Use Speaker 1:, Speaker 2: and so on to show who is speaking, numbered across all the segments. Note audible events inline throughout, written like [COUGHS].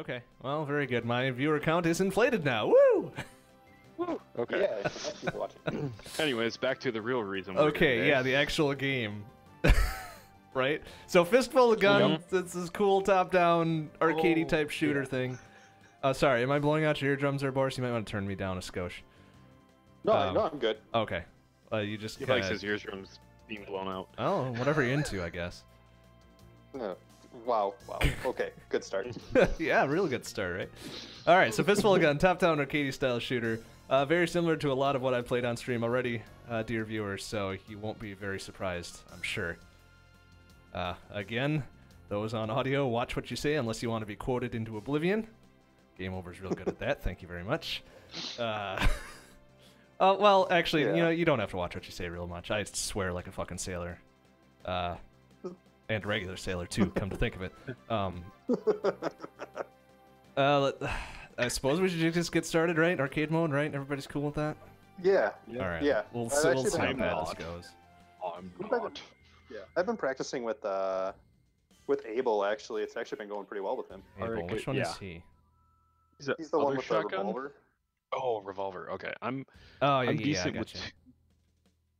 Speaker 1: Okay. Well, very good. My viewer count is inflated now. Woo!
Speaker 2: Woo. Okay.
Speaker 3: Yeah, keep watching. [LAUGHS]
Speaker 2: Anyways, back to the real reason. we're
Speaker 1: Okay,
Speaker 2: today.
Speaker 1: yeah, the actual game. [LAUGHS] right? So Fistful of Guns, it's this cool top-down arcadey
Speaker 3: Oh,
Speaker 1: type shooter
Speaker 3: yeah.
Speaker 1: thing. Uh, sorry, am I blowing out your eardrums there, Boris? You might want to turn me down a skosh.
Speaker 3: No,
Speaker 1: Um,
Speaker 3: no, I'm good.
Speaker 1: Okay. Uh, you just
Speaker 2: He
Speaker 1: kind
Speaker 2: likes his eardrums being blown out.
Speaker 1: Oh, whatever you're into, I guess.
Speaker 3: Uh, wow, wow. Okay, good start. [LAUGHS]
Speaker 1: yeah, real good start, right? All right, so Fistful of Gun, [LAUGHS] top-down arcade style shooter, uh, very similar to a lot of what I've played on stream already, uh, dear viewers. So you won't be very surprised, I'm sure. Uh, again, those on audio, watch what you say unless you want to be quoted into oblivion. Game Over's real good at that. Thank you very much. Uh, oh [LAUGHS] well, actually, you know, you don't have to watch what you say real much. I swear like a fucking sailor. And regular sailor too. Come to think of it. [LAUGHS] Um, uh, I suppose we should just get started, right? Arcade mode, right? Everybody's cool with that.
Speaker 3: Yeah,
Speaker 1: All right.
Speaker 3: Yeah,
Speaker 1: We'll,
Speaker 3: I've
Speaker 1: s- we'll see how
Speaker 3: been,
Speaker 1: bad this goes.
Speaker 2: I'm not.
Speaker 3: yeah. I've been practicing with uh, with Abel. Actually, it's actually been going pretty well with him.
Speaker 1: Abel,
Speaker 2: Alright,
Speaker 1: which
Speaker 2: good,
Speaker 1: one is he?
Speaker 2: He's, a
Speaker 3: He's the one with
Speaker 2: shotgun?
Speaker 3: the revolver.
Speaker 2: Oh, revolver. Okay, I'm
Speaker 1: Oh, yeah,
Speaker 2: I'm
Speaker 1: yeah, I
Speaker 2: decent
Speaker 1: got
Speaker 2: with
Speaker 1: you.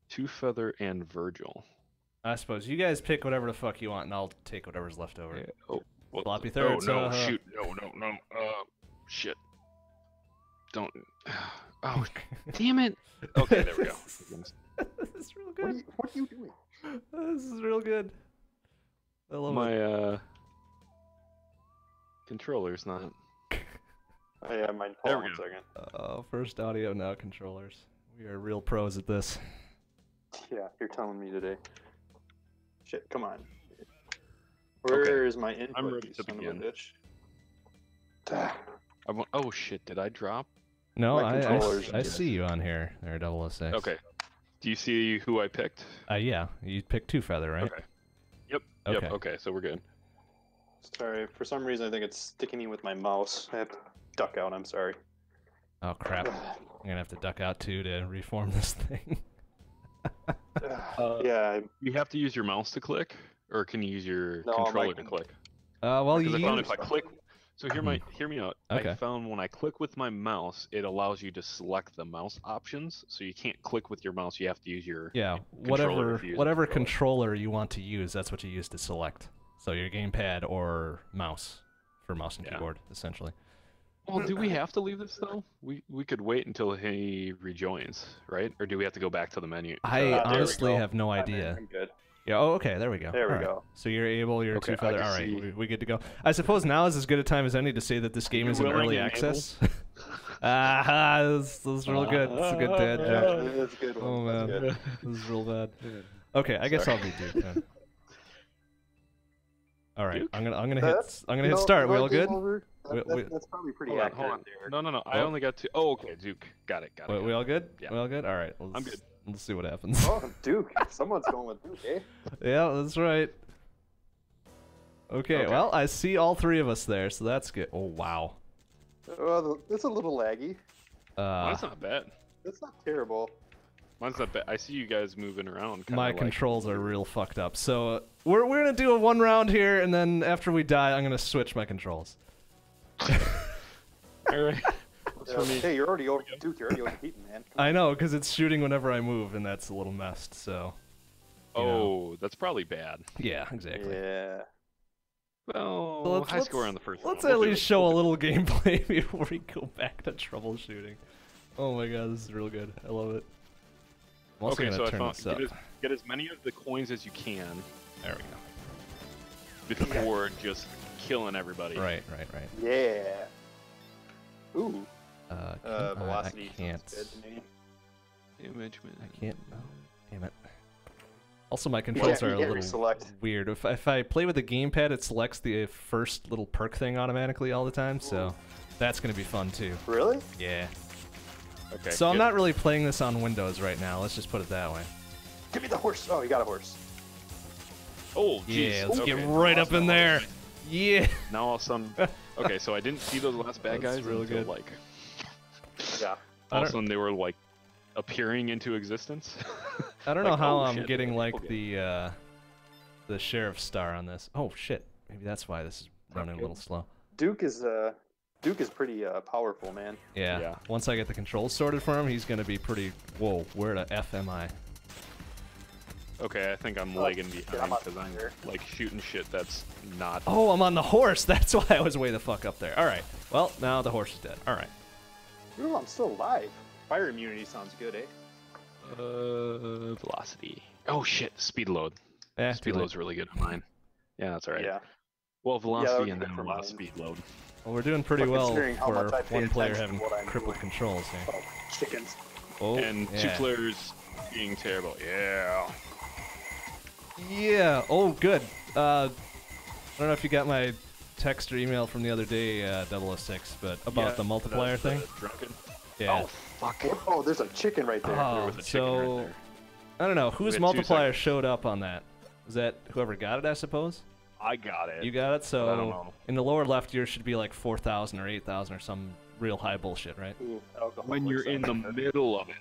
Speaker 2: two, two feather and Virgil.
Speaker 1: I suppose you guys pick whatever the fuck you want, and I'll take whatever's left over.
Speaker 2: Yeah, Oh, what
Speaker 1: Floppy
Speaker 2: was it?
Speaker 1: thirds,
Speaker 2: Oh no!
Speaker 1: uh-huh.
Speaker 2: Shoot! No! No! No! Uh, shit! Don't. [SIGHS] Oh, [LAUGHS] damn it! Okay, there we go. [LAUGHS]
Speaker 1: this is real
Speaker 3: What
Speaker 1: good.
Speaker 3: are, you, what are you doing?
Speaker 1: This is real good. I love
Speaker 2: My
Speaker 1: it.
Speaker 2: uh controller's not. [LAUGHS]
Speaker 3: Oh, yeah, mine.
Speaker 2: There
Speaker 3: Hold
Speaker 2: we
Speaker 3: on
Speaker 2: go.
Speaker 3: one second.
Speaker 1: Uh, first audio now controllers. We are real pros at this.
Speaker 3: Yeah, you're telling me today. Shit, come on. Where is my input?
Speaker 2: I'm ready to
Speaker 3: son of
Speaker 2: begin.
Speaker 3: a bitch? Ah,
Speaker 2: I want, oh shit! Did I drop?
Speaker 1: No,
Speaker 3: My
Speaker 1: I, I,
Speaker 3: controllers
Speaker 1: s- I
Speaker 3: are
Speaker 1: see you on here, there, 006.
Speaker 2: Okay. Do you see who I picked?
Speaker 1: Uh, yeah, you picked two feather, right?
Speaker 2: Okay. Yep.
Speaker 1: Okay.
Speaker 2: Yep. Okay, so we're good.
Speaker 3: Sorry, for some reason I think it's sticking me with my mouse. I have to duck out. I'm sorry.
Speaker 1: Oh crap! [SIGHS] I'm gonna have to duck out too to [LAUGHS] reform this thing. [SIGHS]
Speaker 2: Uh,
Speaker 3: yeah,
Speaker 2: You have to use your mouse to click, or can you use your
Speaker 3: No,
Speaker 2: controller to click?
Speaker 1: Uh, well, you
Speaker 2: Because I found
Speaker 1: use...
Speaker 2: if I click, so hear my hear me out.
Speaker 1: Okay.
Speaker 2: I found when I click with my mouse, it allows you to select the mouse options, so you can't click with your mouse. You have to use your
Speaker 1: Yeah,
Speaker 2: controller
Speaker 1: whatever
Speaker 2: you
Speaker 1: whatever
Speaker 2: controller.
Speaker 1: controller you want to use, that's what you use to select. So your gamepad or mouse for mouse and
Speaker 2: Yeah.
Speaker 1: keyboard, essentially.
Speaker 2: Well, do we [LAUGHS] have to leave this though? We we could wait until he rejoins, right? Or do we have to go back to the menu?
Speaker 1: I
Speaker 3: Uh,
Speaker 1: honestly have no idea.
Speaker 3: I'm good.
Speaker 1: Yeah. Oh, okay. There we go.
Speaker 3: There we
Speaker 1: All right.
Speaker 3: go.
Speaker 1: So you're Abel. You're
Speaker 2: Okay,
Speaker 1: two
Speaker 2: I
Speaker 1: feather. All right.
Speaker 2: see-
Speaker 1: We, we good to go. I suppose now is as good a time as any to say that this game
Speaker 2: You
Speaker 1: is in early access. [LAUGHS] ah, this, this is real good. This is a good dad
Speaker 3: Yeah,
Speaker 1: joke.
Speaker 3: that's a good one.
Speaker 1: Oh
Speaker 3: That's
Speaker 1: man,
Speaker 3: good.
Speaker 1: this is real bad. Okay, I guess
Speaker 2: Sorry.
Speaker 1: I'll be Duke then. [LAUGHS] All right,
Speaker 2: Duke?
Speaker 1: I'm gonna I'm gonna hit I'm gonna hit
Speaker 3: No,
Speaker 1: start. We
Speaker 3: no,
Speaker 1: all good?
Speaker 3: over. That-
Speaker 1: We-
Speaker 3: that- that's probably pretty
Speaker 2: Hold on, hold on.
Speaker 3: there.
Speaker 2: No, no, no. I
Speaker 1: Oh.
Speaker 2: only got two. Oh, okay, Duke. Got it. Got it.
Speaker 1: We,
Speaker 2: got
Speaker 1: we all good?
Speaker 2: Yeah.
Speaker 1: We all good? All right. Let's,
Speaker 2: I'm good.
Speaker 1: Let's see what happens.
Speaker 3: Oh, Duke. [LAUGHS] Someone's going with Duke, eh? [LAUGHS]
Speaker 1: yeah, that's right. Okay,
Speaker 2: Okay.
Speaker 1: well, I see all three of us there, so that's good. Oh wow.
Speaker 3: Well, it's a little laggy.
Speaker 1: Uh,
Speaker 2: Mine's not bad.
Speaker 3: It's not terrible.
Speaker 2: Mine's not bad. I see you guys moving around.
Speaker 1: my
Speaker 2: like-
Speaker 1: controls are real fucked up. So uh, we're we're gonna do a one round here, and then after we die, I'm gonna switch my controls.
Speaker 2: All right. Works for me.
Speaker 3: Hey, you're already over. Duke, you're already overheating, man. Come
Speaker 1: I know, because it's shooting whenever I move, and that's a little messed. So you know.
Speaker 2: Oh, that's probably bad.
Speaker 1: yeah, exactly.
Speaker 3: Yeah.
Speaker 2: Well,
Speaker 1: So let's-
Speaker 2: high score
Speaker 1: let's-
Speaker 2: on the first
Speaker 1: Let's
Speaker 2: one.
Speaker 1: at least show a little gameplay [LAUGHS] before we go back to troubleshooting. Oh my god, this is real good. I love it. I'm also
Speaker 2: Okay,
Speaker 1: gonna
Speaker 2: so I
Speaker 1: turn
Speaker 2: found
Speaker 1: this up.
Speaker 2: get as, get as many of the coins as you can
Speaker 1: There we go.
Speaker 2: before just killing everybody.
Speaker 1: Right, right, right.
Speaker 3: Yeah. Ooh.
Speaker 1: Uh, can,
Speaker 3: Uh, velocity.
Speaker 1: I
Speaker 3: sounds
Speaker 1: can't.
Speaker 3: Good to me.
Speaker 2: Image.
Speaker 1: I can't. Oh, damn it. Also, my controls
Speaker 3: Yeah,
Speaker 1: are a little
Speaker 3: reselect.
Speaker 1: weird. If, if I play with the gamepad, it selects the first little perk thing automatically all the time, so that's gonna be fun too.
Speaker 3: Really?
Speaker 1: Yeah.
Speaker 2: Okay.
Speaker 1: So I'm not really playing this on Windows right now. Let's just put it that way.
Speaker 3: Give me the horse. Oh, you got a horse.
Speaker 2: Oh, jeez.
Speaker 1: Yeah, let's
Speaker 2: okay.
Speaker 1: get right up in there. Yeah. [LAUGHS]
Speaker 2: Now all of a sudden. Okay, so I didn't see those last bad
Speaker 1: That's
Speaker 2: guys
Speaker 1: really
Speaker 2: until
Speaker 1: good.
Speaker 2: like
Speaker 3: Yeah.
Speaker 2: All of a sudden they were like appearing into existence. [LAUGHS]
Speaker 1: I don't know how
Speaker 2: oh,
Speaker 1: I'm
Speaker 2: shit,
Speaker 1: getting like
Speaker 2: okay.
Speaker 1: the uh, the sheriff star on this. Oh shit. Maybe that's why this is running a little slow.
Speaker 3: Duke is uh, Duke is pretty uh, powerful, man.
Speaker 1: Yeah.
Speaker 2: Yeah.
Speaker 1: Once I get the controls sorted for him, he's gonna be pretty. Whoa, where the f am I?
Speaker 2: Okay, I think I'm
Speaker 3: Oh,
Speaker 2: lagging behind because I'm like shooting shit that's not.
Speaker 1: Oh, I'm on the horse. [LAUGHS] That's why I was way the fuck up there. All right. Well, now the horse is dead. All right.
Speaker 3: Ooh, I'm still alive. Fire immunity sounds good, eh?
Speaker 2: Uh, velocity. Oh shit, speed load.
Speaker 1: Yeah.
Speaker 2: speed
Speaker 1: too late.
Speaker 2: load's really good on mine. Yeah, that's alright.
Speaker 3: Yeah.
Speaker 2: Well, velocity
Speaker 3: would
Speaker 2: and then
Speaker 3: good
Speaker 2: a
Speaker 3: for
Speaker 2: lot speed load.
Speaker 1: Well, we're doing pretty
Speaker 3: But
Speaker 1: well
Speaker 3: considering how
Speaker 1: for
Speaker 3: much
Speaker 1: one player having
Speaker 3: to what I'm
Speaker 1: crippled
Speaker 3: doing.
Speaker 1: controls here.
Speaker 3: Oh, chickens.
Speaker 1: Oh,
Speaker 2: and two
Speaker 1: yeah.
Speaker 2: players being terrible. Yeah.
Speaker 1: Yeah. Oh, good. Uh, I don't know if you got my text or email from the other day, uh, 006, but about
Speaker 2: Yeah,
Speaker 1: the multiplier
Speaker 2: the
Speaker 1: thing.
Speaker 2: drunken.
Speaker 1: Yeah.
Speaker 2: Oh fuck.
Speaker 3: Oh, there's a chicken right there.
Speaker 1: Oh,
Speaker 2: There was a chicken right
Speaker 1: so
Speaker 2: there.
Speaker 1: I don't know whose multiplier showed up on that. Was that whoever got it? I suppose.
Speaker 2: I got it.
Speaker 1: You got it. So
Speaker 2: I don't know.
Speaker 1: in the lower left, yours should be like 4,000 or 8,000 or some real high bullshit, right?
Speaker 3: Ooh,
Speaker 2: when you're in the middle of it.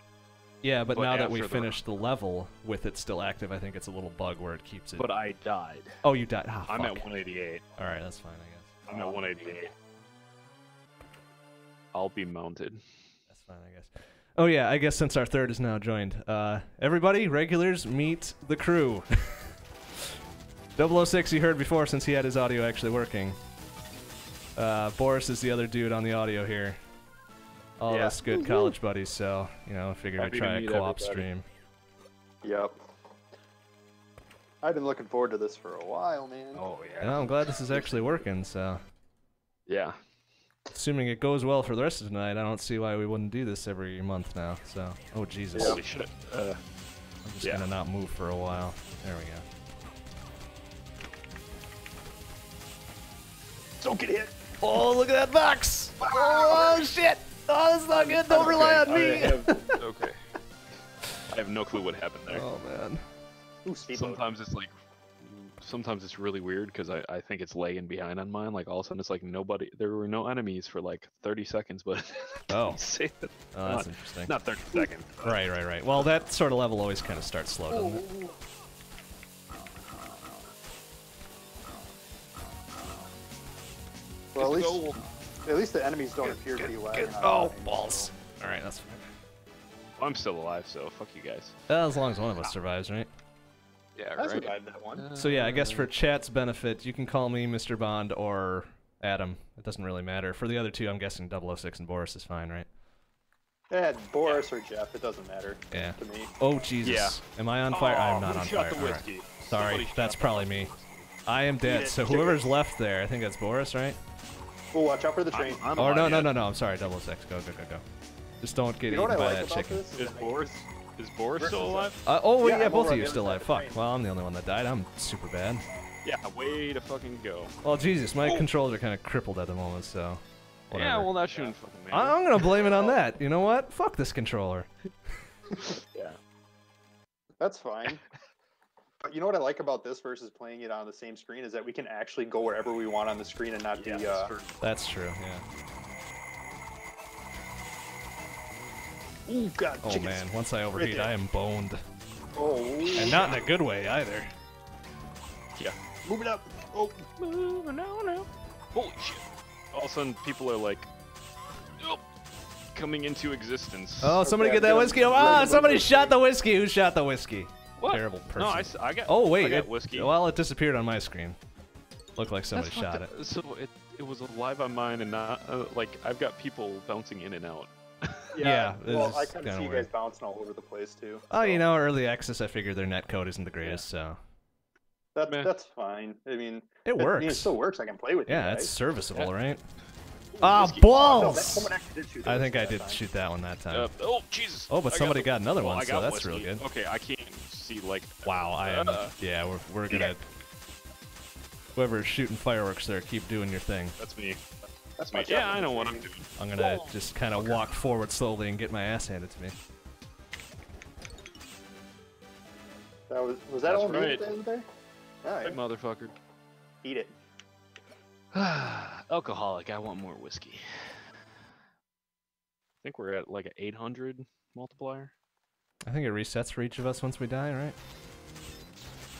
Speaker 1: Yeah, but,
Speaker 2: But
Speaker 1: now that we
Speaker 2: after the-
Speaker 1: finished the level with it still active, I think it's a little bug where it keeps it.
Speaker 2: But I died.
Speaker 1: oh, you died. Ah,
Speaker 2: I'm at 188.
Speaker 1: All right, that's fine, I guess.
Speaker 2: I'm at 188. I'll be mounted.
Speaker 1: That's fine, I guess. Oh yeah, I guess since our third is now joined, uh, everybody, regulars, meet the crew. [LAUGHS] 006 you heard before since he had his audio actually working. Uh, Boris is the other dude on the audio here. All of
Speaker 3: Yeah.
Speaker 1: us good college buddies, so you know, I figured
Speaker 2: Happy
Speaker 1: I'd
Speaker 2: to
Speaker 1: try a co-op
Speaker 2: everybody.
Speaker 1: stream.
Speaker 3: Yep. I've been looking forward to this for a while, man.
Speaker 2: Oh yeah.
Speaker 1: And I'm glad this is actually working. So,
Speaker 2: Yeah.
Speaker 1: assuming it goes well for the rest of tonight, I don't see why we wouldn't do this every month now. So, oh Jesus,
Speaker 2: Holy shit. Uh,
Speaker 1: I'm just
Speaker 2: yeah.
Speaker 1: gonna not move for a while. There we go.
Speaker 3: Don't get hit.
Speaker 1: Oh, look at that box! Oh shit! Oh, that's not good. Don't rely on
Speaker 2: I
Speaker 1: me.
Speaker 2: have, okay. I have no clue what happened there.
Speaker 1: oh man.
Speaker 3: Ooh,
Speaker 2: sometimes it's like sometimes it's really weird because I, I think it's lagging behind on mine like all of a sudden it's like nobody there were no enemies for like 30 seconds but [LAUGHS]
Speaker 1: Oh. [LAUGHS]
Speaker 2: say that
Speaker 1: Oh, that's
Speaker 2: not,
Speaker 1: interesting.
Speaker 2: not 30 seconds
Speaker 1: Right, right, right. Well, that sort of level always kind of starts slow, doesn't it?
Speaker 3: Well, at least, at least the enemies don't appear to be lagging.
Speaker 1: Oh,
Speaker 3: mine,
Speaker 1: balls. All right, that's fine.
Speaker 2: i'm still alive so fuck you guys
Speaker 1: Uh, as long as one of us survives, right?
Speaker 2: yeah
Speaker 3: so- I survived that one.
Speaker 1: So yeah, I guess for chat's benefit, you can call me Mr. Bond or Adam. It doesn't really matter. For the other two, I'm guessing 006 and Boris is fine, right?
Speaker 3: Yeah, Boris or Jeff, it doesn't matter
Speaker 1: Yeah.
Speaker 3: to me.
Speaker 1: Oh Jesus!
Speaker 2: Yeah.
Speaker 1: Am I on fire?
Speaker 2: Oh,
Speaker 1: I'm not
Speaker 2: who
Speaker 1: on
Speaker 2: shot
Speaker 1: fire.
Speaker 2: the
Speaker 1: All right.
Speaker 2: whiskey?
Speaker 1: Sorry,
Speaker 2: Somebody
Speaker 1: that's probably me. I am dead. So whoever's left there, I think that's Boris, right?
Speaker 3: Oh, watch out for the train.
Speaker 2: I'm, I'm
Speaker 1: Oh no no no no! I'm sorry, 006. Go go go go. Just don't get
Speaker 3: you know
Speaker 1: eaten by
Speaker 3: like
Speaker 1: that chicken.
Speaker 3: this?
Speaker 2: is boris is boris still alive
Speaker 1: Uh, oh wait,
Speaker 3: Yeah,
Speaker 1: yeah, both of you
Speaker 3: on the
Speaker 1: still alive. Fuck.
Speaker 3: of the train.
Speaker 1: Well, I'm the only one that died. I'm super bad.
Speaker 2: yeah way to fucking go
Speaker 1: Well, Jesus, my
Speaker 2: Oh.
Speaker 1: controls are kind of crippled at the moment, so. Whatever.
Speaker 2: yeah well that shouldn't fucking matter
Speaker 1: I'm gonna blame it on [LAUGHS] that. You know what? Fuck this controller.
Speaker 2: yeah
Speaker 3: That's fine. But you know what I like about this versus playing it on the same screen is that we can actually go wherever we want on the screen and not
Speaker 2: yeah
Speaker 3: be. Uh,
Speaker 1: That's true. Yeah.
Speaker 3: Ooh, God,
Speaker 1: Oh man, once I overheat,
Speaker 3: there.
Speaker 1: I am boned,
Speaker 3: Oh,
Speaker 1: and not in a good way either.
Speaker 2: yeah
Speaker 3: move it up. Oh,
Speaker 2: no no holy shit all of a sudden people are like "Nope," coming into existence
Speaker 1: Oh, somebody
Speaker 3: Okay,
Speaker 1: get that whiskey!
Speaker 3: gonna-
Speaker 1: Ah,
Speaker 3: I'm
Speaker 1: somebody shot the whiskey. Who shot the whiskey?
Speaker 2: What?
Speaker 1: Terrible person.
Speaker 2: No, I, s- I got.
Speaker 1: Oh wait,
Speaker 2: I got
Speaker 1: it,
Speaker 2: whiskey.
Speaker 1: well, it disappeared on my screen. Looked like somebody
Speaker 2: fucked
Speaker 1: shot
Speaker 2: up.
Speaker 1: it. [LAUGHS]
Speaker 2: So it it was alive on mine and not uh, like I've got people bouncing in and out.
Speaker 1: Yeah, this
Speaker 3: well, I kind
Speaker 1: kinda
Speaker 3: see you guys bouncing all over the place too.
Speaker 1: Oh, you know, early access. I figured their net code isn't the greatest, so
Speaker 3: that,
Speaker 2: Meh.
Speaker 3: that's fine. I mean,
Speaker 1: it
Speaker 3: I mean,
Speaker 1: works.
Speaker 3: it still works. I can play with you
Speaker 1: yeah,
Speaker 3: guys.
Speaker 1: it's serviceable,
Speaker 2: Yeah.
Speaker 1: right?
Speaker 2: Ooh,
Speaker 1: Ah,
Speaker 2: whiskey.
Speaker 3: No,
Speaker 1: balls!
Speaker 3: that, did shoot
Speaker 1: I think I did
Speaker 3: time.
Speaker 1: shoot that one that time.
Speaker 2: Uh, oh Jesus!
Speaker 1: Oh, but
Speaker 2: I
Speaker 1: somebody
Speaker 2: the-
Speaker 1: got another
Speaker 2: oh,
Speaker 1: one,
Speaker 2: I
Speaker 1: so
Speaker 2: got
Speaker 1: that's real good.
Speaker 2: Okay, I can't see like.
Speaker 1: Wow, I am.
Speaker 2: Uh,
Speaker 1: yeah, we're we're gonna. Whoever's shooting fireworks there, keep doing your thing.
Speaker 2: That's me.
Speaker 3: That's
Speaker 2: Me.
Speaker 3: my
Speaker 2: Yeah, I know what I'm doing.
Speaker 1: I'm gonna just kind of walk forward slowly and get my ass handed to me.
Speaker 3: That was was that
Speaker 2: That's
Speaker 3: all me
Speaker 2: right.
Speaker 3: at there? All
Speaker 2: Hey, motherfucker.
Speaker 3: eat it. [SIGHS]
Speaker 2: Alcoholic. I want more whiskey. I think we're at like an 800 multiplier.
Speaker 1: I think it resets for each of us once we die, right?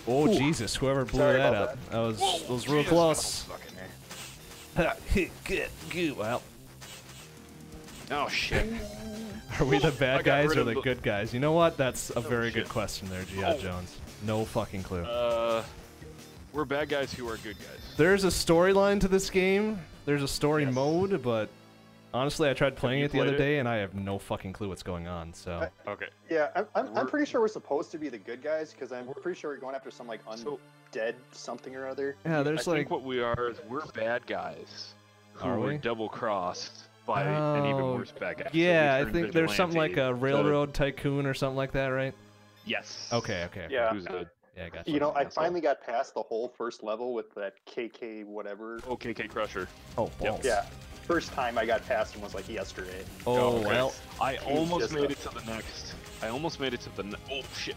Speaker 1: Oh
Speaker 3: Ooh.
Speaker 1: Jesus! Whoever blew
Speaker 3: Sorry
Speaker 1: that up, that, was
Speaker 2: Whoa,
Speaker 1: was real
Speaker 2: Jesus,
Speaker 1: close.
Speaker 2: oh. [LAUGHS]
Speaker 1: Good, good. Well,
Speaker 2: Oh shit. [LAUGHS]
Speaker 1: are we the bad guys or the good guys? You know what? That's a very good question there, G.I.
Speaker 2: Oh.
Speaker 1: Jones. No fucking clue.
Speaker 2: Uh, we're bad guys who are good guys.
Speaker 1: There's a storyline to this game. There's a story
Speaker 3: Yes.
Speaker 1: mode, but honestly, I tried playing it the other
Speaker 2: it?
Speaker 1: day and I have no fucking clue what's going on. So
Speaker 2: Okay.
Speaker 3: Yeah, I'm, I'm, I'm pretty sure we're supposed to be the good guys because I'm pretty sure we're going after some like
Speaker 2: So
Speaker 3: undead something or other.
Speaker 1: yeah,
Speaker 2: I
Speaker 1: there's like I
Speaker 2: think what we are is we're bad guys who
Speaker 1: Are
Speaker 2: were
Speaker 1: we?
Speaker 2: double crossed by an even
Speaker 1: Oh,
Speaker 2: worse bad guy. So
Speaker 1: yeah, I
Speaker 2: turned
Speaker 1: think there's something like a
Speaker 2: vigilante
Speaker 1: railroad tycoon or something like that, right?
Speaker 2: Yes.
Speaker 1: Okay, okay. okay.
Speaker 3: Yeah.
Speaker 2: Who's a
Speaker 1: Yeah, I got you.
Speaker 3: You know, I
Speaker 2: Asshole.
Speaker 3: finally got past the whole first level with that KK whatever.
Speaker 2: Oh, OKK Crusher?
Speaker 1: Oh,
Speaker 2: Yep.
Speaker 3: Yeah, first time I got past him was like yesterday.
Speaker 1: Oh,
Speaker 2: okay.
Speaker 1: well.
Speaker 2: I
Speaker 3: He's
Speaker 2: almost made
Speaker 3: a-
Speaker 2: it to the next. I almost made it to the. Ne- oh shit!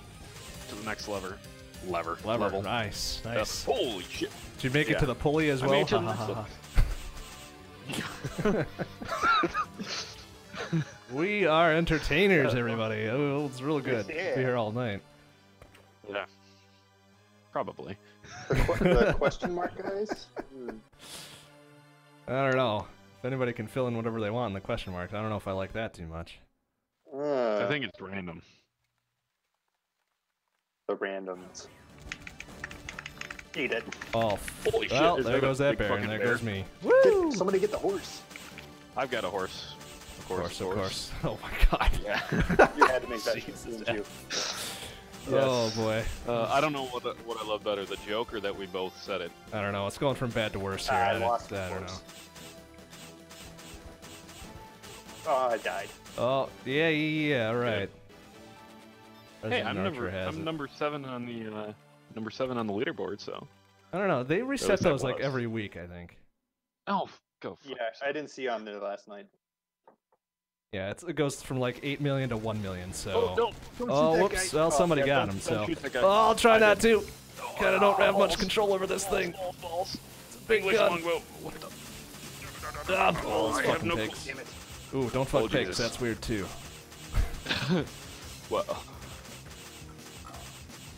Speaker 2: To the next lever. Lever.
Speaker 1: Lever.
Speaker 2: Level.
Speaker 1: Nice,
Speaker 2: Uh,
Speaker 1: nice.
Speaker 2: holy shit!
Speaker 1: Did you make it to the pulley as
Speaker 2: I
Speaker 1: well?
Speaker 2: made it to the
Speaker 1: Ha, ha,
Speaker 2: next
Speaker 1: ha, ha. [LAUGHS] we are entertainers, everybody. Oh, it's real good.
Speaker 3: Yeah.
Speaker 1: Be here all night.
Speaker 2: Yeah. Probably.
Speaker 3: The, que- the [LAUGHS] question mark guys. Hmm.
Speaker 1: I don't know. If anybody can fill in whatever they want in the question marks, I don't know if I like that too much.
Speaker 3: Uh,
Speaker 2: I think it's random.
Speaker 3: the randoms. Eat it.
Speaker 1: Oh,
Speaker 2: Holy shit!
Speaker 1: well,
Speaker 2: is
Speaker 1: there goes that bear, and there
Speaker 2: bear?
Speaker 1: goes me.
Speaker 3: Get, somebody get the horse.
Speaker 2: I've got a horse. Of
Speaker 1: Of
Speaker 2: course,
Speaker 1: course, of [LAUGHS] course. Oh my god.
Speaker 2: Yeah. [LAUGHS]
Speaker 3: You had to make that, [LAUGHS]
Speaker 2: Jesus.
Speaker 3: didn't you?
Speaker 1: Oh boy.
Speaker 2: Uh, I don't know what what I love better, the joke or that we both said it.
Speaker 1: I don't know. It's going from bad to worse here.
Speaker 3: I
Speaker 1: I,
Speaker 3: lost, of
Speaker 1: I don't know.
Speaker 3: Course. Oh, I died.
Speaker 1: Oh, yeah, yeah, yeah, right.
Speaker 2: Hey, I'm number I'm number seven on the uh, number seven on the leaderboard. So.
Speaker 1: I don't know. They reset
Speaker 2: least I
Speaker 1: those like
Speaker 2: was.
Speaker 1: every week, I think.
Speaker 2: Oh, f- go.
Speaker 3: Yeah, I didn't see you on there last night.
Speaker 1: Yeah, it's, it goes from like 8 million to 1 million, so.
Speaker 2: Oh, don't. don't
Speaker 1: Oh, whoops.
Speaker 2: guy.
Speaker 1: Well,
Speaker 2: Oh,
Speaker 1: somebody
Speaker 2: yeah,
Speaker 1: got
Speaker 2: don't-
Speaker 1: him, so.
Speaker 2: shoot that guy.
Speaker 1: Oh, I'll try
Speaker 2: I
Speaker 1: not
Speaker 2: did.
Speaker 1: to. Kinda don't have much control over this thing.
Speaker 2: Balls, balls.
Speaker 1: Big
Speaker 2: English
Speaker 1: gun.
Speaker 2: longbow. What the?
Speaker 1: Ah, balls,
Speaker 2: I have no
Speaker 1: pigs.
Speaker 2: Damn it.
Speaker 1: Ooh, don't fuck
Speaker 2: Oh,
Speaker 1: pigs.
Speaker 2: Jesus.
Speaker 1: That's weird too. [LAUGHS]
Speaker 2: Well,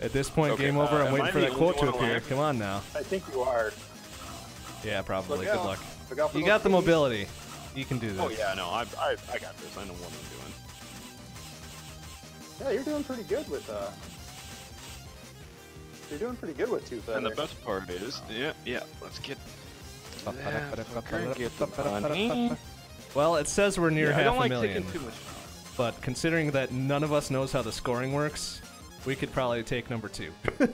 Speaker 1: At this point,
Speaker 2: Okay,
Speaker 1: game over.
Speaker 2: uh,
Speaker 1: I'm waiting for that
Speaker 2: only
Speaker 1: quote to appear. Come on now.
Speaker 3: I think you are.
Speaker 1: Yeah, probably. Good luck.
Speaker 3: Look out for
Speaker 1: You got the
Speaker 3: things.
Speaker 1: mobility. You can do this.
Speaker 2: oh yeah, no, I, I, I got this. I know what I'm doing.
Speaker 3: Yeah, you're doing pretty good with uh. You're doing pretty good with two feathers.
Speaker 2: And the best part is, yeah, yeah. Let's get.
Speaker 1: Ba-ba-da-ba-da-ba-da-ba-da-ba-da-ba. Well, it says we're near
Speaker 2: Yeah, I
Speaker 1: half
Speaker 2: don't
Speaker 1: a
Speaker 2: like
Speaker 1: million,
Speaker 2: taking too much.
Speaker 1: but considering that none of us knows how the scoring works, we could probably take number two. [LAUGHS]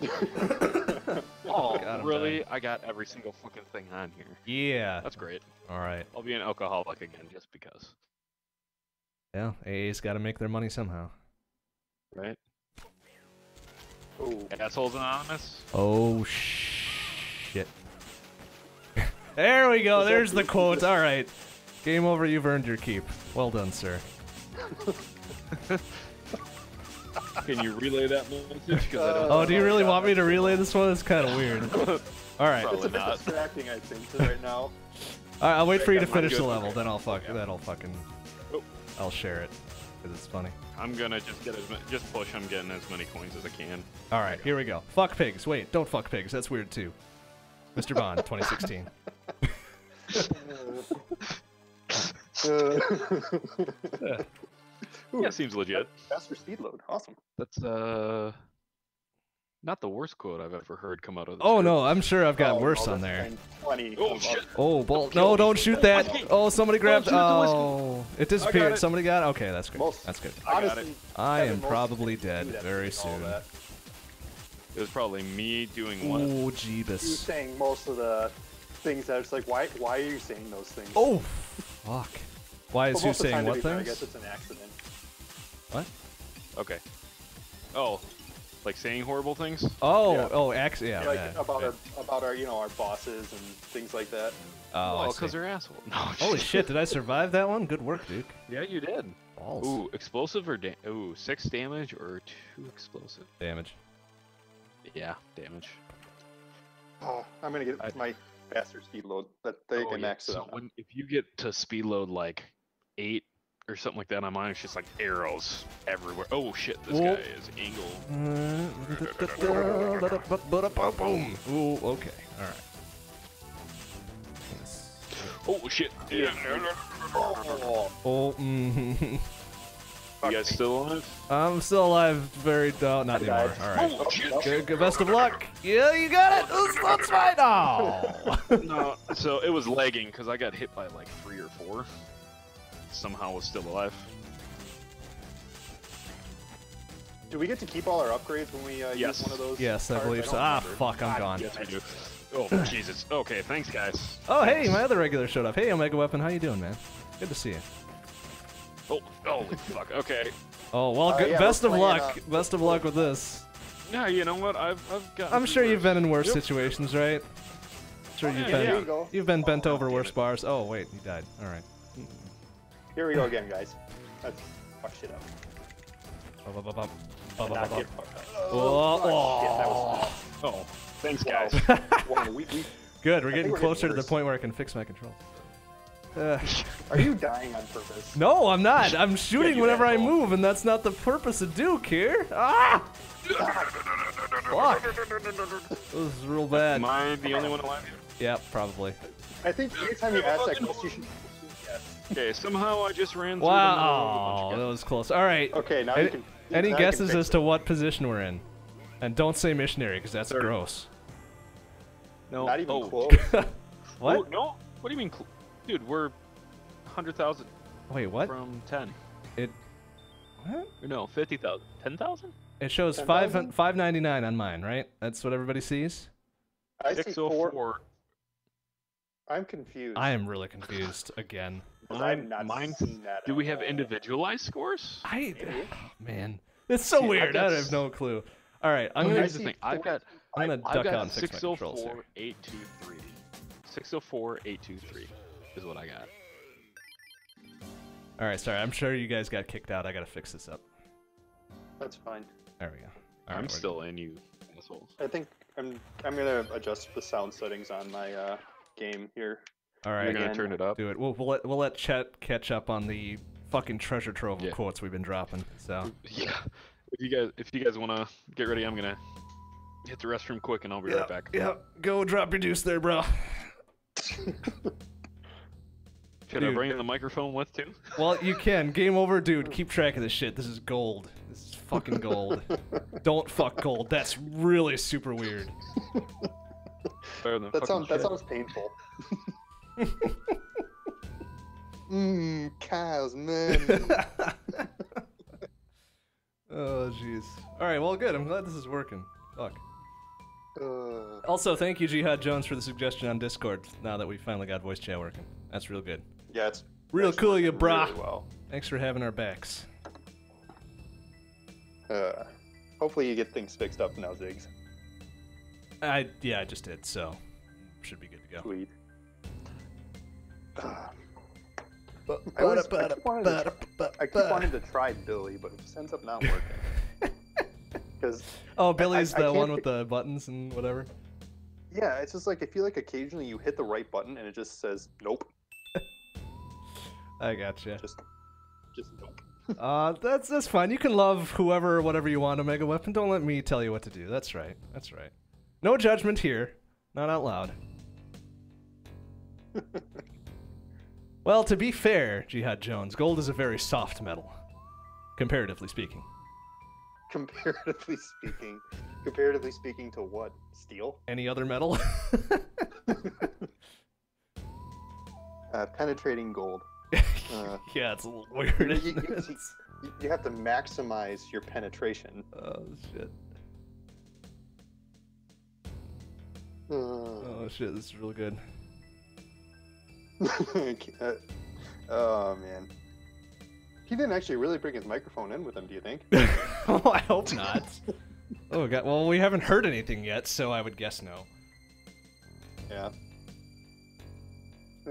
Speaker 1: [LAUGHS]
Speaker 2: Oh,
Speaker 1: God, I'm
Speaker 2: really? I got every single fucking thing on here.
Speaker 1: yeah.
Speaker 2: That's great.
Speaker 1: All right.
Speaker 2: I'll be an alcoholic again just because,
Speaker 1: Yeah, AA's got to make their money somehow.
Speaker 2: right?
Speaker 3: Ooh.
Speaker 2: Assholes Anonymous.
Speaker 1: Oh shit. There we go.
Speaker 3: Was
Speaker 1: There's the
Speaker 3: the-
Speaker 1: quote. All right. Game over. You've earned your keep. Well done, sir. [LAUGHS]
Speaker 2: Can you relay that message? [LAUGHS] 'Cause I don't.
Speaker 1: Oh, do you really want me to relay this one? It's kind of weird. [LAUGHS] All right.
Speaker 2: Probably
Speaker 3: It's a bit
Speaker 2: not.
Speaker 3: distracting, I think, right now.
Speaker 1: All right. I'll wait for you to finish the level, then I'll fuck.
Speaker 2: Okay.
Speaker 1: Then I'll fucking.
Speaker 2: Oh.
Speaker 1: I'll share it because it's funny.
Speaker 2: I'm gonna just get as ma- just push. I'm getting as many coins as I can.
Speaker 1: All right. Here we go. Fuck pigs. Wait. Don't fuck pigs. That's weird too. Mr. Bond, 2016.
Speaker 3: Uh, Ooh,
Speaker 2: Yeah, seems legit.
Speaker 3: Faster speed load. Awesome.
Speaker 2: That's uh, not the worst quote I've ever heard come out of. The
Speaker 1: Oh
Speaker 2: script.
Speaker 1: no, I'm sure I've got
Speaker 3: Oh,
Speaker 1: worse
Speaker 3: no,
Speaker 1: on there.
Speaker 3: been
Speaker 2: Oh
Speaker 3: of
Speaker 2: shit!
Speaker 1: Oh, ball. No, don't shoot that. Oh, somebody grabbed.
Speaker 2: shoot the whiskey.
Speaker 1: Oh, it disappeared.
Speaker 2: it.
Speaker 1: Somebody got. it? Okay, that's good. That's good.
Speaker 2: I got it.
Speaker 3: Honestly,
Speaker 1: I am probably dead very
Speaker 3: and all
Speaker 1: soon.
Speaker 3: That.
Speaker 2: It was probably me doing what?
Speaker 1: Oh,
Speaker 3: You were saying most of the things that it's like, why, why are you saying those things?
Speaker 1: Oh, fuck. Why is you
Speaker 3: most
Speaker 1: saying what
Speaker 3: be fair, I guess it's an accident.
Speaker 1: What?
Speaker 2: Okay. Oh, like saying horrible things?
Speaker 1: Oh,
Speaker 3: Yeah.
Speaker 1: oh, X. Yeah.
Speaker 3: like
Speaker 1: yeah,
Speaker 3: about
Speaker 1: yeah.
Speaker 3: our about our you know our bosses and things like that.
Speaker 1: Oh,
Speaker 2: because oh,
Speaker 1: see.
Speaker 2: they're assholes. [LAUGHS] No.
Speaker 1: Holy shit! Did I survive that one? Good work, Duke.
Speaker 2: Yeah, you did.
Speaker 1: Balls.
Speaker 2: Ooh, explosive or da- ooh six damage or two explosive?
Speaker 1: Damage.
Speaker 2: Yeah, damage.
Speaker 3: Oh, I'm gonna get
Speaker 2: I-
Speaker 3: my faster speed load. That they
Speaker 2: Oh,
Speaker 3: can
Speaker 2: yeah.
Speaker 3: max it
Speaker 2: So
Speaker 3: out.
Speaker 2: when if you get to speed load like eight or something like that on mine, it's just like arrows everywhere. Oh shit, this
Speaker 1: Whoa.
Speaker 2: guy is angle.
Speaker 1: Boom. [LAUGHS] Ooh, okay. All right.
Speaker 2: Oh shit! Yeah.
Speaker 3: Oh,
Speaker 1: Oh, mm, [LAUGHS]
Speaker 2: You guys still alive?
Speaker 1: I'm still alive. Very no, not
Speaker 3: I
Speaker 1: anymore. All right.
Speaker 2: Oh shit!
Speaker 1: Good, good, best of luck. Yeah, you got it. Let's, let's fight. [LAUGHS] Oh.
Speaker 2: No, so it was lagging because I got hit by like three or four. Somehow was still alive.
Speaker 3: do we get to keep all our upgrades when we uh,
Speaker 2: Yes.
Speaker 3: use one of those?
Speaker 1: yes, I believe
Speaker 3: don't
Speaker 1: so. Ah,
Speaker 3: remember.
Speaker 1: fuck, I'm
Speaker 3: God
Speaker 1: gone.
Speaker 2: Yes, we do. Oh Jesus! Okay, thanks guys.
Speaker 1: Oh, hey, my other regular showed up. Hey, Omega Weapon, how you doing, man? Good to see you.
Speaker 2: Oh, holy fuck. Okay.
Speaker 1: Oh well,
Speaker 3: Uh,
Speaker 1: good,
Speaker 3: yeah,
Speaker 1: best of luck.
Speaker 3: uh,
Speaker 1: best of luck with this.
Speaker 2: Yeah, you know what? I've I've got.
Speaker 1: I'm sure you've been in worse
Speaker 2: Yep.
Speaker 1: situations, right? Sure, you've
Speaker 2: yeah,
Speaker 1: been.
Speaker 2: yeah.
Speaker 3: you
Speaker 1: you've been bent
Speaker 2: Oh,
Speaker 1: over worse
Speaker 2: it.
Speaker 1: bars. Oh wait, you died. All right.
Speaker 3: Here we go again, guys. Let's fuck shit up. And not
Speaker 1: Ba-ba-ba-bum.
Speaker 3: get fucked up.
Speaker 1: Oh,
Speaker 3: Oh, shit, that was
Speaker 2: Oh, thanks guys.
Speaker 3: Wow, we, we, [LAUGHS]
Speaker 1: Good, we're
Speaker 3: I think
Speaker 1: getting
Speaker 3: we're
Speaker 1: closer
Speaker 3: getting
Speaker 1: to the point where I can fix my control. Uh,
Speaker 3: are you dying on purpose?
Speaker 1: no, I'm not. I'm shooting
Speaker 3: you
Speaker 1: whenever I move, and that's not the purpose of Duke here. Ah! Fuck. This is real bad.
Speaker 2: Am I the only one alive here?
Speaker 1: Yeah, probably.
Speaker 3: I think anytime you ask that question, you should. Yes.
Speaker 2: Okay, somehow I just ran through
Speaker 1: Wow,
Speaker 2: the
Speaker 1: that was close. All right.
Speaker 3: Okay, now
Speaker 1: Any,
Speaker 3: you can.
Speaker 1: any
Speaker 3: now you can
Speaker 1: guesses as to what position we're in? And don't say missionary, because that's
Speaker 2: Third.
Speaker 1: gross.
Speaker 2: No,
Speaker 3: Not even
Speaker 2: oh.
Speaker 3: close. [LAUGHS]
Speaker 1: what?
Speaker 2: Oh, no? What do you mean? Cl- Dude, we're 100,000
Speaker 1: Wait, what?
Speaker 2: from 10.
Speaker 1: It. What?
Speaker 2: Or no, 50,000. 10,000?
Speaker 1: It shows five five ninety nine on mine, right? That's what everybody sees.
Speaker 3: I see four.
Speaker 2: 604.
Speaker 3: I'm confused.
Speaker 1: I am really confused [SIGHS] again.
Speaker 2: Mine,
Speaker 3: I've not
Speaker 2: mine,
Speaker 3: that.
Speaker 2: do we have
Speaker 3: all.
Speaker 2: individualized scores?
Speaker 1: I
Speaker 3: Maybe.
Speaker 1: Oh, man, it's so
Speaker 3: See, I've
Speaker 1: weird. I
Speaker 2: got
Speaker 1: have no clue. All right, I'm gonna
Speaker 2: here's the thing. I've got,
Speaker 1: I'm gonna
Speaker 2: I've
Speaker 1: duck
Speaker 2: got
Speaker 1: out and fix my controls here.
Speaker 2: 604823. 604823 is what I got.
Speaker 1: All right, sorry. I'm sure you guys got kicked out. I gotta fix this up.
Speaker 3: That's fine.
Speaker 1: There we go. All right,
Speaker 2: I'm
Speaker 1: we're
Speaker 2: still in you assholes.
Speaker 3: I think I'm. I'm gonna adjust the sound settings on my uh, game here.
Speaker 1: All right,
Speaker 2: You're
Speaker 3: gonna
Speaker 2: turn it up?
Speaker 1: do it. We'll, we'll let we'll let Chet catch up on the fucking treasure trove of
Speaker 2: Yeah.
Speaker 1: quotes we've been dropping. So [LAUGHS]
Speaker 2: Yeah. If you guys if you guys wanna get ready, I'm gonna hit the restroom quick and I'll be right back.
Speaker 1: Yeah, go drop your deuce there, bro. [LAUGHS] [LAUGHS]
Speaker 2: Should
Speaker 1: Dude.
Speaker 2: I bring in the microphone with too?
Speaker 1: Well, you can. Game over, dude. Keep track of this shit. This is gold. This is fucking gold. [LAUGHS] Don't fuck gold. That's really super weird.
Speaker 2: Than
Speaker 3: That
Speaker 2: fucking
Speaker 3: sounds. That sounds painful. Mmm, [LAUGHS] cows, man. [LAUGHS]
Speaker 1: oh, jeez. All right, well, good. I'm glad this is working. Fuck.
Speaker 3: Uh,
Speaker 1: Also, thank you, Jihad Jones, for the suggestion on Discord. Now that we finally got voice chat working, that's real good.
Speaker 3: Yeah, it's
Speaker 1: Real
Speaker 3: it's
Speaker 1: cool, you
Speaker 3: working
Speaker 1: brah.
Speaker 3: really well.
Speaker 1: Thanks for having our backs.
Speaker 3: Uh, hopefully you get things fixed up now, Ziggs.
Speaker 1: I yeah, I just did, so should be good to go.
Speaker 3: Sweet. Uh, I, always, I, keep wanting to try, I keep wanting to try Billy, but it just ends up not working. [LAUGHS] Because
Speaker 1: Oh, Billy's
Speaker 3: I
Speaker 1: the
Speaker 3: can't
Speaker 1: one with the buttons and whatever.
Speaker 3: yeah, it's just like I feel like occasionally you hit the right button and it just says nope,
Speaker 1: I gotcha.
Speaker 3: just just nope. [LAUGHS]
Speaker 1: Uh, that's that's fine. You can love whoever whatever you want, Omega Weapon. Don't let me tell you what to do. That's right. That's right. No judgment here. Not out loud. [LAUGHS] well, to be fair, Jihad Jones, gold is a very soft metal, comparatively speaking.
Speaker 3: Comparatively [LAUGHS] speaking, comparatively speaking to what? Steel?
Speaker 1: Any other metal?
Speaker 3: Uh, penetrating gold. Uh, [LAUGHS]
Speaker 1: yeah, it's a little weird.
Speaker 3: you, you- you- have to maximize your penetration.
Speaker 1: oh shit.
Speaker 3: Uh,
Speaker 1: Oh shit, this is real good. [LAUGHS]
Speaker 3: uh, oh man. He didn't actually really bring his microphone in with him, do you think? [LAUGHS]
Speaker 1: oh, I hope not. oh god. Well, we haven't heard anything yet, so I would guess no.
Speaker 3: Yeah.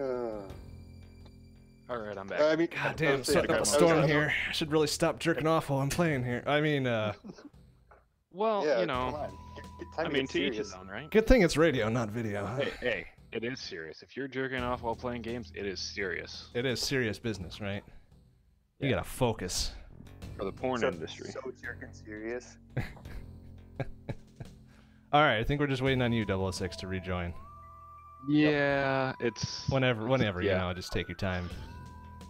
Speaker 3: Uh,
Speaker 2: Alright, I'm back.
Speaker 3: I mean,
Speaker 1: God damn,
Speaker 3: was saying,
Speaker 1: starting up a storm
Speaker 3: I
Speaker 1: here. I should really stop jerking off while I'm playing here. I mean, uh, [LAUGHS]
Speaker 2: well,
Speaker 3: Yeah,
Speaker 2: you know,
Speaker 3: on. Get- get time
Speaker 2: I
Speaker 3: to
Speaker 2: mean,
Speaker 3: get
Speaker 2: to each
Speaker 3: serious.
Speaker 2: his own, right?
Speaker 1: good thing it's radio, not video.
Speaker 2: Hey, hey, it is serious. If you're jerking off while playing games, it is serious
Speaker 1: It is serious business, right? You gotta focus.
Speaker 2: for the porn
Speaker 3: so,
Speaker 2: industry.
Speaker 3: So jerking serious. [LAUGHS]
Speaker 1: All right, I think we're just waiting on you, 006, to rejoin.
Speaker 2: Yeah, it's
Speaker 1: Whenever, whenever you
Speaker 2: Yeah.
Speaker 1: know, just take your time.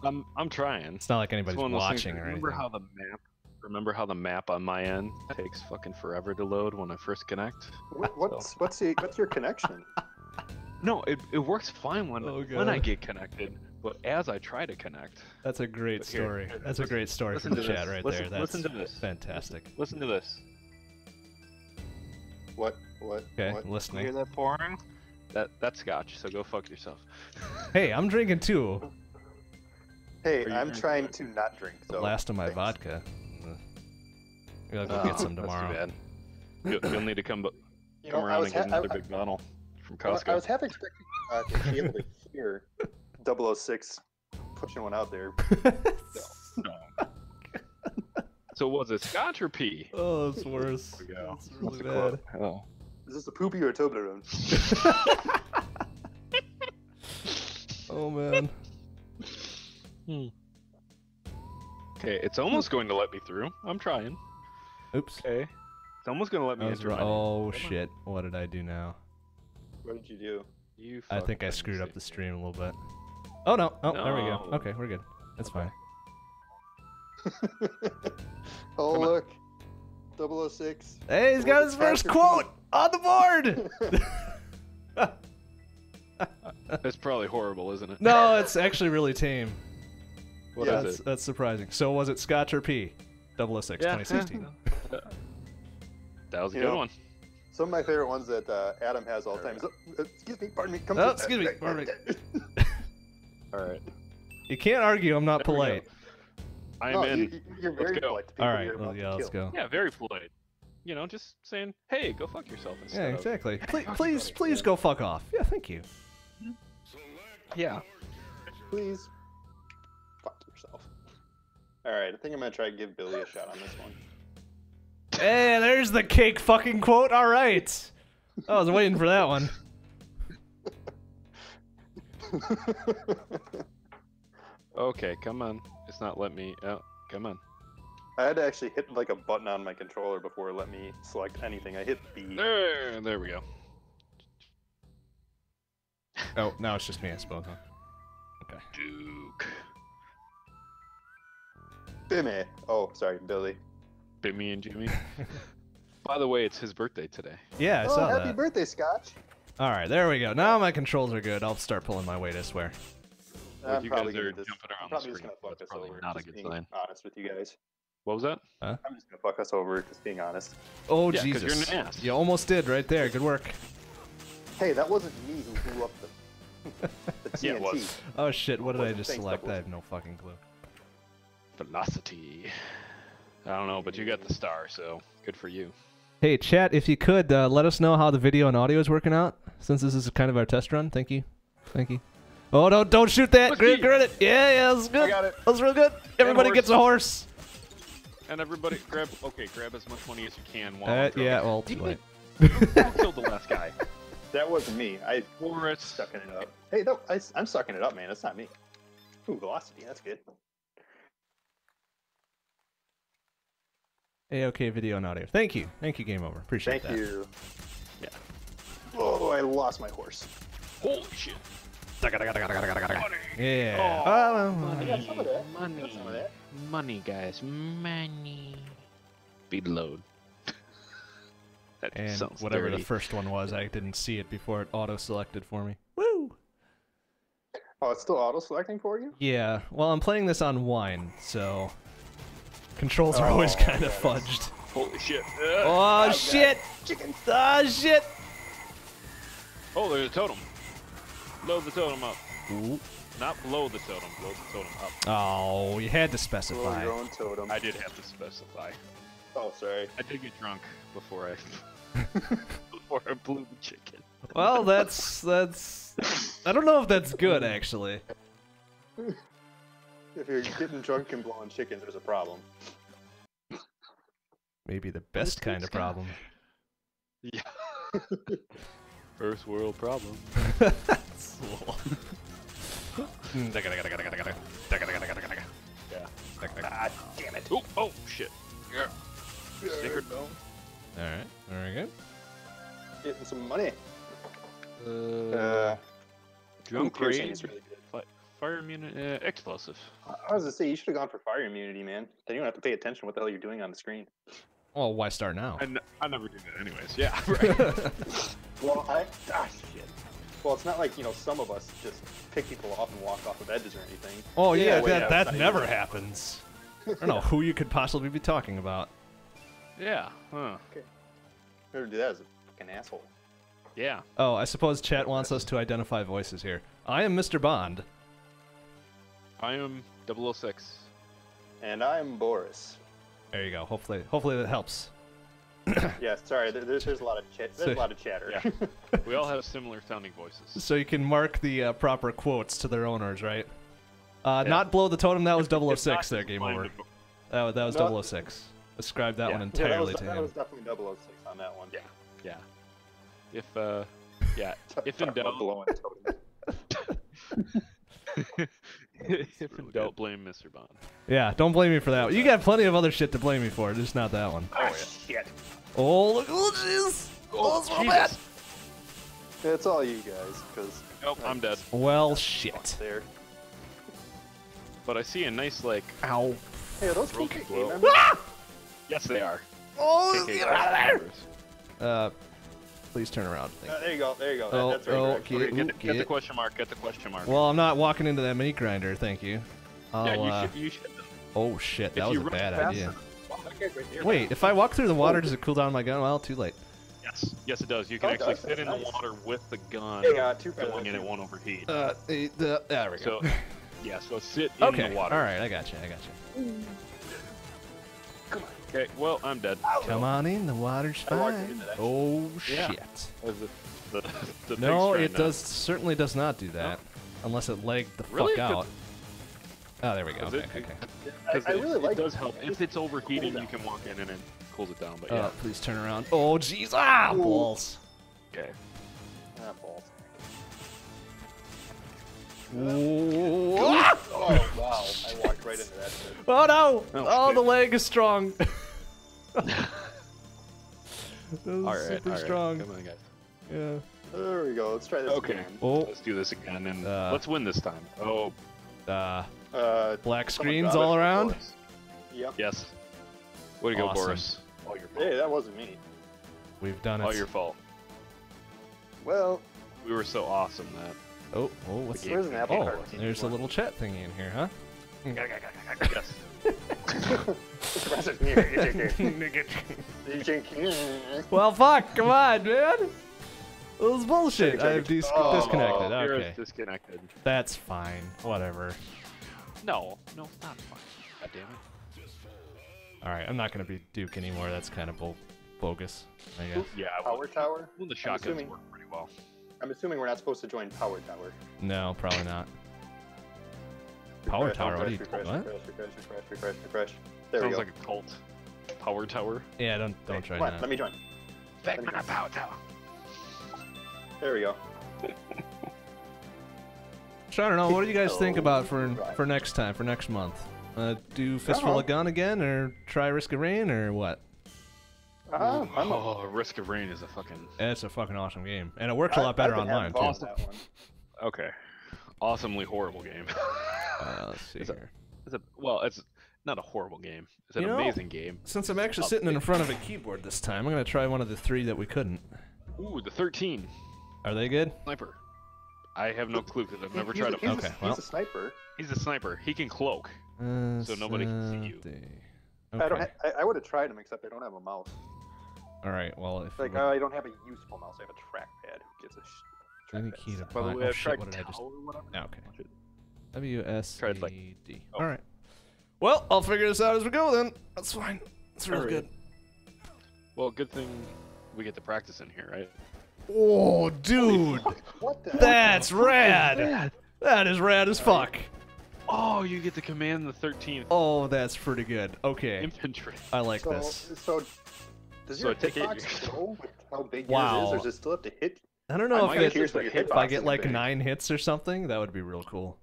Speaker 2: I'm I'm trying.
Speaker 1: It's not like anybody's
Speaker 2: one things-
Speaker 1: watching or
Speaker 2: remember
Speaker 1: anything.
Speaker 2: how the map remember how the map on my end takes fucking forever to load when I first connect?
Speaker 3: What, [LAUGHS] what's what's the, what's your connection? [LAUGHS]
Speaker 2: No, it, it works fine when
Speaker 1: Oh,
Speaker 2: when I get connected, but as I try to connect,
Speaker 1: That's a great
Speaker 2: here,
Speaker 1: story.
Speaker 2: here,
Speaker 1: That's a great story from the
Speaker 2: to
Speaker 1: chat
Speaker 2: this.
Speaker 1: right
Speaker 2: Listen-
Speaker 1: there. That's
Speaker 2: listen to this.
Speaker 1: fantastic.
Speaker 2: listen to this.
Speaker 3: What what
Speaker 1: Okay,
Speaker 3: what?
Speaker 2: You hear that pouring? That that's scotch, so go fuck yourself.
Speaker 1: Hey, I'm drinking too. [LAUGHS]
Speaker 3: Hey,
Speaker 2: you
Speaker 3: I'm trying to not drink.
Speaker 1: The
Speaker 3: So
Speaker 1: last of my
Speaker 3: thanks.
Speaker 1: vodka. Maybe I'll go get some [LAUGHS]
Speaker 2: that's
Speaker 1: tomorrow.
Speaker 2: too bad. You'll, you'll need to come bu-
Speaker 3: You
Speaker 2: come
Speaker 3: know,
Speaker 2: around and get
Speaker 3: ha-
Speaker 2: another
Speaker 3: I-
Speaker 2: big bottle from Costco.
Speaker 3: I was half expecting uh, to be able to hear 006 pushing one out there. [LAUGHS]
Speaker 2: So was it scotch or pee?
Speaker 1: oh, it's worse.
Speaker 2: There we go.
Speaker 1: It's really
Speaker 2: the quote? Oh.
Speaker 3: Is this a poopy or a Toblerone? [LAUGHS]
Speaker 1: Oh man. Hmm.
Speaker 2: Okay, it's almost going to let me through. I'm trying.
Speaker 1: Oops.
Speaker 2: Okay. It's almost going to let me
Speaker 1: I
Speaker 2: enter
Speaker 1: wrong. Oh
Speaker 2: Come on.
Speaker 1: shit. What did I do now?
Speaker 3: What did you do?
Speaker 2: You
Speaker 1: I think I screwed up the stream a little bit. Oh no. Oh, there we go. Okay, we're good. That's fine. [LAUGHS]
Speaker 3: oh
Speaker 2: Come on.
Speaker 3: look, 006.
Speaker 1: Hey, he's got his first quote on the board. [LAUGHS]
Speaker 2: That's probably horrible, isn't it? [LAUGHS]
Speaker 1: no, it's actually really tame.
Speaker 2: What is
Speaker 3: Yeah.
Speaker 1: that's,
Speaker 2: it?
Speaker 1: that's surprising. So was it Scotch or P? 006,
Speaker 2: Yeah.
Speaker 1: 2016. [LAUGHS]
Speaker 2: That was a
Speaker 3: You
Speaker 2: good
Speaker 3: know,
Speaker 2: one.
Speaker 3: Some of my favorite ones that uh, Adam has all the time. is, "Oh, excuse me, pardon me. Come
Speaker 1: Oh, excuse me, pardon me. [LAUGHS]
Speaker 2: All right.
Speaker 1: You can't argue. I'm not
Speaker 2: There
Speaker 1: polite.
Speaker 2: I'm
Speaker 3: no,
Speaker 2: in.
Speaker 3: you, you're
Speaker 2: Let's go.
Speaker 3: polite to
Speaker 1: All right. Well, yeah, let's go.
Speaker 2: Yeah, very polite. You know, just saying, "Hey, go fuck yourself." Instead
Speaker 1: Yeah,
Speaker 2: of-
Speaker 1: exactly. [LAUGHS] Please, please,
Speaker 2: buddy.
Speaker 1: please go fuck off. Yeah, thank you.
Speaker 2: Yeah.
Speaker 3: Please, fuck yourself. All right, I think I'm gonna try to give Billy a shot on this one.
Speaker 1: Hey, there's the cake fucking quote. All right. I was waiting for that one. [LAUGHS]
Speaker 2: Okay, come on. It's not let me. Oh, come on.
Speaker 3: I had to actually hit like a button on my controller before it let me select anything. I hit B.
Speaker 2: There, there we go.
Speaker 1: Oh, now it's just me, I suppose. Huh? Okay.
Speaker 2: Duke.
Speaker 3: Bimmy. Oh, sorry, Billy.
Speaker 2: Bimmy and Jimmy. [LAUGHS] By the way, it's his birthday today.
Speaker 1: Yeah, I
Speaker 3: oh,
Speaker 1: saw
Speaker 3: happy
Speaker 1: that.
Speaker 3: birthday, Scotch.
Speaker 1: All right, there we go. Now my controls are good. I'll start pulling my weight, I swear.
Speaker 3: I'm
Speaker 2: you
Speaker 3: probably
Speaker 2: guys are
Speaker 3: gonna just,
Speaker 2: jumping around
Speaker 3: I'm
Speaker 2: the
Speaker 3: probably just
Speaker 2: screen.
Speaker 3: gonna fuck
Speaker 2: That's
Speaker 3: us
Speaker 2: probably
Speaker 3: over.
Speaker 2: not a good
Speaker 3: being
Speaker 2: sign.
Speaker 3: honest with you guys.
Speaker 2: What was that? Huh?
Speaker 3: I'm just gonna fuck us over, just being honest.
Speaker 1: Oh,
Speaker 2: Yeah, 'cause you're an ass.
Speaker 1: You almost did right there. Good work.
Speaker 3: Hey, that wasn't me who blew up the, [LAUGHS] the TNT.
Speaker 2: Yeah, it was.
Speaker 1: Oh, shit. What did I just select? I have no fucking clue.
Speaker 2: Velocity. I don't know, but you got the star, so good for you.
Speaker 1: Hey, chat, if you could, uh, let us know how the video and audio is working out, since this is kind of our test run. Thank you. Thank you. Oh, don't, don't shoot that.
Speaker 2: Look,
Speaker 1: Grit, it. Yeah, yeah, that was good.
Speaker 2: I got it.
Speaker 1: That was real good. Everybody gets a horse.
Speaker 2: And everybody, grab. Okay, grab as much money as you can while
Speaker 1: Uh,
Speaker 2: I'm
Speaker 1: yeah,
Speaker 2: it.
Speaker 1: well, too late.
Speaker 2: it. Who killed the last guy. [LAUGHS]
Speaker 3: That wasn't me. I
Speaker 2: Boris.
Speaker 3: sucking it up. Hey, that, I, I'm sucking it up, man. That's not me. Ooh, velocity. That's good.
Speaker 1: A-OK video and audio. Thank you. Thank you, Game Over. Appreciate
Speaker 3: Thank
Speaker 1: that.
Speaker 3: Thank you.
Speaker 2: Yeah.
Speaker 3: Oh, I lost my horse.
Speaker 2: Holy shit.
Speaker 1: Yeah.
Speaker 2: Oh,
Speaker 1: Oh,
Speaker 3: I got some of that. I
Speaker 2: Money.
Speaker 3: got some of that.
Speaker 2: Money, guys. Money. Beat load. [LAUGHS] that
Speaker 1: and
Speaker 2: sounds
Speaker 1: whatever
Speaker 2: dirty.
Speaker 1: the first one was, I didn't see it before it auto-selected for me. Woo!
Speaker 3: Oh, it's still auto selecting for you?
Speaker 1: Yeah. Well, I'm playing this on wine, so controls are always
Speaker 3: Oh,
Speaker 1: kind of fudged.
Speaker 2: Holy shit.
Speaker 1: Oh shit!
Speaker 3: Chicken.
Speaker 1: Ah shit!
Speaker 2: Oh, there's a totem. Load the totem up.
Speaker 1: Ooh.
Speaker 2: Not below the totem. Load the totem up.
Speaker 1: Oh, you had to
Speaker 3: Blow
Speaker 1: specify.
Speaker 3: your own totem.
Speaker 2: I did have to specify.
Speaker 3: Oh, sorry.
Speaker 2: I did get drunk before I [LAUGHS] before I blew the chicken.
Speaker 1: Well, that's that's. I don't know if that's good actually. [LAUGHS]
Speaker 3: If you're getting drunk and blowing chickens, there's a problem.
Speaker 1: Maybe the best kind of problem. [LAUGHS]
Speaker 2: Yeah. [LAUGHS] First world problem. [LAUGHS] Yeah.
Speaker 3: Ah, damn it.
Speaker 2: Oh, oh shit. Yeah. Snickered.
Speaker 3: All
Speaker 1: All right, very good.
Speaker 3: Getting some money.
Speaker 2: Uh,
Speaker 3: Uh, piercing
Speaker 2: Upgrade.
Speaker 3: is really good.
Speaker 2: Fi- Fire immunity, uh, explosive.
Speaker 3: I was gonna say you should have gone for fire immunity, man. Then you don't have to pay attention to what the hell you're doing on the screen.
Speaker 1: Well, why start now?
Speaker 2: I, n- I never do that anyways. Yeah. [LAUGHS] Right.
Speaker 3: Well, I ah shit. Well, it's not like you know some of us just pick people off and walk off of edges or anything.
Speaker 1: oh yeah,
Speaker 3: Yeah, wait,
Speaker 1: that that never
Speaker 3: even-
Speaker 1: happens. [LAUGHS] I don't know who you could possibly be talking about.
Speaker 2: yeah. Huh. Okay.
Speaker 3: Whoever did that is a fucking asshole.
Speaker 2: Yeah.
Speaker 1: Oh, I suppose chat wants us to identify voices here. I am Mr. Bond.
Speaker 2: I am 006.
Speaker 3: And I'm Boris.
Speaker 1: There you go. Hopefully, hopefully that helps. [COUGHS]
Speaker 3: Yeah, sorry. There, there's there's a lot of chat. There's
Speaker 1: So-
Speaker 3: a lot of chatter.
Speaker 2: Yeah. [LAUGHS] We all have similar sounding voices.
Speaker 1: So you can mark the uh, proper quotes to their owners, right? Uh,
Speaker 2: Yeah.
Speaker 1: Not blow the totem. That was [LAUGHS]
Speaker 2: If not,
Speaker 1: 006 there. Game over.
Speaker 2: a-
Speaker 1: That, that was
Speaker 3: No.
Speaker 1: 006. Ascribe that
Speaker 2: Yeah.
Speaker 1: one
Speaker 3: Yeah, that
Speaker 1: entirely
Speaker 3: was,
Speaker 1: to
Speaker 3: that
Speaker 1: him.
Speaker 3: was definitely 006 on that one.
Speaker 2: Yeah. Yeah. If uh, yeah. [LAUGHS] If in
Speaker 3: Talk about
Speaker 2: doubt,
Speaker 3: blowing totem.
Speaker 2: If in doubt, blame Mr. Bond.
Speaker 1: Yeah, don't blame me for that. You got plenty of other shit to blame me for, just not that one.
Speaker 3: Oh shit.
Speaker 1: Oh, look, oh, jeez. Oh, it's real bad.
Speaker 3: It's all you guys, because
Speaker 2: Nope, I'm dead.
Speaker 1: Well, shit.
Speaker 3: there.
Speaker 2: But I see a nice like.
Speaker 1: Ow.
Speaker 3: Hey, are those
Speaker 2: glow.
Speaker 3: members?
Speaker 2: Yes, they are.
Speaker 1: Oh,
Speaker 2: KKK
Speaker 1: get out of there.
Speaker 2: members.
Speaker 1: Uh, please turn around.
Speaker 3: Uh, there you go. There you go.
Speaker 1: Oh,
Speaker 3: that's right.
Speaker 1: oh,
Speaker 3: correct.
Speaker 1: okay.
Speaker 2: Okay, get, the,
Speaker 1: Ooh,
Speaker 2: get the question mark. Get the question mark.
Speaker 1: Well, I'm not walking into that meat grinder. Thank you. I'll,
Speaker 2: yeah, you
Speaker 1: uh,
Speaker 2: should. You should.
Speaker 1: Oh shit, that
Speaker 2: If
Speaker 1: was a bad idea.
Speaker 3: Wow, that guy's right.
Speaker 1: Wait, if I walk through the water, does it cool down my gun? Well, too late.
Speaker 2: Yes. Yes, it does. You can
Speaker 3: Oh,
Speaker 2: actually sit in
Speaker 3: Nice.
Speaker 2: the water with the gun
Speaker 3: Hey, uh, two for
Speaker 2: going and it
Speaker 3: one.
Speaker 2: won't overheat.
Speaker 1: Uh, the, there we
Speaker 2: So,
Speaker 1: go. [LAUGHS]
Speaker 2: yeah. So sit in
Speaker 1: okay,
Speaker 2: the water.
Speaker 1: all right, I got you. I got you.
Speaker 2: Okay. Well, I'm dead.
Speaker 1: Come on in, the water's fine.
Speaker 3: into.
Speaker 1: Oh
Speaker 2: Yeah.
Speaker 1: shit.
Speaker 2: The, the, the
Speaker 1: No, it
Speaker 2: trying to-
Speaker 1: does certainly does not do that, unless it legged the
Speaker 2: Really?
Speaker 1: fuck out. Oh, there we go. Okay,
Speaker 2: it-
Speaker 1: okay, okay.
Speaker 3: I really
Speaker 2: it
Speaker 3: like
Speaker 2: does help. If it's overheating,
Speaker 3: Cool
Speaker 2: you can walk in and it cools it down. But
Speaker 1: Uh, please turn around. Oh, jeez. Ah,
Speaker 3: Ooh.
Speaker 1: balls.
Speaker 2: okay.
Speaker 3: Oh wow! I walked right into that. shit.
Speaker 1: Oh no!
Speaker 2: Oh,
Speaker 1: Oh, the leg is strong. [LAUGHS] that was
Speaker 2: All right.
Speaker 1: super
Speaker 2: all right.
Speaker 1: strong.
Speaker 2: Come on, guys.
Speaker 1: Yeah.
Speaker 3: There we go. Let's try this
Speaker 2: Okay.
Speaker 3: again.
Speaker 1: Oh,
Speaker 2: Let's do this again and
Speaker 1: Uh,
Speaker 2: let's win this time. Oh,
Speaker 1: uh,
Speaker 3: Uh,
Speaker 1: black screens
Speaker 3: got it.
Speaker 1: all around.
Speaker 2: Boris.
Speaker 3: yep.
Speaker 2: Yes. Way to go, Boris. All your fault.
Speaker 3: Hey, that wasn't me.
Speaker 1: We've done it.
Speaker 2: All your fault.
Speaker 3: Well,
Speaker 2: We were so awesome that.
Speaker 1: Oh, oh, what's
Speaker 2: The
Speaker 3: where's an apple
Speaker 1: Oh,
Speaker 3: cart?
Speaker 1: there's a little chat thingy in here, huh?
Speaker 2: yes. [LAUGHS]
Speaker 1: well, fuck, come on, man. It was bullshit. I have dis-
Speaker 3: Oh,
Speaker 1: disconnected.
Speaker 2: You're
Speaker 1: Okay,
Speaker 2: disconnected.
Speaker 1: that's fine. Whatever.
Speaker 2: No, no, it's not fine. God damn it.
Speaker 1: All right, I'm not gonna be Duke anymore. That's kind of bo- bogus. I guess.
Speaker 2: Yeah,
Speaker 3: Power tower.
Speaker 2: well, the shotguns work pretty well.
Speaker 3: I'm assuming we're not supposed to join power tower.
Speaker 1: No, probably not. Power
Speaker 3: Refresh,
Speaker 1: tower. What are you?
Speaker 3: refresh,
Speaker 1: What?
Speaker 3: refresh, refresh, refresh, refresh, refresh. There
Speaker 2: Sounds
Speaker 3: we go.
Speaker 2: like a cult. Power tower.
Speaker 1: Yeah, don't don't
Speaker 3: Hey,
Speaker 1: try
Speaker 3: come
Speaker 1: that.
Speaker 3: Let me join.
Speaker 2: Back
Speaker 3: me
Speaker 2: my power tower.
Speaker 3: There we go.
Speaker 1: So I don't know. What do you guys think about for for next time, for next month? Uh, do fistful of gun again, or try risk of rain, or what?
Speaker 3: Uh, I'm a,
Speaker 2: Oh, Risk of Rain is a fucking.
Speaker 1: It's a fucking awesome game, and it works a
Speaker 3: I-
Speaker 1: lot better online too.
Speaker 3: fun that one.
Speaker 2: Okay. Awesomely horrible game.
Speaker 1: Uh, let's [LAUGHS] see
Speaker 2: Is it-
Speaker 1: here.
Speaker 2: it's a, well, it's not a horrible game. It's an
Speaker 1: You know-
Speaker 2: amazing game.
Speaker 1: Since I'm actually sitting in front of a keyboard this time, I'm gonna try one of the three that we couldn't.
Speaker 2: Ooh, the 13
Speaker 1: Are they good?
Speaker 2: sniper. I have no clue because I've never
Speaker 3: He's
Speaker 2: tried
Speaker 3: a,
Speaker 2: him.
Speaker 3: he's,
Speaker 1: Okay,
Speaker 3: a,
Speaker 1: well.
Speaker 3: he's a sniper.
Speaker 2: He's a sniper. He can cloak.
Speaker 1: Uh,
Speaker 2: So nobody can see you.
Speaker 1: Sunday.
Speaker 3: I don't.
Speaker 1: Okay.
Speaker 3: I, I would have tried him, except I don't have a mouse.
Speaker 1: All right. Well, if
Speaker 3: Like
Speaker 1: we-
Speaker 3: I don't have a useful mouse. I have a trackpad. Who gives a sh-
Speaker 1: any
Speaker 3: trackpad
Speaker 1: key to
Speaker 3: sucks.
Speaker 2: By the way,
Speaker 1: oh shit! What did I just?
Speaker 2: Tower or whatever.
Speaker 1: Okay. W S
Speaker 2: Tried, like-
Speaker 1: E D.
Speaker 2: Oh.
Speaker 1: All right. Well, I'll figure this out as we go then. That's fine. That's real
Speaker 2: Alright.
Speaker 1: good.
Speaker 2: Well, good thing we get to practice in here, right?
Speaker 1: Oh, dude,
Speaker 3: What the?
Speaker 1: that's rad. That is rad as fuck.
Speaker 2: Oh, you get to command the 13th
Speaker 1: Oh, that's pretty good. Okay,
Speaker 2: infantry.
Speaker 1: I like
Speaker 3: so,
Speaker 1: this.
Speaker 3: So, does
Speaker 2: So
Speaker 3: your
Speaker 2: I take it
Speaker 3: hitbox
Speaker 2: you're-
Speaker 3: go with how big
Speaker 1: Wow.
Speaker 3: yours is, or does it still have to hit?
Speaker 1: I don't
Speaker 3: I
Speaker 1: know
Speaker 3: might
Speaker 1: if
Speaker 3: be
Speaker 1: it,
Speaker 3: curious what your
Speaker 1: if I get like
Speaker 3: big.
Speaker 1: nine hits or something, that would be real cool.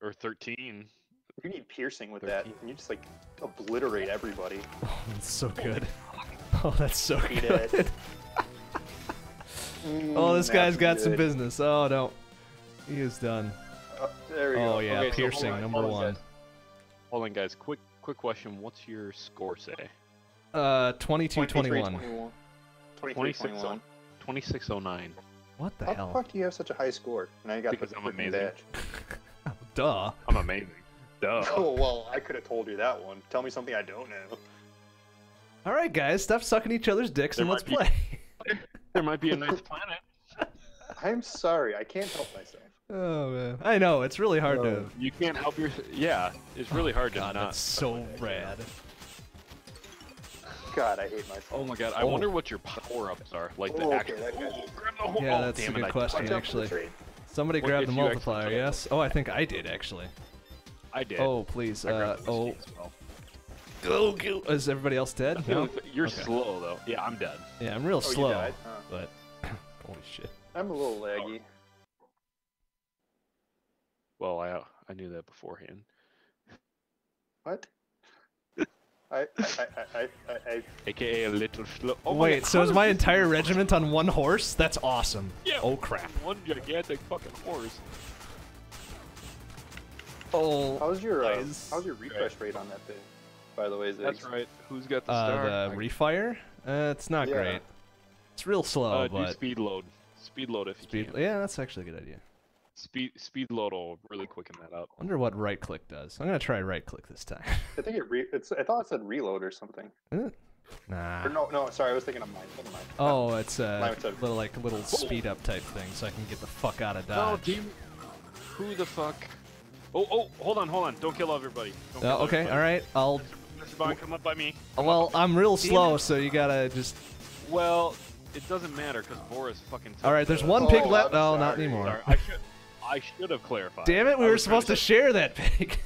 Speaker 2: Or 13.
Speaker 3: You need piercing with that,
Speaker 2: 13.
Speaker 3: and you just like obliterate everybody. [LAUGHS]
Speaker 1: Oh, that's so good. [LAUGHS] Oh, that's so
Speaker 3: Eat
Speaker 1: good.
Speaker 3: it. [LAUGHS]
Speaker 1: Oh,
Speaker 3: Mm,
Speaker 1: this guy's
Speaker 3: that's
Speaker 1: got some business. Oh no. He is done.
Speaker 3: Uh, there we
Speaker 1: Oh
Speaker 3: go.
Speaker 1: yeah,
Speaker 2: Okay,
Speaker 1: piercing
Speaker 2: hold on,
Speaker 1: number
Speaker 3: on,
Speaker 1: one.
Speaker 2: Hold on, guys. Quick, quick question. What's your score say?
Speaker 1: Uh, 22 21.
Speaker 3: 21. 23,
Speaker 2: 26
Speaker 3: 21.
Speaker 2: 2609.
Speaker 1: What the hell?
Speaker 3: How the fuck do you have such a high score? Now you got
Speaker 2: Because
Speaker 3: the
Speaker 2: I'm
Speaker 3: freaking
Speaker 2: amazing.
Speaker 3: badge. [LAUGHS]
Speaker 1: Duh.
Speaker 2: I'm amazing. Duh. [LAUGHS]
Speaker 3: Oh well, I could have told you that one. Tell me something I don't know.
Speaker 1: All right, guys, stop sucking each other's dicks
Speaker 2: There
Speaker 1: and let's
Speaker 2: be-
Speaker 1: play. [LAUGHS]
Speaker 2: There might be a nice planet.
Speaker 3: I'm sorry, I can't help myself.
Speaker 1: oh man, I know it's really hard to.
Speaker 2: You can't help your. Yeah, it's really hard
Speaker 1: Oh, God,
Speaker 2: to not.
Speaker 1: that's so rad.
Speaker 3: God, I hate myself.
Speaker 2: Oh my god, I
Speaker 1: Oh.
Speaker 2: wonder what your power ups are. Like the
Speaker 3: Oh, okay,
Speaker 2: actual.
Speaker 3: that guy-
Speaker 2: Oh, grab the whole-
Speaker 1: Yeah,
Speaker 2: oh,
Speaker 1: that's a good
Speaker 2: it,
Speaker 1: question.
Speaker 3: Watch out for the
Speaker 1: actually. Somebody
Speaker 2: What
Speaker 1: grab the multiplier. Yes. Oh, I think I did actually.
Speaker 2: I did.
Speaker 1: Oh please.
Speaker 2: I
Speaker 1: Uh, oh.
Speaker 2: as well.
Speaker 1: Go, go. Is everybody else dead? [LAUGHS] No.
Speaker 2: You're
Speaker 1: Okay.
Speaker 2: slow though. Yeah, I'm dead.
Speaker 1: Yeah, I'm real
Speaker 3: Oh, you
Speaker 1: slow.
Speaker 3: died? Huh.
Speaker 1: But [COUGHS] holy shit.
Speaker 3: I'm a little laggy.
Speaker 2: Well, I I knew that beforehand.
Speaker 3: What? I, I, I, I, I, I,
Speaker 2: AKA a little slow. Oh
Speaker 1: Wait, so is my entire regiment on one horse? That's awesome.
Speaker 2: Yeah.
Speaker 1: Oh crap.
Speaker 2: One gigantic fucking horse.
Speaker 1: Oh.
Speaker 3: how's your, uh,
Speaker 1: Nice.
Speaker 3: how's your refresh rate on that thing? By the way, Ziggs?
Speaker 2: That's right. Who's got the
Speaker 1: Uh,
Speaker 2: star?
Speaker 1: the refire? Uh, it's not
Speaker 3: Yeah.
Speaker 1: great. It's real slow,
Speaker 2: uh, do
Speaker 1: but
Speaker 2: speed load. Speed load if you
Speaker 1: speed.
Speaker 2: can.
Speaker 1: Yeah, that's actually a good idea.
Speaker 2: Speed speed load will really quicken that up.
Speaker 1: Wonder what right click does. I'm gonna try right click this time.
Speaker 3: I think it re- it's. I thought it said reload or something.
Speaker 1: Nah.
Speaker 3: Or no, no, sorry, I was thinking of mine. Never mind.
Speaker 1: Oh, it's a little like a little speed up type thing, so I can get the fuck out of
Speaker 2: No,
Speaker 1: dodge.
Speaker 2: Who the fuck? Oh, oh, hold on, hold on. Don't kill everybody. Don't kill
Speaker 1: Oh, okay,
Speaker 2: everybody.
Speaker 1: all right. I'll.
Speaker 2: Mr. Bond, come up by me.
Speaker 1: Oh, well, I'm real slow, so you gotta just.
Speaker 2: Well, it doesn't matter because Boris fucking.
Speaker 1: All right, there's
Speaker 2: the-
Speaker 1: one
Speaker 3: Oh,
Speaker 1: pig left.
Speaker 3: I'm
Speaker 1: No, not anymore.
Speaker 2: Sorry, I should. I should have clarified.
Speaker 1: Damn it, we
Speaker 2: I
Speaker 1: were supposed to share that pig.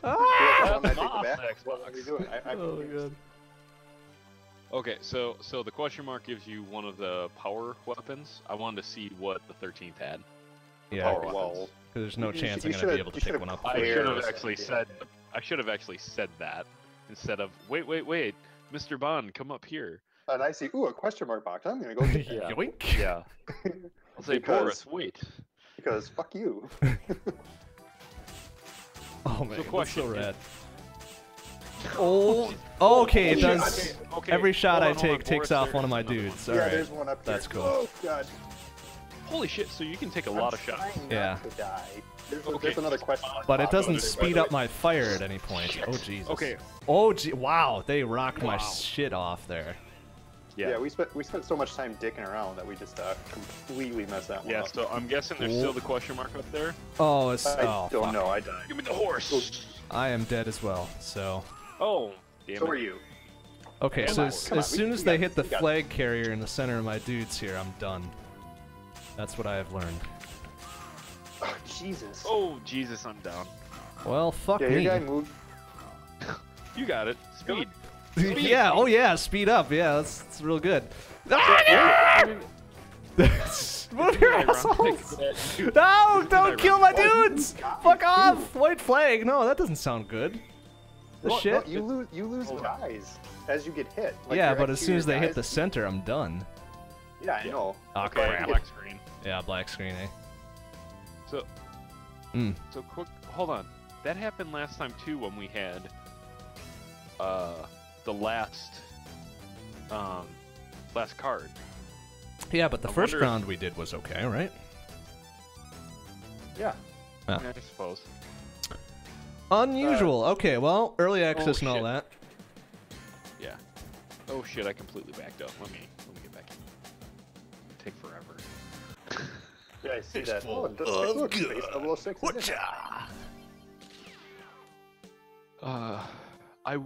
Speaker 3: Why don't I
Speaker 2: That's
Speaker 3: the
Speaker 2: off
Speaker 3: back?
Speaker 2: the
Speaker 3: What are we
Speaker 2: Xbox.
Speaker 3: doing? I, I'm
Speaker 1: oh
Speaker 3: confused.
Speaker 1: god.
Speaker 2: Okay, so so the question mark gives you one of the power weapons. I wanted to see what the 13th had.
Speaker 1: Yeah,
Speaker 3: Power
Speaker 1: 'cause
Speaker 3: well.
Speaker 1: there's no
Speaker 3: You-
Speaker 1: chance
Speaker 3: you
Speaker 1: I'm gonna be able to
Speaker 3: you
Speaker 1: pick one up.
Speaker 2: I should have actually
Speaker 3: something.
Speaker 2: said. I should have actually said that instead of wait, wait, wait, Mr. Bond, come up here.
Speaker 3: And I see, ooh, a question mark box. I'm gonna go [LAUGHS] get that.
Speaker 2: Yeah.
Speaker 1: Yoink.
Speaker 2: Yeah. [LAUGHS] I'll say
Speaker 3: Because-
Speaker 2: Boris, wait.
Speaker 3: because fuck you. [LAUGHS]
Speaker 1: Oh man, that's so
Speaker 2: question,
Speaker 1: rad. Oh, okay, it
Speaker 3: Oh,
Speaker 1: does.
Speaker 3: shit,
Speaker 2: Okay.
Speaker 1: Every shot
Speaker 2: hold
Speaker 1: I
Speaker 2: on, on,
Speaker 1: take takes
Speaker 2: Boris,
Speaker 1: off one of my
Speaker 2: another
Speaker 1: dudes.
Speaker 3: yeah,
Speaker 1: All right.
Speaker 3: there's one up here.
Speaker 1: That's cool.
Speaker 3: Oh god.
Speaker 2: Holy shit! So you can take a
Speaker 3: I'm
Speaker 2: lot of shots.
Speaker 1: Yeah.
Speaker 3: There's,
Speaker 2: Okay.
Speaker 3: there's another question.
Speaker 1: But it doesn't
Speaker 3: there,
Speaker 1: speed up my fire at any point. Oh Jesus.
Speaker 2: Okay.
Speaker 1: Oh gee, wow, they rocked my shit off there.
Speaker 2: Yeah.
Speaker 3: Yeah, we spent we spent so much time dicking around that we just uh, completely messed that one
Speaker 2: Yeah,
Speaker 3: up.
Speaker 2: so I'm guessing there's still the question mark up there.
Speaker 1: Oh, it's
Speaker 3: I
Speaker 1: oh
Speaker 3: don't
Speaker 1: fuck.
Speaker 3: know. I died.
Speaker 2: Give me the horse.
Speaker 1: I am dead as well. So
Speaker 2: Oh, damn
Speaker 3: So
Speaker 2: it.
Speaker 3: are you.
Speaker 1: okay,
Speaker 2: Come
Speaker 1: so
Speaker 2: on,
Speaker 1: as,
Speaker 3: come on,
Speaker 1: as
Speaker 3: we-
Speaker 1: soon
Speaker 3: we
Speaker 1: as they
Speaker 3: got-
Speaker 1: hit the
Speaker 3: we got-
Speaker 1: flag carrier in the center of my dudes here, I'm done. That's what I have learned.
Speaker 3: Oh, Jesus.
Speaker 2: Oh, Jesus, I'm down.
Speaker 1: Well, fuck
Speaker 3: yeah,
Speaker 1: me.
Speaker 3: your guy moved. [LAUGHS]
Speaker 2: You got it. Speed.
Speaker 1: Yeah, oh yeah, speed up. Yeah, that's, that's real good. [LAUGHS] Move your
Speaker 2: ironic
Speaker 1: assholes!
Speaker 2: that you-
Speaker 1: No,
Speaker 2: Isn't
Speaker 1: don't kill my dudes! Fuck off! White flag. No, that doesn't sound good. The
Speaker 3: No, no,
Speaker 1: shit.
Speaker 3: you lose you lose
Speaker 2: Hold on.
Speaker 3: guys as you get hit. Like,
Speaker 1: yeah, but as soon as they hit the center, I'm done.
Speaker 3: Yeah, I know.
Speaker 1: Oh
Speaker 2: Okay,
Speaker 1: crap.
Speaker 2: black screen.
Speaker 1: Yeah, black screen, eh?
Speaker 2: So,
Speaker 1: Mm.
Speaker 2: so quick. Hold on. That happened last time too when we had uh the last um last card.
Speaker 1: Yeah, but the
Speaker 2: I
Speaker 1: first
Speaker 2: wonder if-
Speaker 1: round we did was okay, right?
Speaker 3: Yeah.
Speaker 1: Ah.
Speaker 2: I suppose.
Speaker 1: Unusual. okay, well, early access and all
Speaker 2: shit.
Speaker 1: that.
Speaker 2: Yeah. Oh shit! I completely backed up. Let me let me get back in. Take forever.
Speaker 3: Yeah, I see [LAUGHS]
Speaker 1: It's
Speaker 3: that.
Speaker 1: full
Speaker 3: Oh, it does,
Speaker 1: of
Speaker 3: look, Space
Speaker 1: good.
Speaker 3: 006 is in it.
Speaker 2: Uh, I.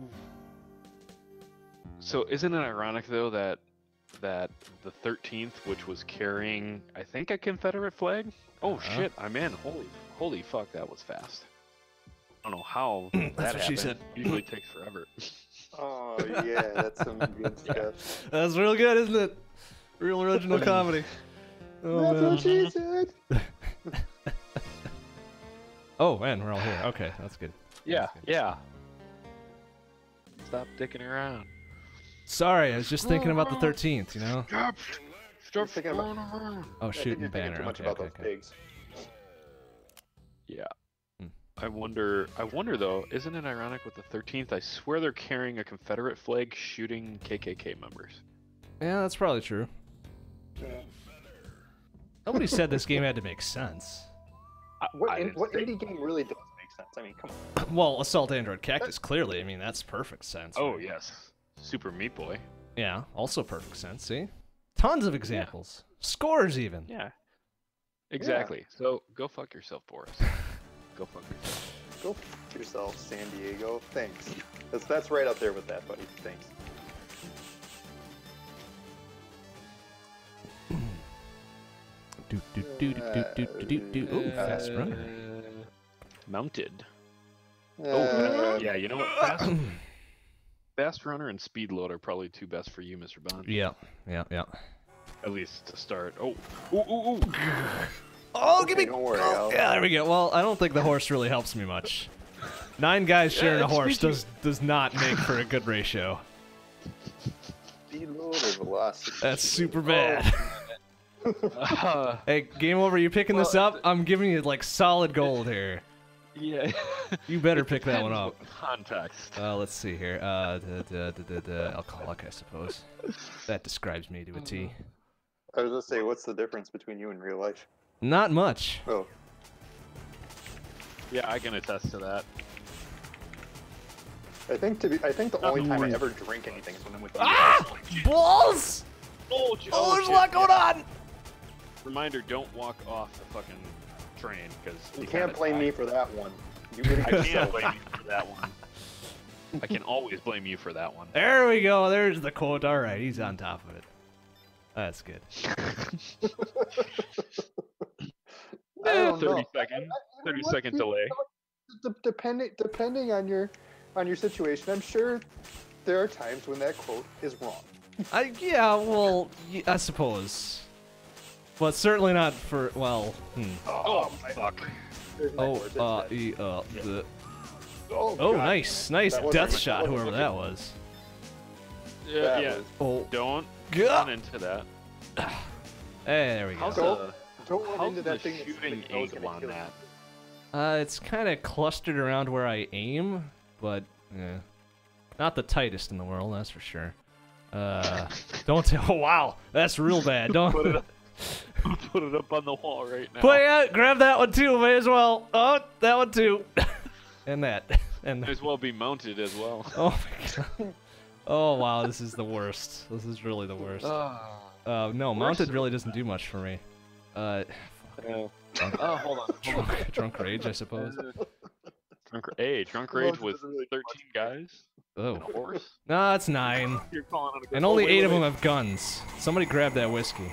Speaker 2: w- So isn't it ironic though that that the 13th, which was carrying, I think, a Confederate flag? Oh
Speaker 1: Uh-huh.
Speaker 2: shit! I'm in. Holy holy fuck! That was fast. I don't know how [CLEARS THROAT] that
Speaker 1: That's what she
Speaker 2: happened.
Speaker 1: said.
Speaker 2: Usually takes forever. [LAUGHS] [LAUGHS]
Speaker 3: Oh yeah, that's some good [LAUGHS] stuff.
Speaker 1: That's real good, isn't it? Real original comedy. Oh,
Speaker 3: that's
Speaker 1: man.
Speaker 3: what she said.
Speaker 1: oh, man, we're all here. Okay, that's good.
Speaker 2: yeah,
Speaker 1: That's good.
Speaker 2: yeah. Stop dicking around.
Speaker 1: Sorry, I was just thinking about the 13th, you know?
Speaker 2: Stop, Start
Speaker 3: thinking about-
Speaker 2: around.
Speaker 1: Oh,
Speaker 3: I
Speaker 1: shooting banner.
Speaker 3: Too much
Speaker 1: Okay,
Speaker 3: about
Speaker 1: okay,
Speaker 3: those
Speaker 1: okay.
Speaker 3: pigs.
Speaker 2: Yeah.
Speaker 1: Hmm.
Speaker 2: I wonder. I wonder though. Isn't it ironic with the 13th? I swear they're carrying a Confederate flag, shooting KKK members.
Speaker 1: Yeah, that's probably true.
Speaker 3: Yeah.
Speaker 1: Nobody said this game [LAUGHS] had to make sense.
Speaker 2: I,
Speaker 3: What,
Speaker 2: I
Speaker 3: in, what
Speaker 2: say-
Speaker 3: indie game really does make sense? I mean, come on. [LAUGHS]
Speaker 1: Well, Assault Android Cactus, clearly. I mean, that's perfect sense.
Speaker 2: Oh
Speaker 1: right?
Speaker 2: yes, Super Meat Boy.
Speaker 1: Yeah, also perfect sense. See? Tons of examples. Scores, even.
Speaker 2: Yeah. Exactly. So go fuck yourself, Boris. [LAUGHS] go fuck yourself.
Speaker 3: Go f- yourself, San Diego. Thanks. That's, that's right up there with that, buddy. Thanks. [CLEARS THROAT]
Speaker 1: Do, do, do, do, do, do, do, do, do. Ooh, fast runner.
Speaker 2: Mounted.
Speaker 3: Uh,
Speaker 2: Oh, yeah. You know what? Fast, [CLEARS THROAT] fast runner and speed load are probably two best for you, Mr. Bond.
Speaker 1: Yeah, yeah, yeah.
Speaker 2: At least to start. Oh, ooh, ooh, ooh. [SIGHS]
Speaker 1: Oh,
Speaker 3: Okay, don't worry,
Speaker 1: oh, yeah, there we go. Well, I don't think the horse really helps me much. Nine guys sharing a horse
Speaker 2: speaking-
Speaker 1: does does not make for a good ratio.
Speaker 3: Speed load or velocity?
Speaker 1: That's super bad.
Speaker 2: Uh, [LAUGHS]
Speaker 1: Hey, game over. You picking this up? I'm giving you like solid gold here.
Speaker 2: Yeah.
Speaker 1: You better pick that one up.
Speaker 2: Context.
Speaker 1: Uh, let's see here. Uh, the, the, the, the, the alcoholic, I suppose. That describes me to a T.
Speaker 3: I was gonna say, what's the difference between you and real life?
Speaker 1: Not much.
Speaker 3: Oh,
Speaker 2: Yeah, I can attest to that.
Speaker 3: I think to be, I think the only time I ever drink anything is when I'm with you.
Speaker 1: Ah! Balls!
Speaker 2: Oh, j-
Speaker 1: Oh, there's a
Speaker 2: shit,
Speaker 1: lot going
Speaker 2: yeah.
Speaker 1: on!
Speaker 2: Reminder: Don't walk off the fucking train because
Speaker 3: You can't blame me for that one. You [LAUGHS]
Speaker 2: I can't blame you for that one. I can always blame you for that one.
Speaker 1: There we go. There's the quote. All right, he's on top of it. That's good. [LAUGHS] [LAUGHS]
Speaker 3: I
Speaker 2: Eh,
Speaker 3: don't
Speaker 2: 30
Speaker 3: know.
Speaker 2: second,
Speaker 3: I- I-
Speaker 2: 30
Speaker 3: what
Speaker 2: second
Speaker 3: do-
Speaker 2: delay.
Speaker 3: d- depending depending on your on your situation, I'm sure there are times when that quote is wrong.
Speaker 1: I yeah. Well, I suppose, but certainly not for well. Hmm.
Speaker 2: Oh, fuck.
Speaker 3: My
Speaker 1: Oh,
Speaker 3: words,
Speaker 1: uh, e, uh, the.
Speaker 3: oh,
Speaker 1: Oh, nice, nice
Speaker 3: That
Speaker 1: death shot.
Speaker 3: that
Speaker 1: Whoever
Speaker 3: wasn't
Speaker 1: that was.
Speaker 2: Yeah,
Speaker 3: That
Speaker 2: yeah.
Speaker 3: was-
Speaker 1: Oh,
Speaker 2: Don't
Speaker 1: Gah!
Speaker 2: run into that.
Speaker 1: Hey, there we go.
Speaker 2: How's
Speaker 3: Don't-
Speaker 2: the,
Speaker 3: Don't run
Speaker 2: how's
Speaker 3: into
Speaker 2: the
Speaker 3: that thing.
Speaker 2: shooting angle on that?
Speaker 1: Uh, it's kind of clustered around where I aim, but yeah, not the tightest in the world, that's for sure. Uh, don't [LAUGHS] tell. Oh, wow, that's real bad. Don't
Speaker 2: Put it up. Put it up on the wall right now.
Speaker 1: Play it. Grab that one too. May as well. Oh, that one too. [LAUGHS] and that. [LAUGHS] And
Speaker 2: Might as well be mounted as well. [LAUGHS]
Speaker 1: oh my god. Oh wow, this is the worst. This is really the worst. Uh, no, mounted really doesn't do much for me. Uh,
Speaker 2: Oh, oh, hold on.
Speaker 1: Drunk, drunk rage, I suppose.
Speaker 2: Drunk, hey, drunk rage with
Speaker 3: really
Speaker 2: 13 guys
Speaker 1: Oh,
Speaker 2: and a horse.
Speaker 1: no, it's nine,
Speaker 2: You're calling it a
Speaker 1: and only eight of them have guns. Somebody grab that whiskey.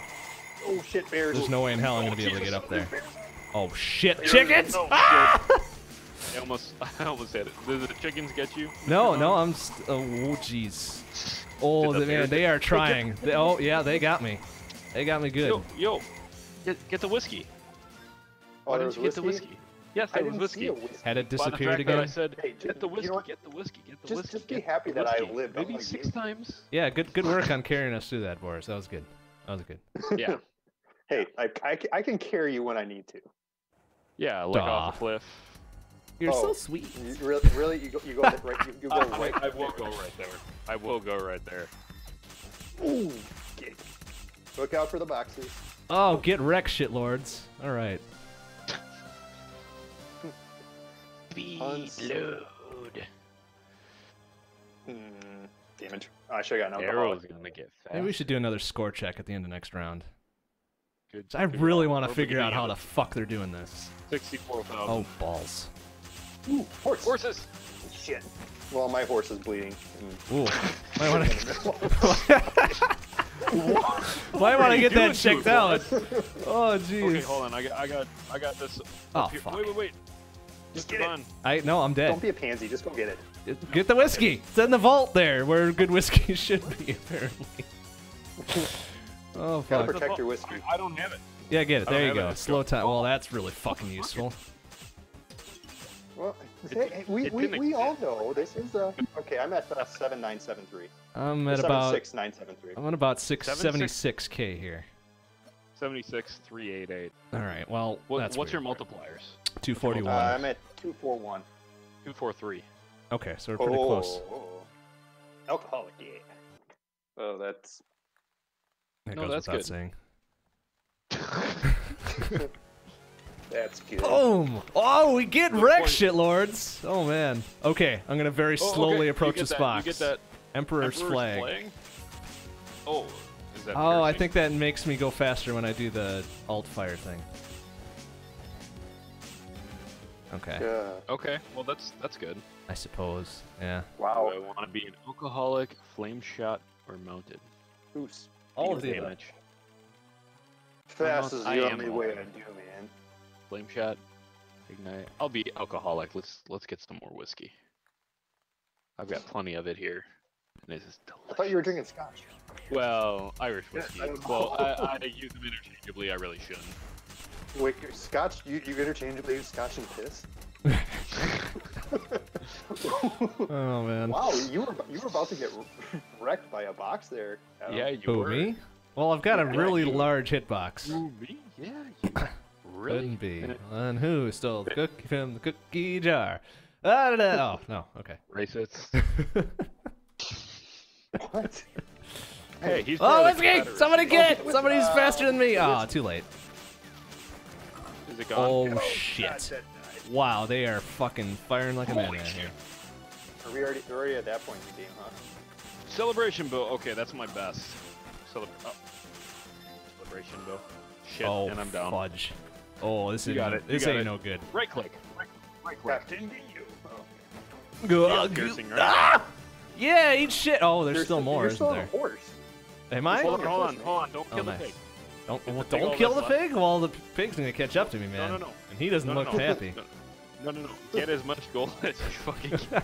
Speaker 3: Oh shit, bears.
Speaker 1: There's no way in hell I'm gonna be able to get up there. Oh shit, chickens!
Speaker 2: Oh,
Speaker 1: Ah! [LAUGHS]
Speaker 2: I almost, [LAUGHS] I almost said it. Did the chickens get you?
Speaker 1: No, no, I'm. St- oh, jeez. Oh,
Speaker 2: the
Speaker 1: the, man, they are trying. They, oh, yeah, they got me. They got me good.
Speaker 2: Yo, yo, get, get the whiskey.
Speaker 3: Oh,
Speaker 2: Why didn't
Speaker 3: was
Speaker 2: you get the whiskey? Yes,
Speaker 3: I
Speaker 2: was
Speaker 3: didn't
Speaker 2: whiskey.
Speaker 3: whiskey.
Speaker 1: Had it disappeared
Speaker 2: fact that I said,
Speaker 3: Hey,
Speaker 2: get the
Speaker 3: you
Speaker 2: whiskey,
Speaker 3: know
Speaker 2: get the whiskey, get the
Speaker 3: Just-
Speaker 2: whiskey.
Speaker 3: just be happy that I lived,
Speaker 2: Maybe six
Speaker 3: you.
Speaker 2: times.
Speaker 1: Yeah, good good work on carrying us through that, Boris. That was good. That was good.
Speaker 2: Yeah, [LAUGHS]
Speaker 3: Hey, I, I, I can carry you when I need to.
Speaker 2: yeah, like
Speaker 1: Duh.
Speaker 2: off a cliff.
Speaker 1: You're
Speaker 3: Oh.
Speaker 1: so sweet.
Speaker 3: You really, really, you go, you go right, you, you go [LAUGHS]
Speaker 2: I,
Speaker 3: right.
Speaker 2: I will go right there. I will go right there.
Speaker 3: Ooh, get it. Look out for the boxes.
Speaker 1: Oh, get wrecked, shitlords. All right. [LAUGHS]
Speaker 3: Uns-
Speaker 2: load.
Speaker 3: Hmm, damage. Oh, I should have gotten
Speaker 2: Arrow's gonna get fast.
Speaker 1: Maybe we should do another score check at the end of next round.
Speaker 2: Good,
Speaker 1: I really want to figure out how the fuck they're doing this.
Speaker 2: Sixty-four thousand.
Speaker 1: Oh, balls.
Speaker 3: Ooh, horse.
Speaker 2: horses.
Speaker 3: Shit. Well, my horse is bleeding.
Speaker 1: Ooh. [LAUGHS] Might want
Speaker 3: In
Speaker 1: to.
Speaker 3: the.
Speaker 1: Might want to get that checked out. Oh,
Speaker 2: Okay,
Speaker 1: jeez.
Speaker 2: hold on. I got, I got, I got this.
Speaker 1: Oh, fuck.
Speaker 2: Wait, wait, wait.
Speaker 3: Just
Speaker 2: Mr.
Speaker 3: get it.
Speaker 1: I no, I'm dead.
Speaker 3: Don't be a pansy. Just go get it.
Speaker 1: Get the whiskey. It's in the vault there, where good whiskey [LAUGHS] should be, apparently. [LAUGHS] Oh
Speaker 3: Gotta
Speaker 1: fuck.
Speaker 3: protect your whiskey.
Speaker 2: I, I don't have it.
Speaker 1: Yeah, get it. There you
Speaker 2: have it.
Speaker 1: go. Slow time. Well, that's really fucking useful. [LAUGHS]
Speaker 3: Well,
Speaker 2: It
Speaker 3: hey, we, we, we all know this is a. okay. I'm at uh, seven nine seven three.
Speaker 1: I'm at about
Speaker 3: six nine seven three.
Speaker 1: I'm at about
Speaker 2: Seven, six-
Speaker 1: 676k here. 76388. Alright, Well,
Speaker 2: What,
Speaker 1: that's
Speaker 2: what's
Speaker 1: weird.
Speaker 2: your multipliers?
Speaker 1: 241.
Speaker 3: Uh, I'm at two four one.
Speaker 2: 243.
Speaker 1: okay, so we're pretty close.
Speaker 3: Oh, alcoholic. Yeah. Oh, that's
Speaker 1: That
Speaker 2: No,
Speaker 1: goes
Speaker 2: that's
Speaker 1: without
Speaker 2: good.
Speaker 1: saying. [LAUGHS]
Speaker 3: that's good.
Speaker 1: Boom! Oh, we get
Speaker 2: Good
Speaker 1: wrecked,
Speaker 2: point.
Speaker 1: shitlords. Oh man. Okay, I'm gonna very
Speaker 2: Oh, okay,
Speaker 1: slowly
Speaker 2: you
Speaker 1: approach this
Speaker 2: that-
Speaker 1: box.
Speaker 2: You get that
Speaker 1: Emperor's,
Speaker 2: Emperor's
Speaker 1: flag.
Speaker 2: Oh, is that
Speaker 1: Oh, I think that makes me go faster when I do the alt fire thing. Okay,
Speaker 3: Yeah.
Speaker 2: Okay, well that's that's good.
Speaker 1: I suppose. Yeah. Wow.
Speaker 2: Do
Speaker 3: Wow.
Speaker 2: I want to be an alcoholic, flame shot, or mounted?
Speaker 3: Who's
Speaker 1: All of the above.
Speaker 2: damage.
Speaker 3: fast is the only way to do, man.
Speaker 2: Flame shot, ignite. I'll be alcoholic. Let's let's get some more whiskey. I've got plenty of it here, and this is delicious.
Speaker 3: I thought you were drinking scotch.
Speaker 2: Well, Irish
Speaker 3: Yeah,
Speaker 2: whiskey.
Speaker 3: I
Speaker 2: well. I, I use them interchangeably. I really shouldn't.
Speaker 3: Wait, scotch? You, you interchangeably use scotch and piss? [LAUGHS] [LAUGHS]
Speaker 1: Oh man.
Speaker 3: wow, you were you were about to get [LAUGHS] wrecked by a box there. Adam.
Speaker 2: Yeah, you
Speaker 1: Who
Speaker 2: were.
Speaker 1: me? Well, I've got a really
Speaker 2: you-
Speaker 1: large hitbox.
Speaker 2: Who, me? Yeah, you [COUGHS] really.
Speaker 1: Couldn't be.
Speaker 2: And
Speaker 1: who stole the cookie from the cookie jar? Ah, da, da. Oh no. Okay.
Speaker 2: Racist. [LAUGHS]
Speaker 3: What?
Speaker 2: Hey, he's.
Speaker 1: Oh,
Speaker 2: part
Speaker 1: let's
Speaker 2: the
Speaker 1: get! Somebody get!
Speaker 3: with-
Speaker 1: Somebody's
Speaker 3: uh,
Speaker 1: faster than me!
Speaker 3: with-
Speaker 1: Oh, too late.
Speaker 2: Is it gone?
Speaker 1: Oh
Speaker 3: God,
Speaker 1: shit!
Speaker 3: that died.
Speaker 1: Wow, they are fucking firing like a
Speaker 2: Holy
Speaker 1: madman here.
Speaker 3: Are we already we're already at that point in the game, huh?
Speaker 2: Celebration bow. Okay, that's my best. Celebra- oh. Celebration bow. Shit,
Speaker 1: Oh,
Speaker 2: and I'm down.
Speaker 1: fudge. Oh, this
Speaker 2: You
Speaker 1: ain't
Speaker 2: got it,
Speaker 1: this
Speaker 2: got
Speaker 1: ain't
Speaker 2: it.
Speaker 1: no good.
Speaker 2: Right click. Right, right click.
Speaker 3: Crap, didn't get you. Oh.
Speaker 1: Go,
Speaker 2: got
Speaker 1: uh,
Speaker 2: piercing, right?
Speaker 1: ah! Yeah, eat shit. Oh, there's
Speaker 3: You're
Speaker 1: still more,
Speaker 3: you're
Speaker 1: isn't
Speaker 3: still on
Speaker 1: there?
Speaker 3: horse.
Speaker 1: Am I?
Speaker 2: Hold on, hold on, hold on. Don't
Speaker 1: Oh,
Speaker 2: kill
Speaker 1: nice.
Speaker 2: the pig.
Speaker 1: Don't well,
Speaker 2: the pig
Speaker 1: don't kill the
Speaker 2: left.
Speaker 1: pig. Well, the pig's gonna catch up to me, man.
Speaker 2: No, no, no.
Speaker 1: And he doesn't
Speaker 2: No, no,
Speaker 1: look
Speaker 2: no.
Speaker 1: happy. [LAUGHS]
Speaker 2: No, no, no. Get as much gold [LAUGHS] as you fucking can.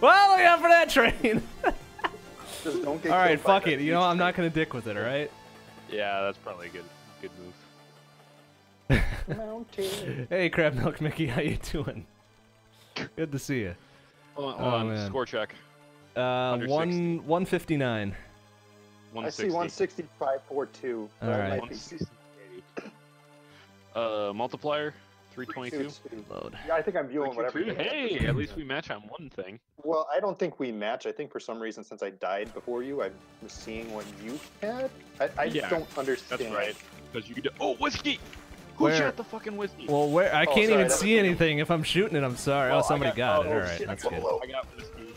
Speaker 1: Well, look out for that train. [LAUGHS]
Speaker 3: Just don't get
Speaker 1: all right, fuck it. You know, I'm not gonna dick with it. All right.
Speaker 2: Yeah, that's probably a good, good move.
Speaker 3: mountain. [LAUGHS]
Speaker 1: Hey, Crab Milk Mickey, how you doing? Good to see you.
Speaker 2: Hold on,
Speaker 1: Oh,
Speaker 2: on.
Speaker 1: man.
Speaker 2: Score check.
Speaker 1: Uh,
Speaker 2: Under
Speaker 1: one 159.
Speaker 3: I see
Speaker 2: 160.
Speaker 3: 165.42.
Speaker 1: All
Speaker 3: That
Speaker 1: right.
Speaker 3: might be
Speaker 2: 160. Uh, multiplier, 322.
Speaker 3: 322.
Speaker 1: Load.
Speaker 3: Yeah, I think I'm viewing whatever. you
Speaker 2: Hey, at least we match on one thing.
Speaker 3: Well, I don't think we match. I think for some reason, since I died before you, I'm seeing what you had. I, I
Speaker 2: Yeah,
Speaker 3: don't understand.
Speaker 2: That's right. Because you could. Oh, whiskey! Who
Speaker 1: Where?
Speaker 2: shot the fucking whiskey?
Speaker 1: Well, where I
Speaker 3: Oh,
Speaker 1: can't
Speaker 3: sorry,
Speaker 1: even see
Speaker 3: was-
Speaker 1: anything if I'm shooting it. I'm sorry.
Speaker 3: Oh, well,
Speaker 1: oh, somebody
Speaker 3: got-
Speaker 1: got, it.
Speaker 3: oh,
Speaker 1: All right,
Speaker 3: shit,
Speaker 1: that's good.
Speaker 2: I got whiskey.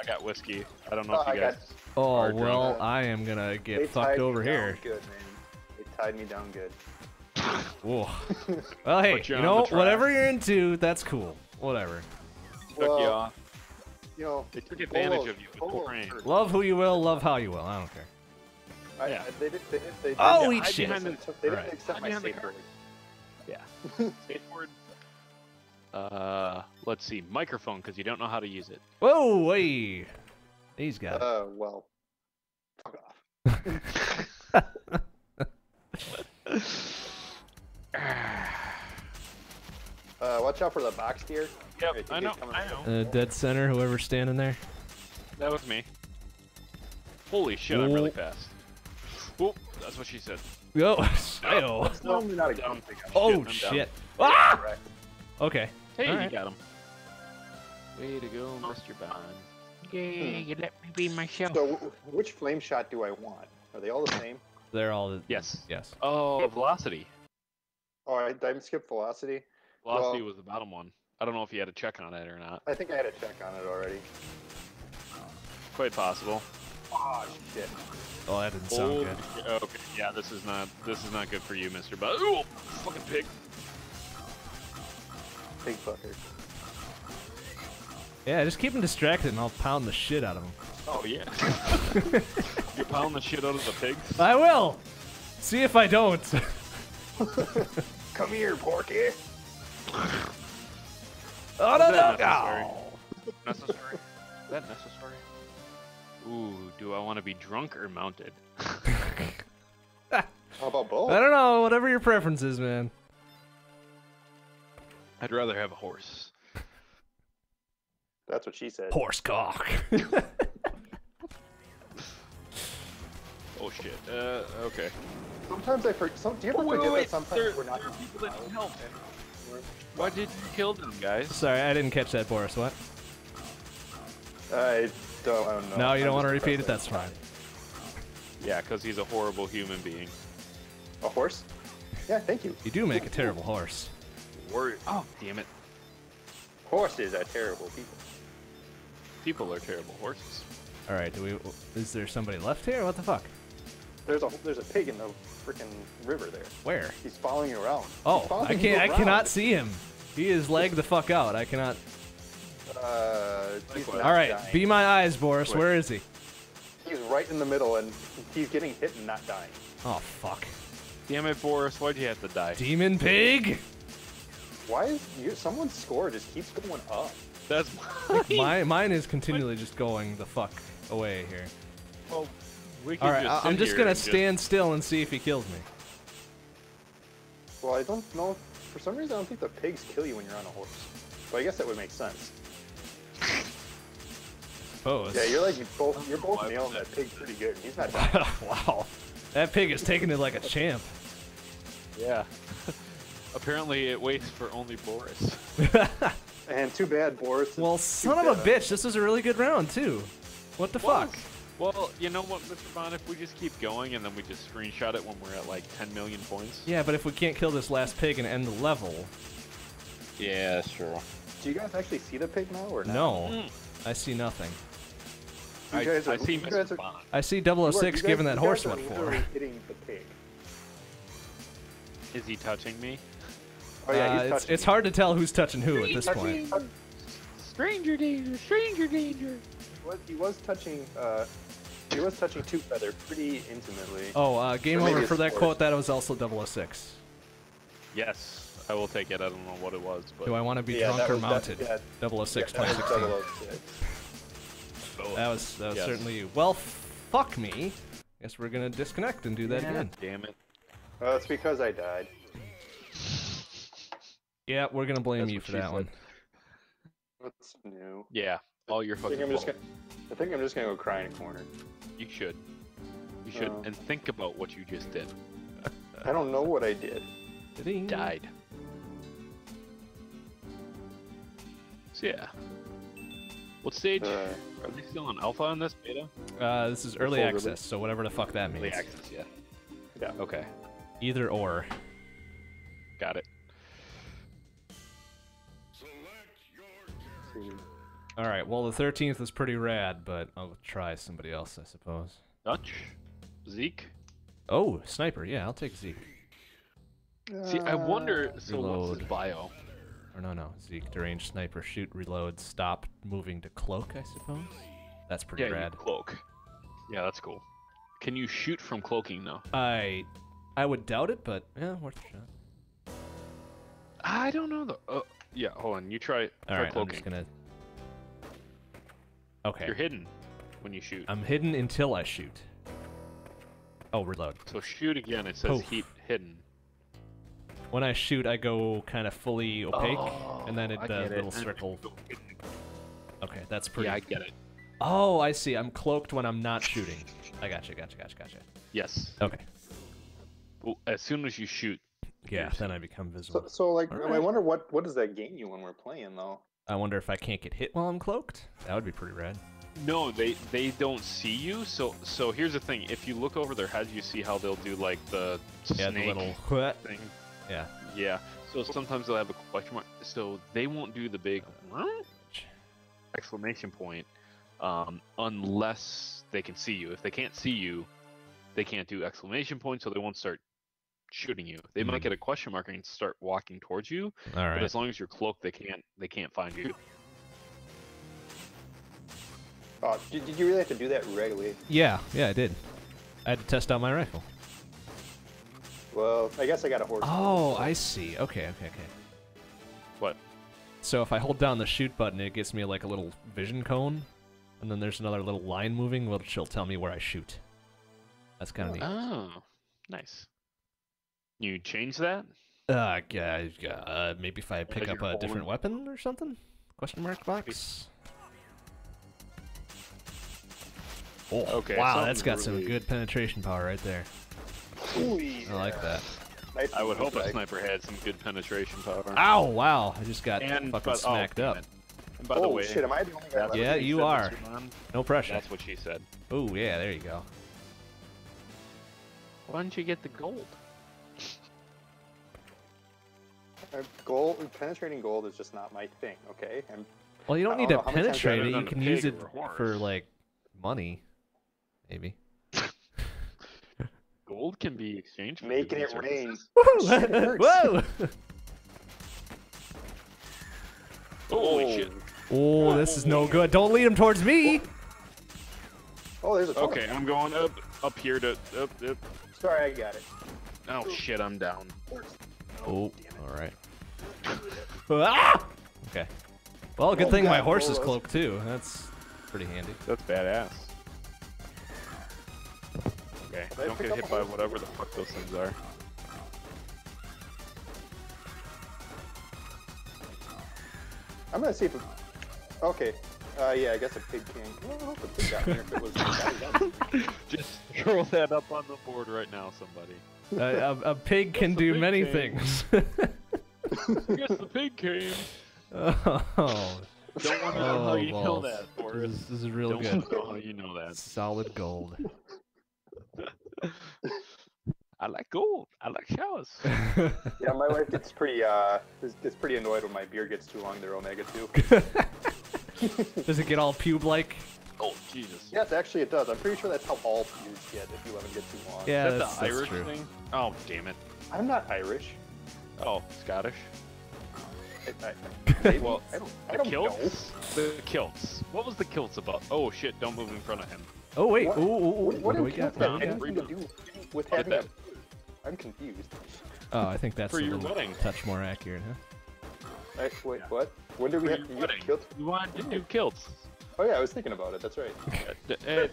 Speaker 2: I got whiskey. I don't know
Speaker 3: Oh,
Speaker 2: if
Speaker 3: I
Speaker 2: you
Speaker 3: got-
Speaker 2: guys.
Speaker 1: Oh
Speaker 2: are drunk.
Speaker 1: well, I am gonna get
Speaker 3: They
Speaker 1: fucked
Speaker 3: tied me
Speaker 1: over
Speaker 3: down
Speaker 1: here.
Speaker 3: Good man. They tied me down good. [LAUGHS]
Speaker 1: Whoa. Well, hey,
Speaker 2: you
Speaker 1: you know, whatever you're into, that's cool. Whatever.
Speaker 2: Took you off.
Speaker 3: You know,
Speaker 2: They took advantage
Speaker 3: Polo-
Speaker 2: of you with
Speaker 3: Polo
Speaker 1: Love who you will, love how you will. I don't care.
Speaker 3: I,
Speaker 2: Yeah.
Speaker 3: They did. They did. They did
Speaker 1: Oh,
Speaker 3: yeah,
Speaker 1: eat shit.
Speaker 3: didn't They didn't
Speaker 1: Alright.
Speaker 3: accept my
Speaker 2: Behind
Speaker 3: skateboard.
Speaker 2: Yeah. [LAUGHS] Skateboard. Uh, let's see. Microphone, because you don't know how to use it.
Speaker 1: Whoa, hey. He's got it.
Speaker 3: Uh, well, fuck off. [LAUGHS] [SIGHS] Uh, watch out for the box gear.
Speaker 2: Yep,
Speaker 3: think
Speaker 2: I know. I know.
Speaker 1: Uh, dead center, whoever's standing there.
Speaker 2: That was me. Holy shit, I'm really fast. Oh, that's what she said.
Speaker 1: Go. Ayo.
Speaker 3: It's normally not a
Speaker 2: Down.
Speaker 3: thing.
Speaker 1: Oh
Speaker 2: I'm
Speaker 1: shit. Ah!
Speaker 3: correct.
Speaker 1: Okay.
Speaker 2: Hey,
Speaker 1: Alright.
Speaker 2: you got him. Way to go, Mr. Bond.
Speaker 4: Yay, you let me be myself.
Speaker 3: So, wh- which flame shot do I want? Are they all the same?
Speaker 1: They're all. The,
Speaker 2: Yes.
Speaker 1: Yes.
Speaker 2: Oh, velocity.
Speaker 3: Oh, I, I skipped velocity.
Speaker 2: Velocity
Speaker 3: Well-
Speaker 2: was the bottom one. I don't know if you had a check on it or not.
Speaker 3: I think I had a check on it already.
Speaker 2: Quite possible.
Speaker 3: Oh shit.
Speaker 1: Oh, that didn't sound
Speaker 2: Holy
Speaker 1: good.
Speaker 2: shit. Okay, yeah, this is not this is not good for you, Mr. Bond. Ooh, fucking pig.
Speaker 3: Pig fucker.
Speaker 1: Yeah, just keep him distracted and I'll pound the shit out of him.
Speaker 2: Oh yeah. [LAUGHS] you pound the shit out of the pigs.
Speaker 1: I will. See if I don't. [LAUGHS]
Speaker 3: Come here, Porky.
Speaker 1: oh no
Speaker 2: Is
Speaker 1: no
Speaker 2: that
Speaker 1: no.
Speaker 2: necessary? Necessary? Is that necessary? Ooh, do I want to be drunk or mounted? [LAUGHS]
Speaker 3: How about both?
Speaker 1: I don't know. Whatever your preference is, man.
Speaker 2: I'd rather have a horse.
Speaker 3: That's what she said.
Speaker 1: Horse cock. [LAUGHS] [LAUGHS]
Speaker 2: Oh shit. Uh, okay.
Speaker 3: Sometimes I forget. Some, do you ever
Speaker 2: Oh, wait,
Speaker 3: forget
Speaker 2: wait,
Speaker 3: that sometimes
Speaker 2: there-
Speaker 3: we're not?
Speaker 2: there are people that need help. Why did you kill them, guys?
Speaker 1: Sorry, I didn't catch that, Boris. What?
Speaker 3: I don't, I don't know.
Speaker 1: No, you
Speaker 3: I'm
Speaker 1: don't want to repeat it. That's fine.
Speaker 2: Yeah, because he's a horrible human being.
Speaker 3: A horse? Yeah, thank you.
Speaker 1: You do make a terrible horse.
Speaker 2: Word. Oh, damn it.
Speaker 3: Horses are terrible people.
Speaker 2: People are terrible horses.
Speaker 1: All right, do we? Is there somebody left here? What the fuck?
Speaker 3: There's a there's a pig in the freaking river there.
Speaker 1: Where?
Speaker 3: He's following you around.
Speaker 1: Oh, I can't. I cannot see him. He is lagged the fuck out. I cannot.
Speaker 3: Uh, he's not
Speaker 1: All right,
Speaker 3: dying.
Speaker 1: be my eyes, Boris.
Speaker 3: Wait.
Speaker 1: Where is he?
Speaker 3: He's right in the middle, and he's getting hit and not dying.
Speaker 1: Oh fuck!
Speaker 2: Damn it, Boris. Why'd you have to die?
Speaker 1: Demon pig.
Speaker 3: Why is you, someone's score just keeps going up?
Speaker 2: That's [LAUGHS]
Speaker 1: My mine is continually just going the fuck away here.
Speaker 2: Well, we could
Speaker 1: All right,
Speaker 2: just
Speaker 1: I- I'm just gonna
Speaker 2: and
Speaker 1: stand still and see if he kills me.
Speaker 3: Well, I don't know. For some reason, I don't think the pigs kill you when you're on a horse. But I guess that would make sense.
Speaker 1: Suppose.
Speaker 3: Yeah, you're like you're both. You're both
Speaker 2: Why
Speaker 3: nailing that pig pretty good. and He's not [LAUGHS] dying.
Speaker 1: wow. That pig is taking it like a champ.
Speaker 2: Yeah. [LAUGHS] Apparently, it waits for only Boris.
Speaker 3: and too bad, Boris.
Speaker 1: well, son of a bitch. This was a really good round too. What the
Speaker 2: Well,
Speaker 1: fuck?
Speaker 2: Well, you know what, Mr. Bond? If we just keep going and then we just screenshot it when we're at like 10 million points.
Speaker 1: Yeah, but if we can't kill this last pig and end the level,
Speaker 2: Yeah, sure.
Speaker 3: Do you guys actually see the pig now, or not?
Speaker 1: no,
Speaker 2: Mm.
Speaker 1: I see nothing.
Speaker 3: You
Speaker 2: I,
Speaker 3: guys are-
Speaker 2: I see
Speaker 3: you guys
Speaker 2: Mr.
Speaker 3: are-
Speaker 2: Bond.
Speaker 1: I see
Speaker 3: You are-
Speaker 1: 006
Speaker 3: you guys-
Speaker 1: giving that horse
Speaker 3: guys are
Speaker 1: what for.
Speaker 3: Hitting the pig.
Speaker 2: Is he touching me?
Speaker 3: Oh yeah,
Speaker 1: Uh,
Speaker 3: he's
Speaker 1: it's,
Speaker 3: touching
Speaker 1: it's hard to tell who's touching who at this
Speaker 3: Touching-
Speaker 1: point.
Speaker 2: Stranger danger, stranger danger.
Speaker 3: He was, he was touching. Uh, he was touching Two Feather pretty intimately.
Speaker 1: Oh, uh, game
Speaker 3: Or
Speaker 1: over for that quote. That was also 006.
Speaker 2: Yes, I will take it. I don't know what it was, but
Speaker 1: Do I want to be
Speaker 3: Yeah,
Speaker 1: drunk or
Speaker 3: was- that-
Speaker 1: mounted?
Speaker 3: yeah,
Speaker 1: 006
Speaker 3: Yeah, that was
Speaker 1: 2016.
Speaker 3: 006.
Speaker 1: That was that was
Speaker 2: Yes.
Speaker 1: certainly well. Fuck me. Guess we're gonna disconnect and do that again.
Speaker 2: damn it.
Speaker 3: Uh, it's because I died.
Speaker 1: Yeah, we're gonna blame
Speaker 2: That's
Speaker 1: you for that
Speaker 2: said.
Speaker 1: one.
Speaker 3: What's new?
Speaker 2: Yeah, all your
Speaker 3: I
Speaker 2: fucking
Speaker 3: think I'm just gonna. I think I'm just gonna go cry in a corner.
Speaker 2: You should. You should.
Speaker 3: Oh.
Speaker 2: and think about what you just did.
Speaker 3: I don't know what I did.
Speaker 1: Ding.
Speaker 2: Died. So yeah. What stage?
Speaker 3: Uh,
Speaker 2: Are they still on alpha on this beta?
Speaker 1: Uh, this is early
Speaker 3: full
Speaker 1: access,
Speaker 3: release.
Speaker 1: so whatever the fuck that means.
Speaker 2: Early access, yeah.
Speaker 3: Yeah.
Speaker 2: Okay.
Speaker 1: Either or.
Speaker 2: Got it.
Speaker 1: All right. Well, the 13th is pretty rad, but I'll try somebody else, I suppose.
Speaker 2: Dutch? Zeke?
Speaker 1: Oh, sniper. Yeah, I'll take Zeke.
Speaker 2: See, I wonder.
Speaker 3: Uh,
Speaker 2: So what's his bio?
Speaker 1: Or no, no. Zeke, deranged sniper, shoot, reload, stop, moving to cloak, I suppose. That's pretty
Speaker 2: Yeah,
Speaker 1: rad.
Speaker 2: cloak. Yeah, that's cool. Can you shoot from cloaking though?
Speaker 1: I, I would doubt it, but yeah, worth a shot.
Speaker 2: I don't know though. Oh, yeah. Hold on. You try.
Speaker 1: All
Speaker 2: try
Speaker 1: right, I'm just gonna. Okay.
Speaker 2: You're hidden when you shoot.
Speaker 1: I'm hidden until I shoot. Oh, reload.
Speaker 2: So shoot again. It says
Speaker 1: Poof.
Speaker 2: heat hidden.
Speaker 1: When I shoot, I go kind of fully opaque, oh, and then
Speaker 2: Oh,
Speaker 1: it
Speaker 2: I
Speaker 1: the
Speaker 2: get
Speaker 1: little
Speaker 2: And
Speaker 1: circle. Okay, that's pretty.
Speaker 2: Yeah, I get it.
Speaker 1: Oh, I see. I'm cloaked when I'm not shooting. I gotcha, gotcha, gotcha, gotcha.
Speaker 2: Yes.
Speaker 1: Okay.
Speaker 2: Well, as soon as you shoot,
Speaker 1: Yeah, then I become visible.
Speaker 3: so like, I wonder what what does that gain you when we're playing though?
Speaker 1: I wonder if I can't get hit while I'm cloaked. That would be pretty rad.
Speaker 2: no, they they don't see you. So so here's the thing. If you look over their heads, you see how they'll do like the
Speaker 1: Yeah,
Speaker 2: snake
Speaker 1: the little.
Speaker 2: Thing.
Speaker 1: Yeah.
Speaker 2: Yeah. So sometimes they'll have a question mark. So they won't do the big exclamation point um, unless they can see you. If they can't see you, they can't do exclamation point, so they won't start shooting you. They
Speaker 1: Hmm.
Speaker 2: might get a question mark and start walking towards you,
Speaker 1: All right.
Speaker 2: but as long as you're cloaked, they can't they can't find you.
Speaker 3: Oh, did, did you really have to do that right away?
Speaker 1: Yeah, yeah, I did. I had to test out my rifle.
Speaker 3: Well, I guess I got a horse.
Speaker 1: Oh, I see. Okay, okay, okay.
Speaker 2: What?
Speaker 1: So if I hold down the shoot button, it gives me like a little vision cone, and then there's another little line moving, which will tell me where I shoot. That's kind of neat.
Speaker 2: Oh, nice. You change that?
Speaker 1: Uh, yeah, uh, maybe if I pick up
Speaker 2: you're
Speaker 1: a different weapon or something? Question mark box. Oh,
Speaker 2: Okay,
Speaker 1: wow, that's got some good penetration power right there.
Speaker 3: Ooh,
Speaker 1: I like that.
Speaker 2: I would hope a sniper had some good penetration power.
Speaker 1: Ow, wow, I just got
Speaker 2: and
Speaker 1: fucking
Speaker 2: but, oh,
Speaker 1: smacked
Speaker 2: damn
Speaker 1: up.
Speaker 2: And by
Speaker 3: oh
Speaker 2: the way,
Speaker 3: shit, am I the only guy left?
Speaker 1: Yeah,
Speaker 2: what
Speaker 1: you are. No pressure.
Speaker 2: That's what she said.
Speaker 1: Oh, yeah, there you go.
Speaker 4: Why don't you get the gold?
Speaker 3: Gold, penetrating gold is just not my thing. Okay, and
Speaker 1: Well, you don't need
Speaker 3: don't
Speaker 1: to
Speaker 3: know how many times
Speaker 1: penetrate it. You can use it
Speaker 2: or a horse.
Speaker 1: for, like, money. Maybe. [LAUGHS]
Speaker 2: Gold can be exchanged for
Speaker 3: making it rain. [LAUGHS]
Speaker 2: services.
Speaker 3: Shit, it [LAUGHS] hurts.
Speaker 1: Whoa!
Speaker 2: Holy oh. shit.
Speaker 1: Oh, this is no good. Don't lead him towards me.
Speaker 3: Oh, there's a tunnel.
Speaker 2: Okay, I'm going up, up here to, up, up.
Speaker 3: Sorry, I got it.
Speaker 2: Oh shit, I'm down.
Speaker 1: Oh, all right. Ah! Okay. Well, good
Speaker 3: Oh,
Speaker 1: thing my
Speaker 3: God,
Speaker 1: horse is
Speaker 3: Bolas.
Speaker 1: cloaked too. That's pretty handy.
Speaker 2: That's badass. Okay,
Speaker 3: Did
Speaker 2: don't get hit by whatever the fuck those things are.
Speaker 3: I'm gonna see if. It... Okay. Uh, yeah, I guess a pig can. Well, I hope a pig got me if it was. [LAUGHS]
Speaker 2: Just throw that up on the board right now, somebody.
Speaker 1: Uh, a, a pig can do many
Speaker 2: thing.
Speaker 1: things. [LAUGHS]
Speaker 2: I guess the pig came. [LAUGHS]
Speaker 1: oh,
Speaker 2: Don't want to know how
Speaker 1: oh,
Speaker 2: you know
Speaker 1: balls.
Speaker 2: that,
Speaker 1: This is, this is real
Speaker 2: Don't
Speaker 1: good.
Speaker 2: want to know how you know that.
Speaker 1: Solid gold. [LAUGHS]
Speaker 2: I like gold. I like showers. [LAUGHS]
Speaker 3: yeah, my wife gets pretty uh gets- gets pretty annoyed when my beard gets too long. They're omega two.
Speaker 1: Does it get all pube-like?
Speaker 2: Oh Jesus.
Speaker 3: yes, actually it does. I'm pretty sure that's how all pubes get if you let them get too long.
Speaker 1: Yeah,
Speaker 2: Is that
Speaker 1: that's,
Speaker 2: the
Speaker 1: that's
Speaker 2: Irish
Speaker 1: true.
Speaker 2: thing? Oh damn it.
Speaker 3: I'm not Irish.
Speaker 2: Oh, Scottish.
Speaker 3: I, I. [LAUGHS]
Speaker 2: Well,
Speaker 3: I don't. I
Speaker 2: The
Speaker 3: don't know.
Speaker 2: kilts. The kilts. What was the kilts about? Oh shit! Don't move in front of him.
Speaker 1: Oh wait.
Speaker 3: What-
Speaker 1: Ooh, ooh, ooh.
Speaker 3: What,
Speaker 1: What,
Speaker 3: what
Speaker 1: do
Speaker 3: do
Speaker 1: we got?
Speaker 3: kilts have
Speaker 1: What do we got?
Speaker 3: anything to do with
Speaker 2: What
Speaker 3: having a?
Speaker 2: that-
Speaker 3: I'm confused.
Speaker 1: Oh, I think that's
Speaker 2: For
Speaker 1: a
Speaker 2: your
Speaker 1: little
Speaker 2: wedding.
Speaker 1: touch more accurate, huh?
Speaker 3: I, wait, what? When did we
Speaker 2: For
Speaker 3: have
Speaker 2: your
Speaker 3: to use kilts?
Speaker 2: You wanted to do oh. kilts.
Speaker 3: Oh yeah, I was thinking about it. That's right. [LAUGHS]
Speaker 2: Eh,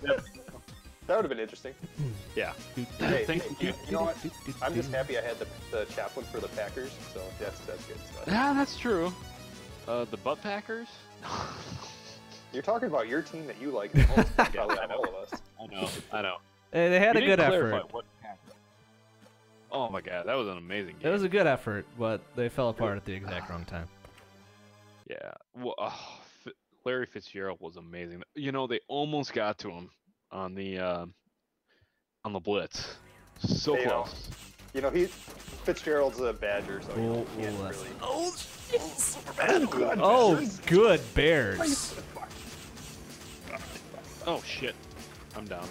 Speaker 2: D- that-
Speaker 3: That would have been interesting. [CLEARS THROAT]
Speaker 2: yeah.
Speaker 3: Hey,
Speaker 2: Thank
Speaker 3: hey,
Speaker 2: you.
Speaker 3: you know what? I'm just happy I had the, the chaplain for the Packers, so that's that's good stuff.
Speaker 2: Ah, that's true. Uh, the butt packers. [LAUGHS]
Speaker 3: You're talking about your team that you like the [LAUGHS] most, probably
Speaker 2: I know.
Speaker 3: all of us.
Speaker 2: I know. I know.
Speaker 1: Eh, They had
Speaker 2: You
Speaker 1: a good effort.
Speaker 2: what. Oh my god, that was an amazing game.
Speaker 1: It was a good effort, but they fell apart at the exact wrong time.
Speaker 2: Yeah. Well, F- Larry Fitzgerald was amazing. You know, they almost got to him on the uh, on the blitz. So
Speaker 3: They,
Speaker 2: close.
Speaker 3: You know, he Fitzgerald's a Badger, so you know,
Speaker 1: Oh,
Speaker 3: he can't
Speaker 1: oh, that's-
Speaker 3: really.
Speaker 1: Oh,
Speaker 3: Oh, good.
Speaker 1: oh,
Speaker 3: Badgers.
Speaker 1: good Bears.
Speaker 2: Oh shit. I'm down.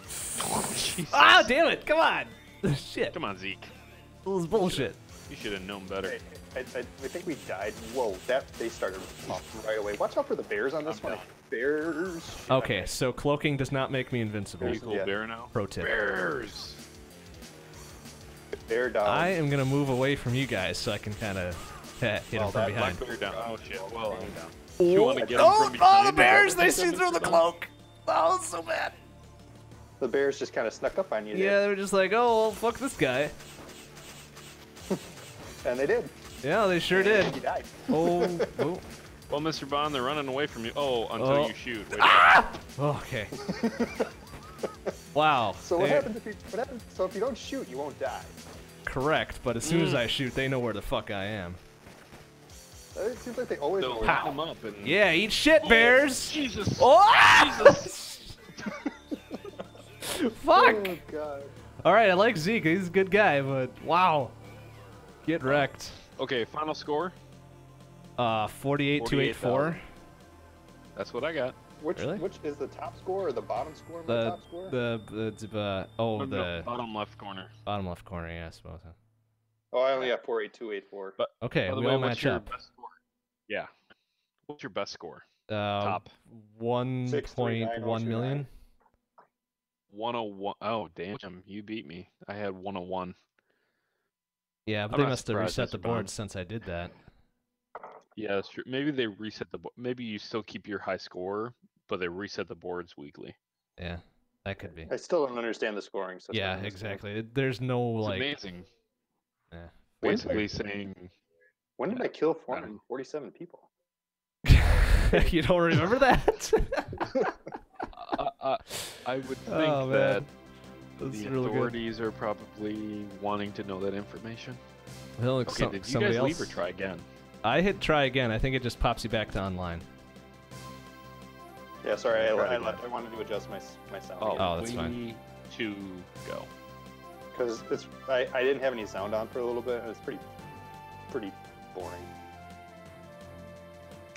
Speaker 2: [LAUGHS] Jesus.
Speaker 1: Ah, damn it! Come on. [LAUGHS] Shit.
Speaker 2: Come on, Zeke.
Speaker 1: This was bullshit.
Speaker 2: You should have known better.
Speaker 3: Hey, I, I, I think we died. Whoa, that they started off right away. Watch out for the Bears on this
Speaker 2: I'm
Speaker 3: one.
Speaker 2: down.
Speaker 3: Bears.
Speaker 1: Okay, so cloaking does not make me invincible.
Speaker 2: Are you cool
Speaker 3: Yeah.
Speaker 2: bear now?
Speaker 1: Pro tip.
Speaker 2: Bears.
Speaker 3: Bear down.
Speaker 1: I am gonna move away from you guys so I can kind of hit
Speaker 3: Well,
Speaker 1: him from behind.
Speaker 2: Black bear down. Oh shit. Well, I'm um, down.
Speaker 1: Oh,
Speaker 2: You wanna get 'em
Speaker 1: oh,
Speaker 2: from
Speaker 1: oh, the bears! They see through the cloak. Oh, it's so bad.
Speaker 3: The Bears just kind of snuck up on you. there.
Speaker 1: Yeah, they were just like, oh, well, fuck this guy. [LAUGHS]
Speaker 3: And they did.
Speaker 1: Yeah, they sure
Speaker 3: And
Speaker 1: did. Oh, oh, [LAUGHS]
Speaker 2: Well, Mr. Bond, they're running away from you. Oh, until
Speaker 1: Oh.
Speaker 2: you shoot. Wait,
Speaker 1: okay. [LAUGHS] Wow.
Speaker 3: So what happens if you? What happens? So if you don't shoot, you won't die.
Speaker 1: Correct, but as soon as
Speaker 2: Mm.
Speaker 1: I shoot, they know where the fuck I am.
Speaker 3: Uh, It seems like they always.
Speaker 2: they'll
Speaker 3: know where-
Speaker 2: them up and.
Speaker 1: Yeah, eat shit, bears.
Speaker 2: Jesus.
Speaker 1: Oh! [LAUGHS] Fuck!
Speaker 3: Oh god.
Speaker 1: All right, I like Zeke. He's a good guy, but wow, get wrecked.
Speaker 2: Okay, final score.
Speaker 1: Uh, 48 to 84.
Speaker 2: That's what I got.
Speaker 3: Which
Speaker 1: Really?
Speaker 3: which is the top score or the bottom score? of my
Speaker 1: The
Speaker 3: top score.
Speaker 1: the the, the uh, oh
Speaker 2: No, no,
Speaker 1: the
Speaker 2: bottom left corner.
Speaker 1: bottom left corner. Yeah, I suppose. huh?
Speaker 3: oh, I only got four eight two eight four.
Speaker 2: But
Speaker 1: Okay,
Speaker 2: by the
Speaker 1: we
Speaker 2: way,
Speaker 1: all match up.
Speaker 2: Yeah. What's your best score?
Speaker 1: Uh,
Speaker 2: Top.
Speaker 1: One point one million.
Speaker 3: Nine.
Speaker 2: 101. Oh, damn. You beat me. I had 101.
Speaker 1: Yeah, but
Speaker 2: I'm
Speaker 1: they
Speaker 2: not
Speaker 1: must have
Speaker 2: surprised,
Speaker 1: reset the
Speaker 2: Mr. Bond.
Speaker 1: board since I did that.
Speaker 2: Yeah, that's true. Maybe they reset the board. Maybe you still keep your high score, but they reset the boards weekly.
Speaker 1: Yeah, that could be.
Speaker 3: I still don't understand the scoring system.
Speaker 1: Yeah,
Speaker 3: in this game.
Speaker 1: exactly. It- There's no
Speaker 2: It's
Speaker 1: like.
Speaker 2: amazing.
Speaker 1: Yeah.
Speaker 3: When's my-
Speaker 2: Basically saying,
Speaker 3: When did I kill
Speaker 2: I
Speaker 3: 447 people? [LAUGHS]
Speaker 1: you don't remember that? [LAUGHS]
Speaker 2: uh, Uh, I would [LAUGHS] think
Speaker 1: Oh, man.
Speaker 2: that
Speaker 1: That's
Speaker 2: the
Speaker 1: really good.
Speaker 2: authorities are probably wanting to know that information.
Speaker 1: Well,
Speaker 2: Okay,
Speaker 1: some-
Speaker 2: did you guys
Speaker 1: else.
Speaker 2: leave or try again?
Speaker 1: I hit try again. I think it just pops you back to online.
Speaker 3: Yeah, sorry, I,
Speaker 2: Try
Speaker 3: I,
Speaker 2: again.
Speaker 3: left. I wanted to adjust my my sound
Speaker 2: Oh,
Speaker 1: Oh, that's fine.
Speaker 2: To go.
Speaker 3: because it's I, I didn't have any sound on for a little bit. and It's pretty pretty boring.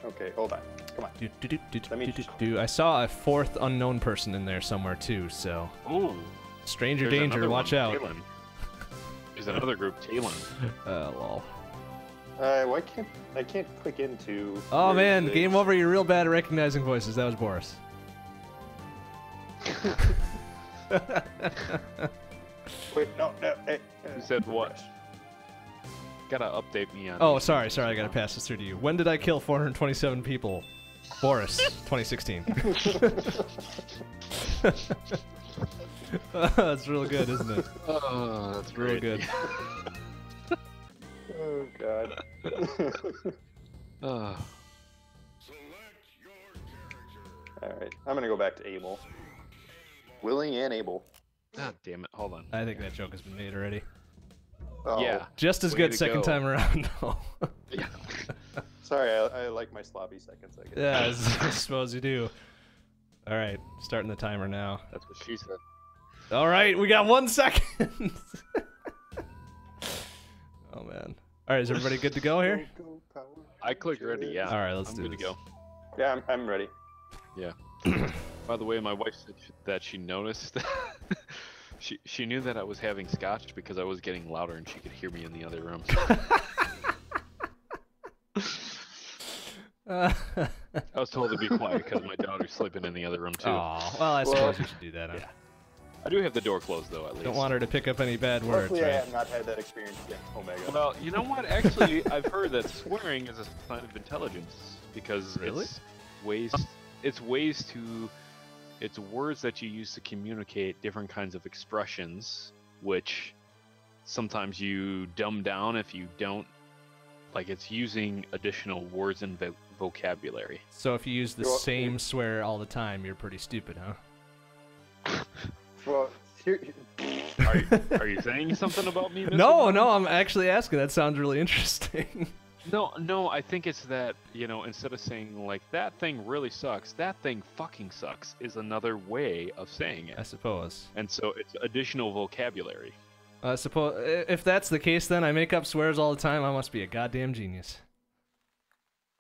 Speaker 3: Okay, hold on. Come on.
Speaker 1: Do, do, do, do,
Speaker 3: Let me
Speaker 1: do, do,
Speaker 3: just-
Speaker 1: do. I saw a fourth unknown person in there somewhere too. So
Speaker 2: Ooh.
Speaker 1: Stranger
Speaker 2: there's
Speaker 1: danger. Watch
Speaker 2: one,
Speaker 1: out.
Speaker 2: Talon. There's another group, Talon. [LAUGHS]
Speaker 1: Uh, lol.
Speaker 3: Uh, why can't I can't click into?
Speaker 1: Oh man,
Speaker 3: thing.
Speaker 1: game over. You're real bad at recognizing voices. That was Boris. [LAUGHS]
Speaker 3: Wait, no, no. eh,
Speaker 2: Who
Speaker 3: eh,
Speaker 2: said what? Gotta update me on.
Speaker 1: oh, sorry, sorry. I gotta pass this through to you. When did I kill 427 people? Boris, [LAUGHS] 2016. [LAUGHS] That's real good, isn't it? [LAUGHS]
Speaker 2: Oh, that's
Speaker 1: Real good. [LAUGHS]
Speaker 3: Oh god.
Speaker 2: Oh.
Speaker 3: All right, I'm gonna go back to Abel. Willing and able.
Speaker 2: God damn it! Hold on.
Speaker 1: I think that joke has been made already.
Speaker 3: Oh,
Speaker 2: Yeah.
Speaker 1: Just as
Speaker 2: Way
Speaker 1: good second
Speaker 2: go.
Speaker 1: time around, though.
Speaker 2: Yeah.
Speaker 3: Sorry, I, I like my sloppy seconds. I guess.
Speaker 1: yeah, I s- I suppose you do. All right, starting the timer now.
Speaker 2: That's what she said.
Speaker 1: All right, we got one second. [LAUGHS] oh man. All right, is everybody good to go here?
Speaker 3: Go, go, Power
Speaker 2: I click ready. Yeah.
Speaker 1: All right, let's
Speaker 2: I'm
Speaker 1: do
Speaker 2: good
Speaker 1: this.
Speaker 2: to go.
Speaker 3: Yeah, I'm, I'm ready. Yeah. [CLEARS THROAT]
Speaker 2: By the way, my wife said that she noticed. [LAUGHS] she she knew that I was having scotch because I was getting louder and she could hear me in the other room.
Speaker 1: Uh, [LAUGHS]
Speaker 2: I was told to be quiet because my daughter's sleeping in the other room too.
Speaker 1: oh, well, I
Speaker 3: Well,
Speaker 1: suppose you should do that. Huh?
Speaker 2: yeah. I do have the door closed though, at least.
Speaker 1: Don't want her to pick up any bad words,
Speaker 3: Luckily, I have not had that experience against Omega.
Speaker 2: Well, you know what? Actually, I've heard that swearing is a sign of intelligence because
Speaker 1: Really?
Speaker 2: it's ways it's ways to it's words that you use to communicate different kinds of expressions, which sometimes you dumb down if you don't like it's using additional words and vo- vocabulary.
Speaker 1: So if you use the same swear all the time, you're pretty stupid, huh?
Speaker 3: Well, here, [LAUGHS]
Speaker 2: Are you, are you saying something about me? Mr.
Speaker 1: No,
Speaker 2: Bond?
Speaker 1: no, I'm actually asking. That sounds really interesting. [LAUGHS]
Speaker 2: No, no, I think it's that, you know, instead of saying like that thing really sucks, that thing fucking sucks is another way of saying it.
Speaker 1: I suppose.
Speaker 2: And so it's additional vocabulary.
Speaker 1: I suppose if that's the case, then I make up swears all the time. I must be a goddamn genius.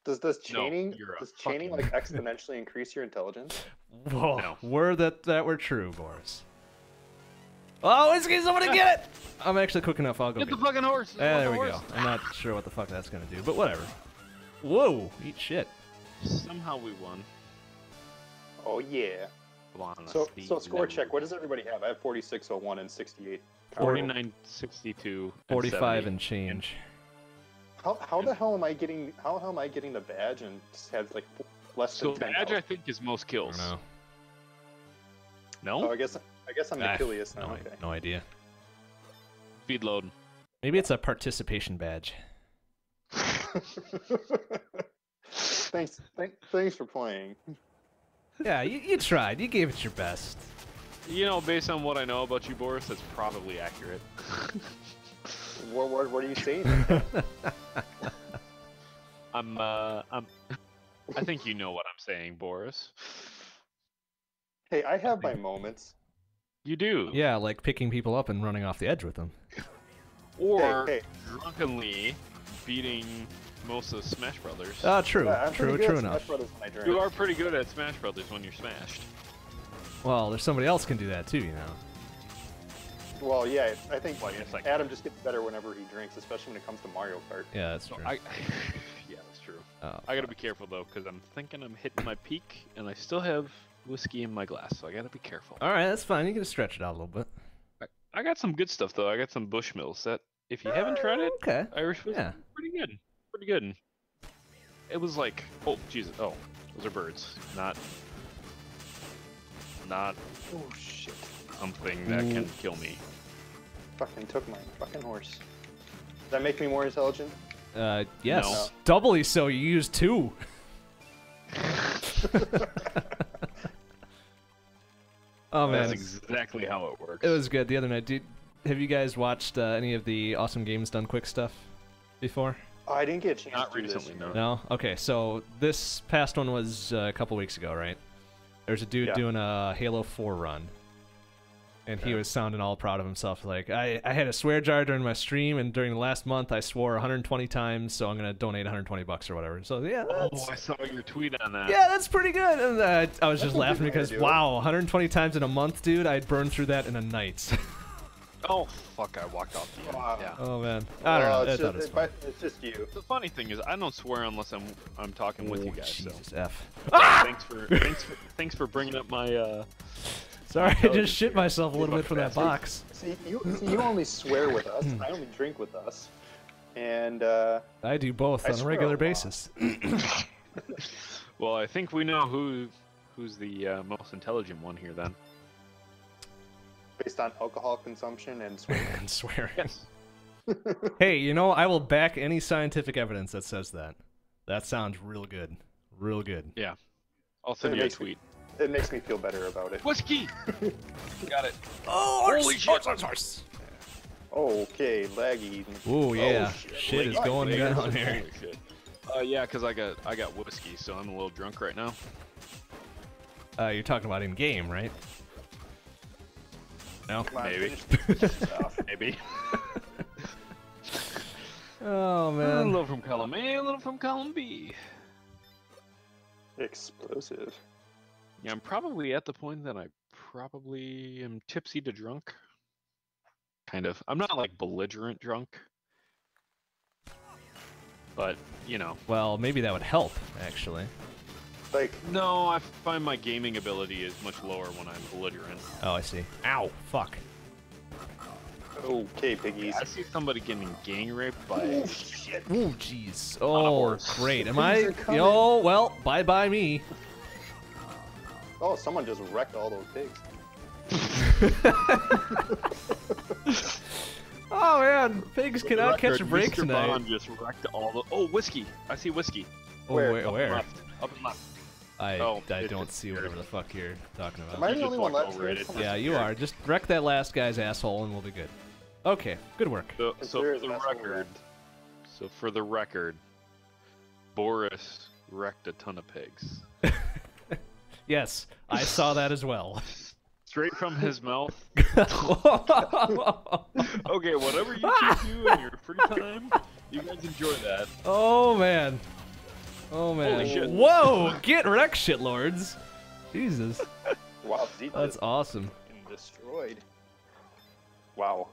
Speaker 3: does
Speaker 2: this
Speaker 3: chaining
Speaker 2: you're
Speaker 3: does chaining
Speaker 2: fucking-
Speaker 3: like [LAUGHS] exponentially increase your intelligence?
Speaker 1: Whoa,
Speaker 2: No.
Speaker 1: were that that were true, Boris. Oh, it's getting somebody get it! I'm actually quick enough. I'll go
Speaker 2: Get
Speaker 1: get
Speaker 2: the fucking horse!
Speaker 1: Eh, there we go. I'm not sure what the fuck that's gonna do, but whatever. Whoa, eat shit.
Speaker 2: Somehow we won.
Speaker 3: Oh yeah.
Speaker 2: Come on, let's
Speaker 3: So so score check. What does everybody have? I have 4601 and 68.
Speaker 2: 49, 62, and
Speaker 1: 45 and change.
Speaker 3: How, how the hell am I getting how, how am I getting the badge and just have like less
Speaker 2: So
Speaker 3: than 10
Speaker 2: badge, I think, is most
Speaker 1: I
Speaker 2: kills.
Speaker 1: don't.
Speaker 2: No?
Speaker 3: Oh, I guess I guess I'm
Speaker 1: Ah,
Speaker 3: Achilles now.
Speaker 1: No,
Speaker 3: okay.
Speaker 1: no idea.
Speaker 2: Speed load.
Speaker 1: Maybe it's a participation badge. [LAUGHS]
Speaker 3: thanks, thank, thanks for playing.
Speaker 1: Yeah, you, you tried. You gave it your best.
Speaker 2: You know, based on what I know about you, Boris, that's probably accurate. [LAUGHS]
Speaker 3: What, what, what are you saying? [LAUGHS]
Speaker 2: I'm, uh, I'm. I think you know what I'm saying, Boris.
Speaker 3: hey, I have my moments.
Speaker 2: You do.
Speaker 1: Yeah, like picking people up and running off the edge with them.
Speaker 2: Or
Speaker 3: hey.
Speaker 2: drunkenly beating most of Smash Brothers.
Speaker 1: Ah, true.
Speaker 3: Yeah, I'm
Speaker 1: true, true enough.
Speaker 3: Smash Brothers when I drink.
Speaker 2: you are pretty good at Smash Brothers when you're smashed.
Speaker 1: Well, there's somebody else can do that too, you know.
Speaker 3: Well, yeah, I think
Speaker 2: Well, yes, I can.
Speaker 3: Adam just gets better whenever he drinks, especially when it comes to Mario Kart.
Speaker 1: Yeah, that's
Speaker 2: So
Speaker 1: true.
Speaker 2: I, [LAUGHS] yeah, that's true.
Speaker 1: Oh,
Speaker 2: I gotta be careful though, because I'm thinking I'm hitting my peak, and I still have whiskey in my glass, so I gotta be careful.
Speaker 1: All right, that's fine. You can stretch it out a little bit.
Speaker 2: I got some good stuff though. I got some Bushmills that, if you haven't tried it,
Speaker 1: Okay.
Speaker 2: Irish whiskey,
Speaker 1: Yeah.
Speaker 2: pretty good, pretty good. It was like, oh Jesus, oh, those are birds, not, not
Speaker 3: Oh shit!
Speaker 2: something that can kill me.
Speaker 3: Fucking took my fucking horse. Does that make me more intelligent?
Speaker 1: Uh, yes.
Speaker 2: No.
Speaker 1: Doubly so. You used two. [LAUGHS] [LAUGHS] [LAUGHS] Oh man,
Speaker 2: That's exactly how it works.
Speaker 1: it was good the other night. Did, have you guys watched uh, any of the awesome games done quick stuff before?
Speaker 3: Oh, I didn't get a chance
Speaker 2: Not
Speaker 3: to do this.
Speaker 2: recently, no.
Speaker 1: No. Okay, so this past one was uh, a couple weeks ago, right? There's a dude
Speaker 3: Yeah.
Speaker 1: doing a Halo 4 run, and he was sounding all proud of himself. Like, I, I had a swear jar during my stream, and during the last month, I swore 120 times, so I'm gonna donate 120 bucks or whatever. So yeah,
Speaker 2: Oh, I saw your tweet on that.
Speaker 1: yeah, that's pretty good. And uh, I was [LAUGHS] just
Speaker 3: a
Speaker 1: laughing
Speaker 3: good way to
Speaker 1: because
Speaker 3: do
Speaker 1: wow, 120 times in a month, dude. I'd burn through that in a night. [LAUGHS]
Speaker 2: Oh fuck! I walked off the.
Speaker 3: Wow.
Speaker 2: Yeah.
Speaker 1: oh man, I don't
Speaker 3: Well,
Speaker 1: know. I
Speaker 3: It's
Speaker 1: thought
Speaker 3: just,
Speaker 1: was
Speaker 3: it- but it's just you.
Speaker 2: The funny thing is, I don't swear unless I'm I'm talking with you
Speaker 1: Oh,
Speaker 2: guys. So
Speaker 1: Jesus F.
Speaker 2: thanks for thanks for thanks for bringing up my. uh
Speaker 1: Sorry, I just shit myself a little bit from that box.
Speaker 3: See, you, see, you only swear with us. I only drink with us. And uh,
Speaker 1: I do both
Speaker 3: I
Speaker 1: on a regular
Speaker 3: a
Speaker 1: basis. [COUGHS]
Speaker 2: Well, I think we know who who's the uh, most intelligent one here then.
Speaker 3: based on alcohol consumption and swearing. [LAUGHS]
Speaker 1: and swearing. [LAUGHS] Hey, you know, I will back any scientific evidence that says that. That sounds real good. Real good.
Speaker 2: Yeah. I'll send you a tweet.
Speaker 3: It makes me feel better about it.
Speaker 2: Whiskey. [LAUGHS] Got it.
Speaker 1: Oh,
Speaker 2: Holy shit.
Speaker 3: Okay, laggy.
Speaker 1: Ooh, yeah.
Speaker 3: shit.
Speaker 1: shit is going
Speaker 3: wait,
Speaker 1: down
Speaker 2: Holy
Speaker 1: here.
Speaker 2: shit. Uh, yeah, cause I got I got whiskey, so I'm a little drunk right now.
Speaker 1: Uh, you're talking about in game, right? No.
Speaker 2: Maybe.
Speaker 3: finish. [LAUGHS]
Speaker 2: Maybe.
Speaker 1: Oh man.
Speaker 2: a little from column A, a little from column B.
Speaker 3: Explosive.
Speaker 2: Yeah, I'm probably at the point that I probably am tipsy to drunk. Kind of. I'm not like belligerent drunk. But, you know.
Speaker 1: Well, maybe that would help, actually.
Speaker 3: Like,
Speaker 2: No, I find my gaming ability is much lower when I'm belligerent.
Speaker 1: Oh, I see. Ow. Fuck.
Speaker 3: okay, piggies.
Speaker 2: I see somebody getting gang raped by.
Speaker 3: Oh, shit.
Speaker 1: Ooh, jeez. Oh, great. Am I?
Speaker 3: are coming.
Speaker 1: Yo, well, bye bye me.
Speaker 3: Oh, someone just wrecked all those pigs. [LAUGHS]
Speaker 1: Oh man, pigs
Speaker 2: For the
Speaker 1: cannot catch a break
Speaker 2: Mr.
Speaker 1: tonight.
Speaker 2: Bond just wrecked all the. Oh, whiskey! I see whiskey.
Speaker 1: Oh,
Speaker 3: Where?
Speaker 1: where?
Speaker 2: Up
Speaker 1: where?
Speaker 2: and left. Up and left.
Speaker 1: I,
Speaker 2: Oh,
Speaker 1: I don't see
Speaker 2: scared
Speaker 1: whatever the fuck you're talking about.
Speaker 3: Am I
Speaker 1: about.
Speaker 3: the only one left? here?
Speaker 1: Yeah, you are. Just wreck that last guy's asshole and we'll be good. Okay, good work.
Speaker 2: So, so for the record, so for the record, Boris wrecked a ton of pigs. [LAUGHS]
Speaker 1: Yes, I saw that as well. [LAUGHS]
Speaker 2: Straight from his mouth. [LAUGHS] Okay, whatever you two do in your free time, you guys enjoy that.
Speaker 1: Oh man. Oh man.
Speaker 2: Holy shit.
Speaker 1: Whoa! Get wrecked, shitlords. Jesus, [LAUGHS]
Speaker 3: Wow, Zeke
Speaker 1: that's awesome.
Speaker 3: fucking destroyed. Wow.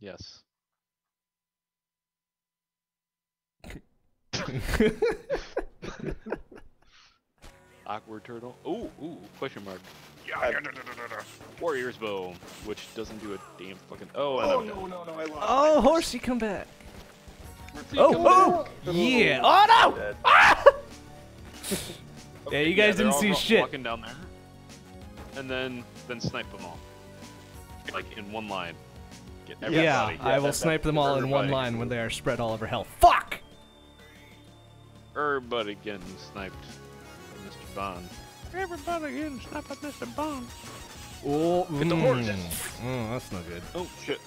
Speaker 2: Yes. Awkward turtle. Ooh, ooh, question mark.
Speaker 3: I-
Speaker 2: Warrior's bow, which doesn't do a damn fucking. Oh, I
Speaker 3: Oh,
Speaker 2: know.
Speaker 3: no, no, no, I lost.
Speaker 1: Oh, horsey, come back.
Speaker 2: Mercy,
Speaker 1: Oh,
Speaker 2: come
Speaker 1: oh,
Speaker 3: back.
Speaker 1: Oh, yeah. Oh no!
Speaker 3: Oh, Dead. Ah! [LAUGHS]
Speaker 1: Yeah, you guys
Speaker 2: they're
Speaker 1: didn't
Speaker 2: all
Speaker 1: see
Speaker 2: wa-
Speaker 1: shit.
Speaker 2: Walking down there, and then then snipe them all, like in one line. Get everybody.
Speaker 1: Yeah,
Speaker 3: Yeah,
Speaker 1: I will
Speaker 3: that-
Speaker 1: snipe
Speaker 3: that-
Speaker 1: them all in one line when they are spread all over hell. Fuck!
Speaker 2: Everybody getting sniped by Mr. Bond.
Speaker 4: Everybody getting snapped at Mr. Bond.
Speaker 1: Oh,
Speaker 2: Get the horse.
Speaker 1: Mm, that's not good.
Speaker 2: Oh shit.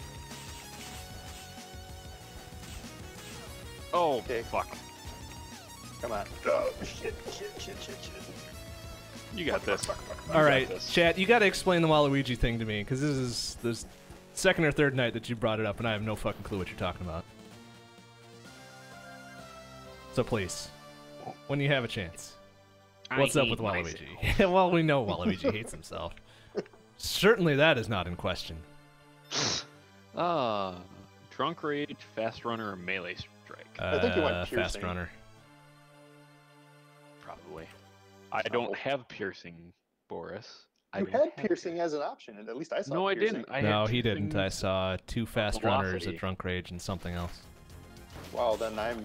Speaker 2: Oh
Speaker 3: Okay.
Speaker 2: fuck.
Speaker 3: Come on. Oh, shit, shit, shit, shit, shit.
Speaker 2: You got this. All right,
Speaker 1: All
Speaker 2: got
Speaker 1: right,
Speaker 2: this.
Speaker 1: chat, you got to explain the Waluigi thing to me because this is the second or third night that you brought it up, and I have no fucking clue what you're talking about. So please, when you have a chance, what's
Speaker 2: I
Speaker 1: up with
Speaker 2: hate
Speaker 1: Waluigi? [LAUGHS] well, we know Waluigi hates himself. Certainly, that is not in question. [SIGHS]
Speaker 2: Ah, drunk rage, fast runner, or melee strike.
Speaker 3: I think you went
Speaker 1: Uh, fast runner.
Speaker 2: Probably. I don't have piercing, Boris. I
Speaker 3: You
Speaker 2: don't
Speaker 3: had
Speaker 2: have
Speaker 3: piercing as an option, and at least I saw
Speaker 2: No, I
Speaker 3: piercing.
Speaker 2: didn't. I
Speaker 1: no, he didn't. I saw two fast runners, a
Speaker 2: velocity.
Speaker 1: drunk rage, and something else.
Speaker 3: Wow, then I'm.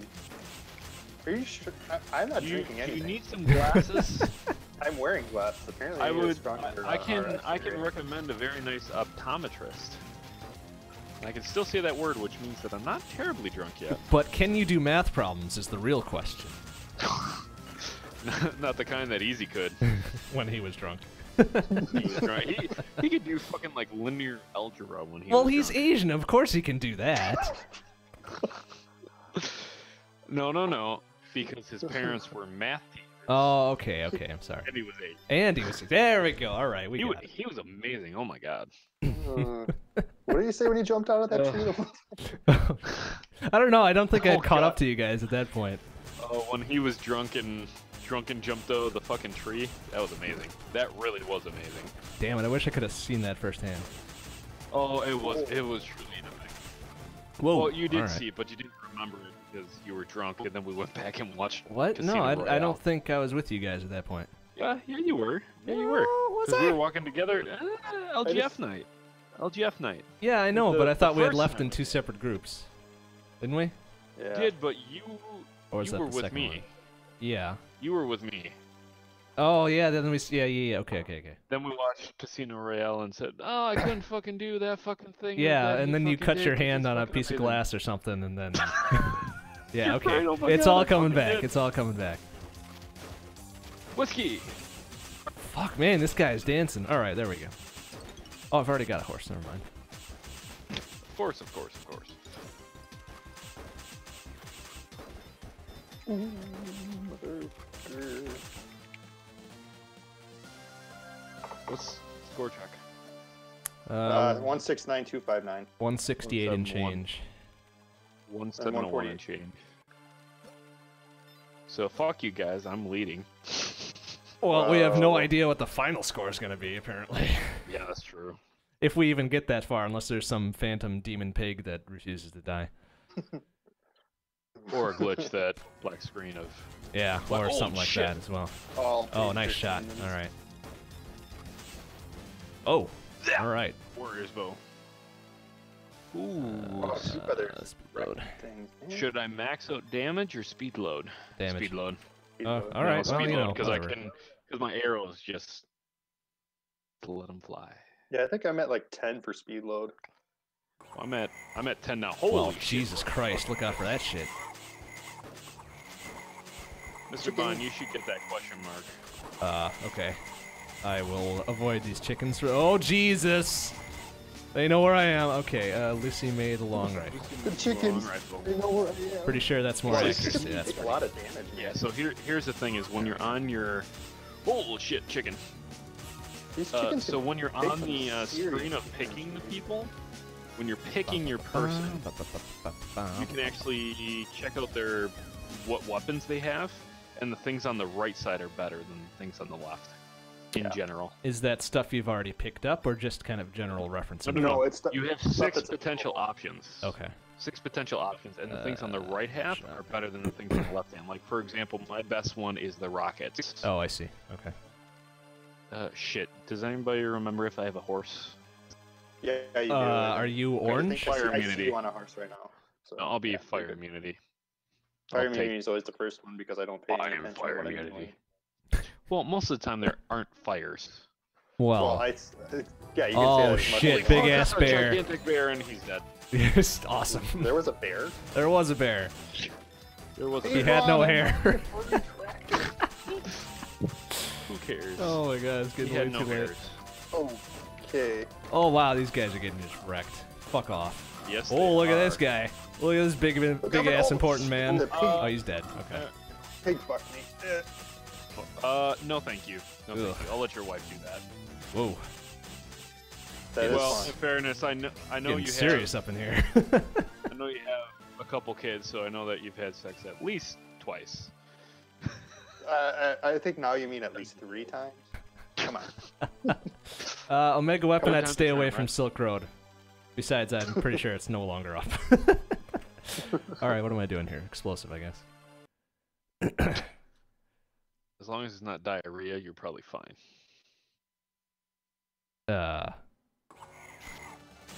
Speaker 3: Are you sure? I, I'm not
Speaker 2: You,
Speaker 3: drinking
Speaker 2: you need some glasses. [LAUGHS]
Speaker 3: I'm wearing glasses. Apparently,
Speaker 2: I
Speaker 3: you're
Speaker 2: would.
Speaker 3: stronger,
Speaker 2: I, I
Speaker 3: uh,
Speaker 2: can. I can recommend a very nice optometrist. I can still say that word, which means that I'm not terribly drunk yet. [LAUGHS]
Speaker 1: But can you do math problems? Is the real question. [LAUGHS]
Speaker 2: not the kind that Easy could.
Speaker 1: when he was drunk.
Speaker 2: He, was drunk. he, he could do fucking like linear algebra when he
Speaker 1: well,
Speaker 2: was
Speaker 1: he's
Speaker 2: drunk.
Speaker 1: Asian. Of course he can do that.
Speaker 2: No, no, no. Because his [LAUGHS] parents were math teachers
Speaker 1: Oh, okay, okay. I'm sorry.
Speaker 2: and he was Asian.
Speaker 1: And he was. There we go. All right, we
Speaker 2: He, wa-
Speaker 1: got it.
Speaker 2: he was amazing. Oh my god.
Speaker 3: Uh, what did you say when you jumped out of that [LAUGHS] tree?
Speaker 1: I don't know. I don't think
Speaker 2: Oh,
Speaker 1: I'd caught up to you guys at that point.
Speaker 2: Oh, when he was drunk and drunk and jumped out of the fucking tree, that was amazing. That really was amazing.
Speaker 1: Damn it! I wish I could have seen that firsthand.
Speaker 2: Oh, it was it was truly amazing.
Speaker 1: Whoa.
Speaker 2: well, you did
Speaker 1: all right.
Speaker 2: see it, but you didn't remember it because you were drunk, and then we went back and watched.
Speaker 1: What?
Speaker 2: Casino
Speaker 1: no, I, I don't think I was with you guys at that point.
Speaker 2: Yeah, yeah, you were. Yeah, you were.
Speaker 1: No, was
Speaker 2: Because we were walking together. Uh, LGF
Speaker 3: just-
Speaker 2: night. LGF night.
Speaker 1: Yeah, I know,
Speaker 2: The-
Speaker 1: but I thought we had left
Speaker 2: time
Speaker 1: in two separate groups, didn't we?
Speaker 3: Yeah.
Speaker 2: Did but you
Speaker 1: Or was
Speaker 2: you
Speaker 1: that
Speaker 2: were
Speaker 1: the
Speaker 2: with
Speaker 1: second
Speaker 2: me.
Speaker 1: one? Yeah.
Speaker 2: You were with me.
Speaker 1: Oh yeah, then we. Yeah, yeah, yeah. Okay, okay, okay.
Speaker 2: Then we watched Casino Royale and said, "Oh, I couldn't fucking do that fucking thing."
Speaker 1: Yeah, and then you cut your hand on a piece of glass or something, and then. [LAUGHS] yeah, okay.
Speaker 2: right, oh
Speaker 1: it's
Speaker 2: God,
Speaker 1: all coming back.
Speaker 2: did.
Speaker 1: It's all coming back.
Speaker 2: Whiskey.
Speaker 1: Fuck, man, this guy's dancing. All right, there we go. Oh, I've already got a horse. Never mind.
Speaker 2: Of course, of course, of course. What's score check?
Speaker 3: Uh,
Speaker 1: Um,
Speaker 3: one six nine two five nine.
Speaker 1: 168 and change.
Speaker 2: One seven oh one and change. So fuck you guys. I'm leading.
Speaker 1: Well, we have no idea what the final score is going to be, apparently. [LAUGHS]
Speaker 2: Yeah, that's true.
Speaker 1: if we even get that far, unless there's some phantom demon pig that refuses to die.
Speaker 2: Or a [LAUGHS] glitch that black screen of.
Speaker 1: Yeah,
Speaker 2: Well,
Speaker 1: or
Speaker 2: oh,
Speaker 1: something like
Speaker 2: shit.
Speaker 1: that as well.
Speaker 3: Oh,
Speaker 1: Oh, nice shot. All right. Oh, all right.
Speaker 2: Warrior's bow. Ooh.
Speaker 3: Oh, super other
Speaker 1: Uh, speed load.
Speaker 2: Should I max out damage or speed load?
Speaker 1: Damage.
Speaker 2: Speed load.
Speaker 1: Oh, all
Speaker 2: No,
Speaker 1: right. Well,
Speaker 2: speed
Speaker 1: you
Speaker 2: load
Speaker 1: know,
Speaker 2: because I can because my arrows just to let them fly.
Speaker 3: Yeah, I think I'm at like ten for speed load.
Speaker 2: I'm at I'm at ten now. Holy
Speaker 1: Well,
Speaker 2: shit,
Speaker 1: Jesus
Speaker 2: bro.
Speaker 1: Christ, look out for that shit.
Speaker 2: Mr. Bond, you should get that question mark.
Speaker 1: Uh, okay. I will avoid these chickens. For- oh, Jesus! They know where I am. Okay, uh, Lucy made a long rifle.
Speaker 3: The chickens.
Speaker 2: Rifle.
Speaker 3: They know where I am.
Speaker 1: Pretty sure that's more
Speaker 3: Well,
Speaker 2: Right.
Speaker 1: accuracy. That's
Speaker 3: a
Speaker 1: pretty-
Speaker 3: lot of damage.
Speaker 2: Yeah. So here here's the thing: is when you're on your oh shit chicken. Uh, so when you're on the uh, screen of picking the people, when you're picking your person, you can actually check out their what weapons they have, and the things on the right side are better than the things on the left. In
Speaker 3: Yeah.
Speaker 2: general,
Speaker 1: Is that stuff you've already picked up, or just kind of general reference?
Speaker 2: No, no,
Speaker 3: No,
Speaker 2: no.
Speaker 3: it's the,
Speaker 2: you have
Speaker 3: stuff
Speaker 2: six potential
Speaker 3: available.
Speaker 2: options.
Speaker 1: Okay.
Speaker 2: Six potential options, and the things on the
Speaker 1: Uh,
Speaker 2: right half
Speaker 1: sure.
Speaker 2: are better than the things on the left hand. Like for example, my best one is the rockets.
Speaker 1: Oh, I see. Okay.
Speaker 2: Uh, shit. Does anybody remember if I have a horse?
Speaker 3: Yeah, you do.
Speaker 1: Uh,
Speaker 3: I
Speaker 1: are you
Speaker 3: I think
Speaker 1: orange?
Speaker 3: I see-
Speaker 2: Fire
Speaker 3: I see
Speaker 2: immunity.
Speaker 3: you on a horse right now. So,
Speaker 2: No, I'll be
Speaker 3: yeah,
Speaker 2: fire immunity.
Speaker 3: Fire
Speaker 2: I'll take-
Speaker 3: immunity is always the first one because I don't pay
Speaker 2: I am
Speaker 3: attention
Speaker 2: fire
Speaker 3: to what I'm
Speaker 2: immunity.
Speaker 3: doing.
Speaker 2: Well, most of the time there aren't fires.
Speaker 1: Well,
Speaker 3: Well, I, s- uh, yeah, you can
Speaker 1: Oh,
Speaker 3: say that as much
Speaker 1: shit, big
Speaker 3: you want.
Speaker 1: ass
Speaker 2: a
Speaker 1: bear.
Speaker 2: gigantic bear, and he's dead. [LAUGHS]
Speaker 1: it's awesome.
Speaker 3: There was a bear.
Speaker 1: There was a bear.
Speaker 2: There was.
Speaker 1: He had no hair. [LAUGHS]
Speaker 2: Who cares?
Speaker 1: oh my god, it's
Speaker 2: he
Speaker 1: getting
Speaker 2: had
Speaker 1: way
Speaker 2: no
Speaker 1: too late.
Speaker 3: Okay.
Speaker 1: Oh wow, these guys are getting just wrecked. Fuck off.
Speaker 2: Yes.
Speaker 1: Oh,
Speaker 2: they
Speaker 1: look at this guy. Look at this big,
Speaker 3: Look
Speaker 1: big ass
Speaker 3: oh,
Speaker 1: important man.
Speaker 3: the pig-
Speaker 1: Oh, he's dead. Okay.
Speaker 3: Pig fuck me.
Speaker 2: Uh, no, thank you. No, thank you. I'll let your wife do that.
Speaker 1: Whoa.
Speaker 3: That is
Speaker 2: well,
Speaker 3: fun.
Speaker 2: in fairness, I know I know
Speaker 1: Getting
Speaker 2: you
Speaker 1: serious
Speaker 2: have
Speaker 1: up in here.
Speaker 2: I know you have a couple kids, so I know that you've had sex at least twice. [LAUGHS]
Speaker 3: Uh, I, I think now you mean at least three times. Come on. [LAUGHS]
Speaker 1: uh, Omega Weapon,
Speaker 2: Couple
Speaker 1: I'd stay away from
Speaker 2: right?
Speaker 1: Silk Road. Besides, I'm pretty sure it's no longer up. [LAUGHS] All right, what am I doing here? Explosive, I guess. [CLEARS THROAT]
Speaker 2: As long as it's not diarrhea, you're probably fine.
Speaker 1: Uh,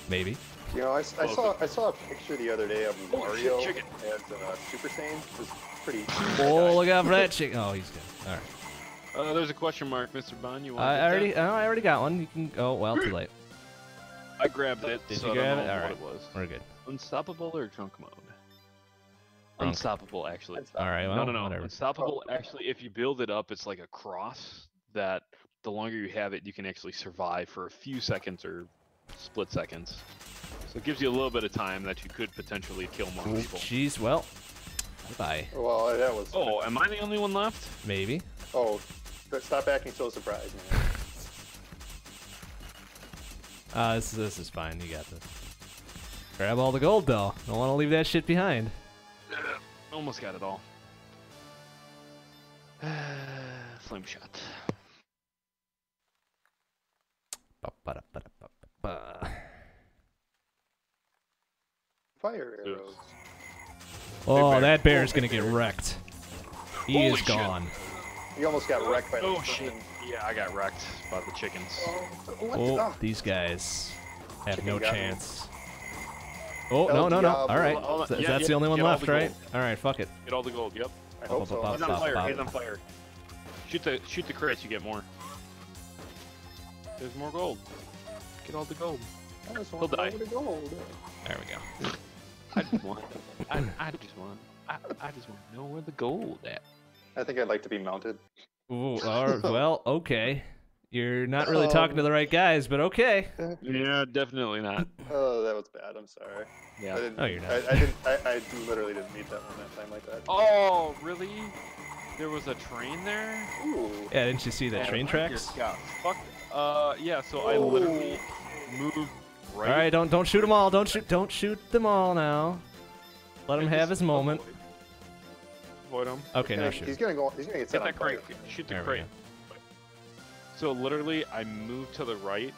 Speaker 1: maybe.
Speaker 3: You know, I
Speaker 2: Well,
Speaker 3: saw I saw a picture the other day of
Speaker 2: Oh, shit,
Speaker 3: Mario
Speaker 2: chicken.
Speaker 3: as uh, Super Saiyan. It's pretty.
Speaker 1: Oh, look out for that [LAUGHS] chicken! Oh, he's good. All right.
Speaker 2: Uh, there's a question mark, Mr. Bond. You want?
Speaker 1: I already, oh, I already got one. You can. Oh, well, too late. [CLEARS THROAT]
Speaker 2: I grabbed it.
Speaker 1: Did
Speaker 2: so
Speaker 1: you
Speaker 2: I don't
Speaker 1: grab
Speaker 2: know
Speaker 1: it?
Speaker 2: what
Speaker 1: Alright.
Speaker 2: it was.
Speaker 1: We're good.
Speaker 2: Unstoppable or drunk mode?
Speaker 1: Drunk.
Speaker 2: Unstoppable, actually.
Speaker 1: All right. Well,
Speaker 2: no, no, no.
Speaker 1: whatever.
Speaker 2: Unstoppable. Actually, if you build it up, it's like a cross that the longer you have it, you can actually survive for a few seconds or split seconds. So it gives you a little bit of time that you could potentially kill more people.
Speaker 1: Jeez, well, bye.
Speaker 3: Well, that was.
Speaker 2: Oh, am I the only one left?
Speaker 1: Maybe.
Speaker 3: Oh, but stop acting so surprised, man. [LAUGHS]
Speaker 1: Uh, this, this is fine. You got this. Grab all the gold, though. Don't want to leave that shit behind. [SIGHS]
Speaker 2: Almost got it all. [SIGHS] Flame shot.
Speaker 3: Fire arrows.
Speaker 1: Oh,
Speaker 2: bear.
Speaker 1: that bear is gonna get wrecked. He
Speaker 2: Holy
Speaker 1: is
Speaker 2: shit.
Speaker 1: gone.
Speaker 3: You almost got wrecked by the
Speaker 2: Oh shit. Yeah, I got wrecked by the chickens.
Speaker 1: Oh,
Speaker 3: Oh,
Speaker 1: these guys have
Speaker 3: Chicken
Speaker 1: no
Speaker 3: chance. me.
Speaker 1: Chance. Oh, no, no, no.
Speaker 3: Uh,
Speaker 1: all right.
Speaker 2: Hold on.
Speaker 1: Th-
Speaker 2: Yeah,
Speaker 1: That's
Speaker 2: yeah,
Speaker 1: the only one
Speaker 2: get
Speaker 1: left,
Speaker 2: the
Speaker 1: right?
Speaker 2: gold.
Speaker 1: All right, fuck it.
Speaker 2: Get all the gold. Yep.
Speaker 3: I hope so.
Speaker 1: Ba-
Speaker 2: He's on fire.
Speaker 1: ba-
Speaker 2: He's on fire. Shoot the shoot the crates. You get more. There's more gold. Get all the gold.
Speaker 3: I just
Speaker 2: He'll
Speaker 3: want
Speaker 2: die.
Speaker 3: over the gold.
Speaker 1: There we go.
Speaker 2: I just want. I, I just want. I, I just want to know where the gold at.
Speaker 3: I think I'd like to be mounted.
Speaker 1: Ooh, all right, [LAUGHS] well, okay. You're not really talking to the right guys, but okay.
Speaker 2: Yeah, definitely not. [LAUGHS]
Speaker 3: Oh, that was bad. I'm sorry. I
Speaker 2: Yeah.
Speaker 3: didn't,
Speaker 1: Oh, you're not.
Speaker 3: I, I didn't. I, I literally didn't meet that one that time like that.
Speaker 2: Oh, really? There was a train there.
Speaker 3: Ooh.
Speaker 1: Yeah, didn't you see the
Speaker 2: Oh,
Speaker 1: train tracks?
Speaker 2: just got fucked. Uh, yeah. So I literally moved right.
Speaker 1: All right, don't don't shoot them all. Don't shoot don't shoot them all now. Let him have his moment.
Speaker 2: Avoid, avoid him.
Speaker 1: Okay,
Speaker 3: He's
Speaker 1: now
Speaker 3: gonna,
Speaker 1: shoot.
Speaker 3: he's gonna go. He's gonna get set
Speaker 2: Get
Speaker 3: on
Speaker 2: that
Speaker 3: fire.
Speaker 2: crate. Shoot the
Speaker 1: There we
Speaker 2: crate. So literally, I moved to the right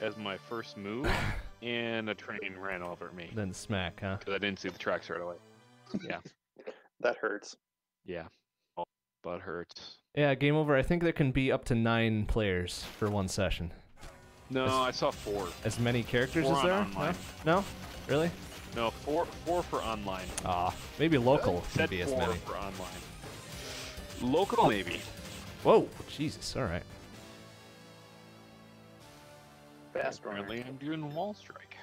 Speaker 2: as my first move, [LAUGHS] and a train ran over me
Speaker 1: Then smack, huh?
Speaker 2: because I didn't see the tracks right away. Yeah, [LAUGHS]
Speaker 3: That hurts.
Speaker 2: yeah. Oh, butt hurts.
Speaker 1: Yeah, game over. I think there can be up to nine players for one session.
Speaker 2: No, I saw four.
Speaker 1: As many characters
Speaker 2: Four
Speaker 1: as
Speaker 2: on
Speaker 1: there?
Speaker 2: online.
Speaker 1: No? no? Really?
Speaker 2: No, four, four for online.
Speaker 1: Ah, maybe local can
Speaker 2: Said
Speaker 1: be as many.
Speaker 2: for online. Local, maybe.
Speaker 1: Whoa, Jesus! All right.
Speaker 3: Fast runner.
Speaker 2: Apparently, I'm doing wall strike.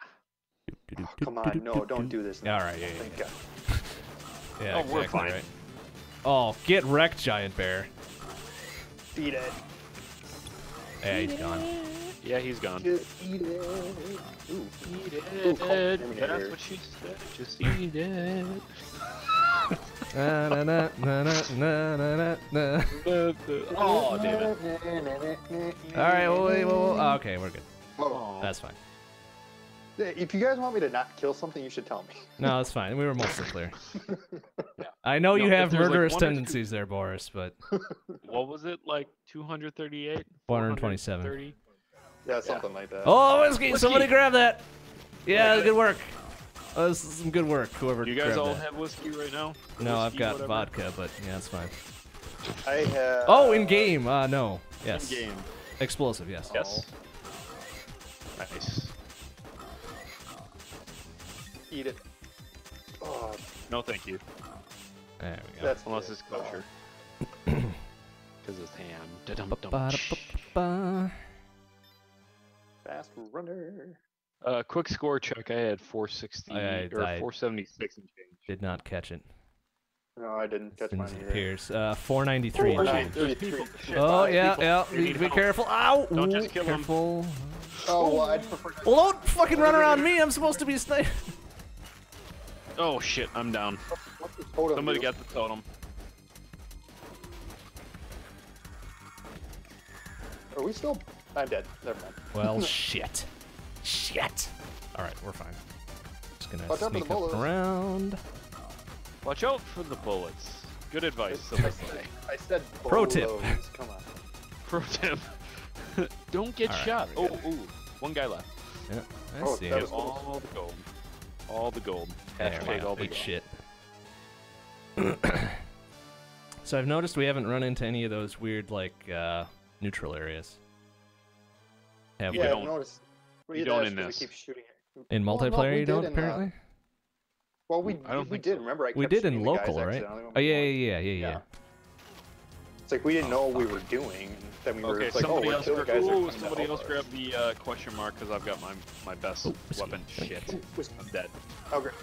Speaker 3: Ah, oh, come on, no, don't do this. Now.
Speaker 1: all right, yeah, yeah,
Speaker 3: Thank
Speaker 1: yeah.
Speaker 3: God. [LAUGHS]
Speaker 1: Yeah,
Speaker 2: Oh,
Speaker 1: exactly
Speaker 2: we're fine.
Speaker 1: right. Oh, get wrecked, giant bear.
Speaker 3: Eat it.
Speaker 1: Yeah, he's gone.
Speaker 2: Yeah, he's gone.
Speaker 3: Just eat it. Ooh.
Speaker 2: Eat
Speaker 3: Ooh,
Speaker 2: it.
Speaker 3: Colt Terminator.
Speaker 2: That's what she said. Just eat it. [LAUGHS]
Speaker 1: Na, na, na, na, na, na, na, na.
Speaker 2: oh, damn it.
Speaker 1: All right, well, wait, well, well, okay, we're good.
Speaker 3: Oh.
Speaker 1: That's fine.
Speaker 3: If you guys want me to not kill something, you should tell me. [LAUGHS]
Speaker 1: No, that's fine. We were mostly clear. [LAUGHS] I know
Speaker 2: No,
Speaker 1: you have
Speaker 2: there's, like,
Speaker 1: murderous
Speaker 2: two-
Speaker 1: tendencies there, Boris, but [LAUGHS]
Speaker 2: What was it like? 238?
Speaker 1: 427.
Speaker 2: 430?
Speaker 3: Yeah, something like that.
Speaker 1: oh, whiskey!
Speaker 2: Whiskey.
Speaker 1: Somebody grab that. Yeah, good work. Oh, this is some good work. Whoever
Speaker 2: Do you guys
Speaker 1: grabbed
Speaker 2: all
Speaker 1: that.
Speaker 2: have whiskey right now?
Speaker 1: No, I've got
Speaker 2: whatever?
Speaker 1: vodka, but yeah, it's fine.
Speaker 3: I have.
Speaker 1: Oh, in game. Uh, no. Yes.
Speaker 2: In game.
Speaker 1: Explosive. Yes.
Speaker 2: Yes. Nice.
Speaker 3: Eat it. Oh,
Speaker 2: No, thank you.
Speaker 1: There we go.
Speaker 3: that's
Speaker 2: Unless
Speaker 3: good.
Speaker 2: it's kosher. [COUGHS] Because it's ham. Da-dum-dum.
Speaker 1: Ba-da-ba-ba-ba.
Speaker 3: Fast runner.
Speaker 2: Uh, quick score check. I had 460
Speaker 1: I- I-
Speaker 2: or
Speaker 1: I-
Speaker 2: 476 and change.
Speaker 1: Did not catch it.
Speaker 3: No, I didn't catch
Speaker 1: soon
Speaker 3: mine
Speaker 1: it
Speaker 3: either.
Speaker 1: appears. Uh, 493 and
Speaker 3: Oh,
Speaker 1: change.
Speaker 2: There's
Speaker 3: 33.
Speaker 2: people. Shit.
Speaker 1: Oh
Speaker 3: five
Speaker 1: yeah,
Speaker 3: people.
Speaker 1: yeah.
Speaker 2: They
Speaker 1: Be,
Speaker 2: need
Speaker 1: be
Speaker 2: help.
Speaker 1: careful. Ow!
Speaker 2: Don't
Speaker 1: Ooh,
Speaker 2: just kill 'em.
Speaker 1: careful.
Speaker 3: Oh, well, I'd prefer.
Speaker 1: Well, don't fucking run around me. I'm supposed to be a sniper. [LAUGHS]
Speaker 2: Oh shit, I'm down.
Speaker 3: What's the totem
Speaker 2: Somebody
Speaker 3: do?
Speaker 2: got the totem.
Speaker 3: Are we still? I'm dead. Never mind.
Speaker 1: Well, [LAUGHS] shit. Shit. All right, we're fine. Just gonna
Speaker 3: Watch out for the
Speaker 1: sneak up
Speaker 3: bullets.
Speaker 1: around.
Speaker 2: Watch out for the bullets. Good advice.
Speaker 3: I
Speaker 2: Some
Speaker 3: said, I said
Speaker 1: Pro tip.
Speaker 3: Come on. [LAUGHS]
Speaker 2: Pro tip. [LAUGHS] Don't get
Speaker 1: All right,
Speaker 2: shot.
Speaker 1: there
Speaker 2: Oh,
Speaker 1: we
Speaker 2: ooh. One guy left.
Speaker 1: Yeah, I
Speaker 3: Oh,
Speaker 1: see
Speaker 3: that
Speaker 1: it.
Speaker 3: was-
Speaker 2: All the gold. All the gold.
Speaker 1: There we
Speaker 2: Hashtag all the gold.
Speaker 1: shit. [CLEARS THROAT] so I've noticed we haven't run into any of those weird like uh, neutral areas. Have
Speaker 2: You
Speaker 3: yeah,
Speaker 1: we?
Speaker 2: don't.
Speaker 3: I've noticed.
Speaker 2: You don't
Speaker 3: is
Speaker 2: in
Speaker 3: 'cause
Speaker 2: this.
Speaker 3: We keep shooting it.
Speaker 1: In
Speaker 3: Well, no,
Speaker 1: multiplayer, you don't
Speaker 3: in, uh,
Speaker 1: apparently.
Speaker 3: Well, we
Speaker 2: I don't
Speaker 3: we did.
Speaker 2: so.
Speaker 3: Remember, I
Speaker 1: We did in
Speaker 3: shooting the guys
Speaker 1: local, right? Oh yeah, yeah, yeah, yeah, yeah.
Speaker 3: Yeah. It's like we didn't
Speaker 1: Oh,
Speaker 3: know we
Speaker 1: fuck.
Speaker 3: were doing. Then we were
Speaker 2: Okay,
Speaker 3: like, oh,
Speaker 2: somebody
Speaker 3: we're
Speaker 2: else, grab,
Speaker 3: guys.
Speaker 2: ooh, somebody else grab the uh, question mark because I've got my my best
Speaker 1: Oh,
Speaker 2: weapon. Shit,
Speaker 3: Whiskey.
Speaker 2: I'm dead.
Speaker 3: Oh, great.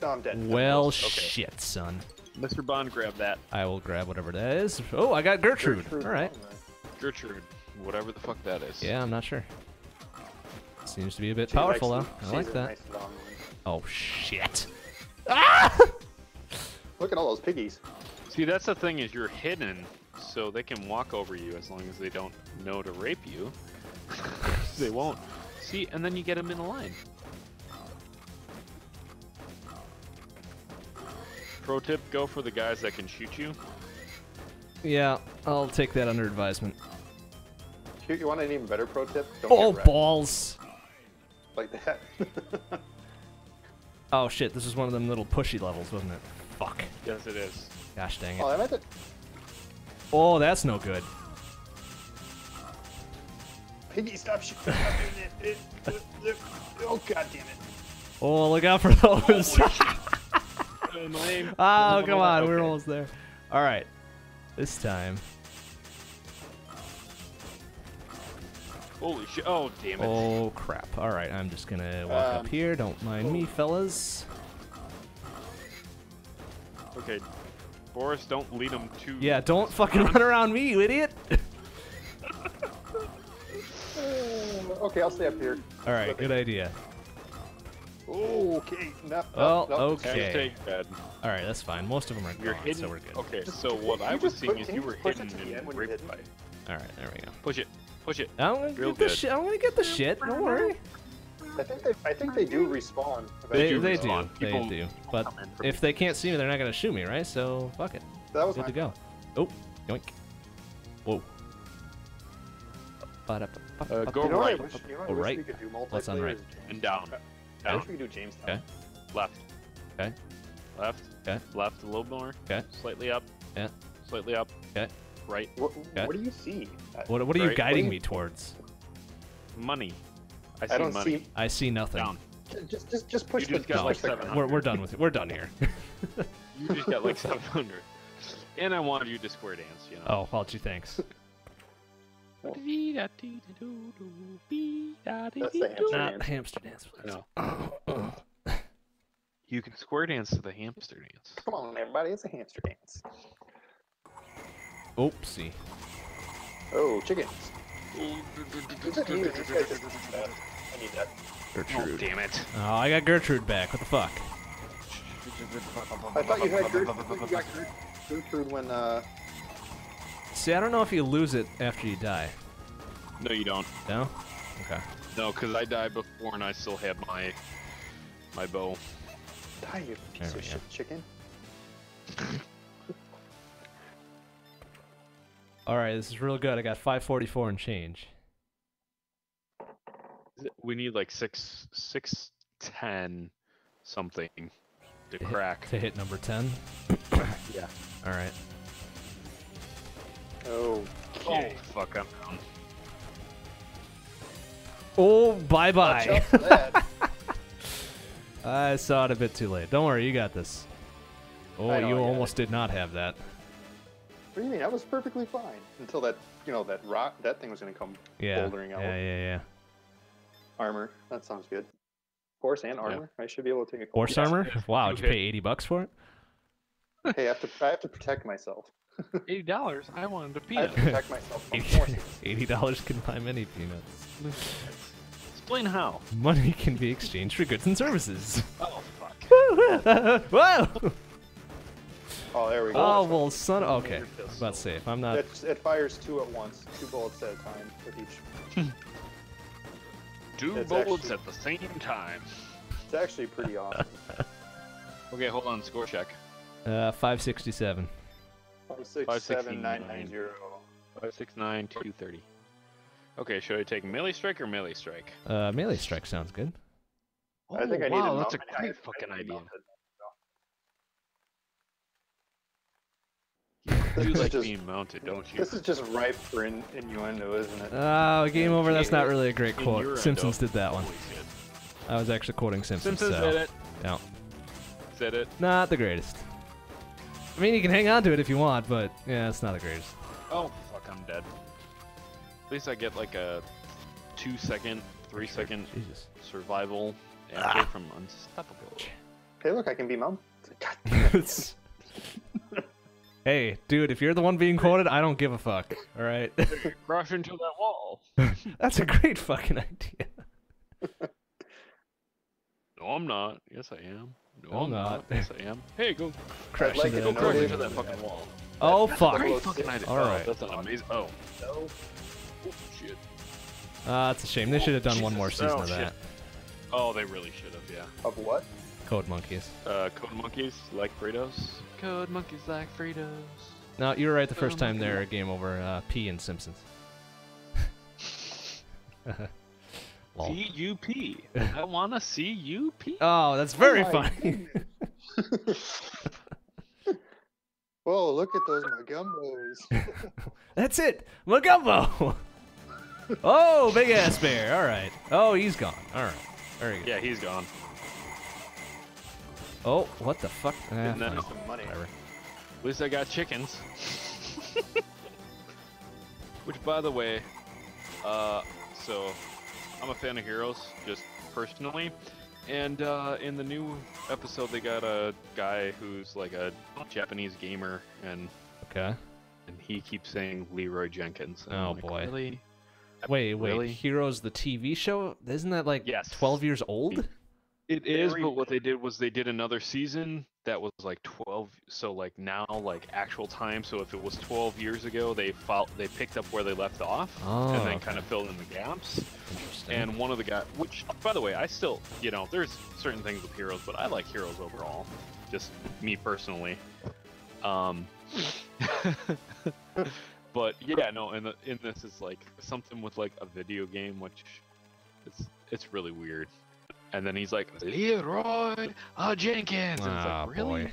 Speaker 3: No, I'm dead.
Speaker 1: Well.
Speaker 2: Okay.
Speaker 1: shit, son.
Speaker 2: Mr. Bond, grab that.
Speaker 1: I will grab whatever that is. Oh, I got Gertrude.
Speaker 3: Gertrude
Speaker 1: All right.
Speaker 2: Gertrude, whatever the fuck that is.
Speaker 1: Yeah, I'm not sure. Seems to be a bit
Speaker 3: She
Speaker 1: powerful, though. I like that.
Speaker 3: nice.
Speaker 1: Oh, shit. Ah!
Speaker 3: Look at all those piggies.
Speaker 2: See, that's the thing is you're hidden, so they can walk over you as long as they don't know to rape you. [LAUGHS] they won't. See, and then you get them in a line. Pro tip: Go for the guys that can shoot you.
Speaker 1: Yeah, I'll take that under advisement.
Speaker 3: You, you want an even better pro tip? Don't
Speaker 1: Oh,
Speaker 3: get wrecked
Speaker 1: balls.
Speaker 3: Like that. [LAUGHS]
Speaker 1: Oh, shit, this is one of them little pushy levels, wasn't it? Fuck.
Speaker 2: Yes, it is.
Speaker 1: Gosh dang it.
Speaker 3: oh,
Speaker 1: it.
Speaker 3: I meant to.
Speaker 1: Oh, that's no good.
Speaker 3: Piggy, stop shooting. Stop doing it. It- it- it- Oh, god damn it.
Speaker 1: Oh, look out for those. [LAUGHS]
Speaker 2: Lame.
Speaker 1: oh, come on, we're almost there. All right, this time.
Speaker 2: Holy shit! Oh, damn it!
Speaker 1: Oh crap! All right, I'm just gonna walk up
Speaker 3: Um,
Speaker 1: here. Don't mind me, fellas.
Speaker 2: Okay, Boris, don't lead them to.
Speaker 1: Yeah, don't fucking run around me, you idiot. [LAUGHS]
Speaker 3: Okay, I'll stay up here.
Speaker 1: All right, good idea.
Speaker 3: Oh, okay. No,
Speaker 1: Oh,
Speaker 3: no, no.
Speaker 1: okay. All right, that's fine. Most of them are
Speaker 2: You're
Speaker 1: gone,
Speaker 2: hidden.
Speaker 1: so we're good.
Speaker 2: Okay, so what I was seeing is you
Speaker 3: you
Speaker 2: were
Speaker 3: just
Speaker 2: hidden
Speaker 3: to the end
Speaker 2: and
Speaker 3: when you're
Speaker 2: raped
Speaker 3: hidden?
Speaker 2: by.
Speaker 1: All right, there we go.
Speaker 2: Push it. Push it.
Speaker 1: I'm gonna
Speaker 2: Real
Speaker 1: get the shit. I'm gonna get the shit. Don't worry.
Speaker 3: I think they, I think they do respawn.
Speaker 1: They,
Speaker 2: do
Speaker 1: they do.
Speaker 2: respawn.
Speaker 1: They
Speaker 2: People-
Speaker 1: do. But
Speaker 2: come in for
Speaker 1: if they can't see me, they're not gonna shoot me, right? So fuck it.
Speaker 3: That was
Speaker 1: Good to go. Oh, yoink. Whoa.
Speaker 2: Uh, go
Speaker 3: You know
Speaker 2: right
Speaker 3: wish, you know
Speaker 1: Oh, right.
Speaker 3: we could do
Speaker 1: on right?
Speaker 2: and down.
Speaker 3: I
Speaker 2: Down.
Speaker 3: wish we could do Jamestown.
Speaker 1: Okay.
Speaker 2: Left.
Speaker 1: Okay.
Speaker 2: Left.
Speaker 1: Okay.
Speaker 2: Left a little more.
Speaker 1: Okay.
Speaker 2: Slightly up.
Speaker 1: Yeah.
Speaker 2: Slightly up.
Speaker 1: Okay.
Speaker 2: Right.
Speaker 3: What,
Speaker 1: Okay.
Speaker 3: what do you see? Uh,
Speaker 1: what, what are you
Speaker 2: Right.
Speaker 1: guiding
Speaker 3: What do
Speaker 1: me towards?
Speaker 2: Money. I see
Speaker 3: I don't
Speaker 2: money.
Speaker 3: see.
Speaker 1: I see nothing.
Speaker 2: Down.
Speaker 3: Just, just, just push
Speaker 2: You
Speaker 3: the.
Speaker 2: got
Speaker 3: just
Speaker 2: like
Speaker 3: push the-
Speaker 2: 700.
Speaker 1: We're, we're done with it. We're done here.
Speaker 2: You just got like 700. And I wanted you to square dance, you know.
Speaker 1: oh, well, gee, thanks.
Speaker 3: That's the hamster
Speaker 1: Not
Speaker 3: dance.
Speaker 1: hamster dance, please. [LAUGHS]
Speaker 2: You can square dance to the hamster dance.
Speaker 3: Come on, everybody, it's a hamster dance.
Speaker 1: Oopsie.
Speaker 3: Oh, chickens. Is it me that this guy just- I need that.
Speaker 2: Oh,
Speaker 1: Gertrude.
Speaker 2: damn it.
Speaker 1: Oh, I got Gertrude back. What the fuck?
Speaker 3: I thought you had Gertrude. I you got Gertrude when uh.
Speaker 1: See, I don't know if you lose it after you die.
Speaker 2: No, you don't.
Speaker 1: No? Okay.
Speaker 2: No, because I died before and I still have my my bow.
Speaker 3: Die, you piece of shit chicken. [LAUGHS]
Speaker 1: All right, this is real good. I got 544 and change.
Speaker 2: We need like six six ten something to crack.
Speaker 1: To hit number 10. [COUGHS]
Speaker 2: Yeah.
Speaker 1: All right.
Speaker 3: Oh.
Speaker 2: Oh fuck! I'm down.
Speaker 1: Oh, bye bye.
Speaker 3: Watch out for that. [LAUGHS]
Speaker 1: I saw it a bit too late. Don't worry, you got this. Oh, you
Speaker 3: I got
Speaker 1: almost did not have that.
Speaker 3: What do you mean? That was perfectly fine until that, you know, that rock, that thing was gonna come
Speaker 1: Yeah.
Speaker 3: bouldering out.
Speaker 1: Yeah, yeah, yeah.
Speaker 3: Armor. That sounds good. Horse and armor. I should be able to take a.
Speaker 1: Horse
Speaker 2: Yes.
Speaker 1: armor? Wow,
Speaker 2: You
Speaker 1: did you pay 80 bucks for it?
Speaker 3: Hey, I have to. I have to protect myself. [LAUGHS]
Speaker 2: Eighty dollars. I wanted a
Speaker 3: I have
Speaker 2: peanut.
Speaker 3: to protect myself from [LAUGHS] horses. [LAUGHS]
Speaker 1: $80 can buy many peanuts.
Speaker 2: Explain how.
Speaker 1: Money can be exchanged for goods and services.
Speaker 2: Oh fuck.
Speaker 1: Whoa!
Speaker 3: Oh, there we go.
Speaker 1: Oh, well, son. Okay.
Speaker 2: Major
Speaker 1: I was about to say, if I'm not.
Speaker 3: It, it fires two at once, two bullets at a time with each. [LAUGHS]
Speaker 2: Two
Speaker 3: That's
Speaker 2: bullets
Speaker 3: actually-
Speaker 2: at the same time.
Speaker 3: It's actually pretty awesome. [LAUGHS]
Speaker 2: Okay, hold on. Score check.
Speaker 1: Uh, 567.
Speaker 3: Five, six,
Speaker 2: Five, six,
Speaker 3: seven, nine, nine,
Speaker 2: nine.
Speaker 3: zero.
Speaker 2: Five six nine two thirty. Okay, should I take melee strike or melee strike?
Speaker 1: Uh, melee strike sounds good.
Speaker 3: I think I need
Speaker 2: wow, that's a great fucking idea.
Speaker 3: mounted.
Speaker 2: You
Speaker 3: This
Speaker 2: do
Speaker 3: is
Speaker 2: like
Speaker 3: just-
Speaker 2: being mounted, don't you?
Speaker 3: This is just ripe for in, innuendo, isn't it?
Speaker 1: Oh, game over. That's not really a great quote.
Speaker 2: Innuendo.
Speaker 1: Simpsons did that one. I was actually quoting Simpsons.
Speaker 2: Simpsons
Speaker 1: so.
Speaker 2: did it.
Speaker 1: Yeah.
Speaker 2: Said it.
Speaker 1: Not the greatest. I mean, you can hang on to it if you want, but yeah, it's not the greatest.
Speaker 2: Oh fuck, I'm dead. At least I get like a two second, three second
Speaker 1: Jesus.
Speaker 2: survival answer ah. from unstoppable.
Speaker 3: Hey, look, I can be mom. [LAUGHS] [LAUGHS] God,
Speaker 1: It's- hey, dude, if you're the one being quoted, I don't give a fuck. All right,
Speaker 2: Crash into that wall. [LAUGHS]
Speaker 1: that's a great fucking idea.
Speaker 2: No, I'm not. Yes, I am. No,
Speaker 1: I'm
Speaker 2: I'm
Speaker 1: not.
Speaker 2: not. Yes, I am. Hey, go,
Speaker 1: Crash
Speaker 3: like
Speaker 1: into
Speaker 2: go
Speaker 1: that
Speaker 2: crash into that fucking wall.
Speaker 1: Oh fuck!
Speaker 2: Great fucking idea.
Speaker 1: All
Speaker 2: Oh, that's an amazing. Oh,
Speaker 3: no.
Speaker 2: oh, shit.
Speaker 1: Ah, it's a shame. They should have done one more season
Speaker 2: Oh,
Speaker 1: of
Speaker 2: shit.
Speaker 1: that.
Speaker 2: Oh, they really should have. Yeah.
Speaker 3: Of what?
Speaker 1: Code Monkeys.
Speaker 2: Uh, Code monkeys like Fritos. Code monkeys like Fritos.
Speaker 1: No, you were right the first
Speaker 2: Code
Speaker 1: time there. Game over. Uh, P and Simpsons. [LAUGHS] Lol.
Speaker 2: C U P. [LAUGHS] I wanna see you
Speaker 1: Oh, that's very
Speaker 3: my
Speaker 1: funny. [LAUGHS]
Speaker 3: Whoa, look at those Magumbos.
Speaker 1: That's it. Magumbo. oh, big ass bear. All right. Oh, he's gone. All right. There you go.
Speaker 2: Yeah, he's gone.
Speaker 1: Oh, what the fuck? Ah,
Speaker 2: Getting that.
Speaker 3: Some money.
Speaker 1: Whatever.
Speaker 2: At least I got chickens. [LAUGHS] Which, by the way, uh, so I'm a fan of Heroes, just personally. And uh, in the new episode, they got a guy who's like a Japanese gamer, and
Speaker 1: Okay.
Speaker 2: and he keeps saying Leeroy Jenkins.
Speaker 1: Oh,
Speaker 2: like,
Speaker 1: boy.
Speaker 2: Really?
Speaker 1: Wait, wait.
Speaker 2: Really?
Speaker 1: Heroes the TV show? Isn't that like
Speaker 2: Yes.
Speaker 1: 12 years old?
Speaker 2: It is, but what they did was they did another season that was like 12. So like now, like actual time. So if it was 12 years ago, they fol- they picked up where they left off,
Speaker 1: Oh,
Speaker 2: and then
Speaker 1: okay.
Speaker 2: kind of filled in the gaps.
Speaker 1: Interesting.
Speaker 2: And one of the guys, which by the way, I still, you know, there's certain things with Heroes, but I like Heroes overall. Just me personally. Um. [LAUGHS] but yeah, no, and the, in this is like something with like a video game, which it's it's really weird. And then he's like Leeroy uh, Jenkins, and it's
Speaker 1: Ah,
Speaker 2: like really,
Speaker 1: boy.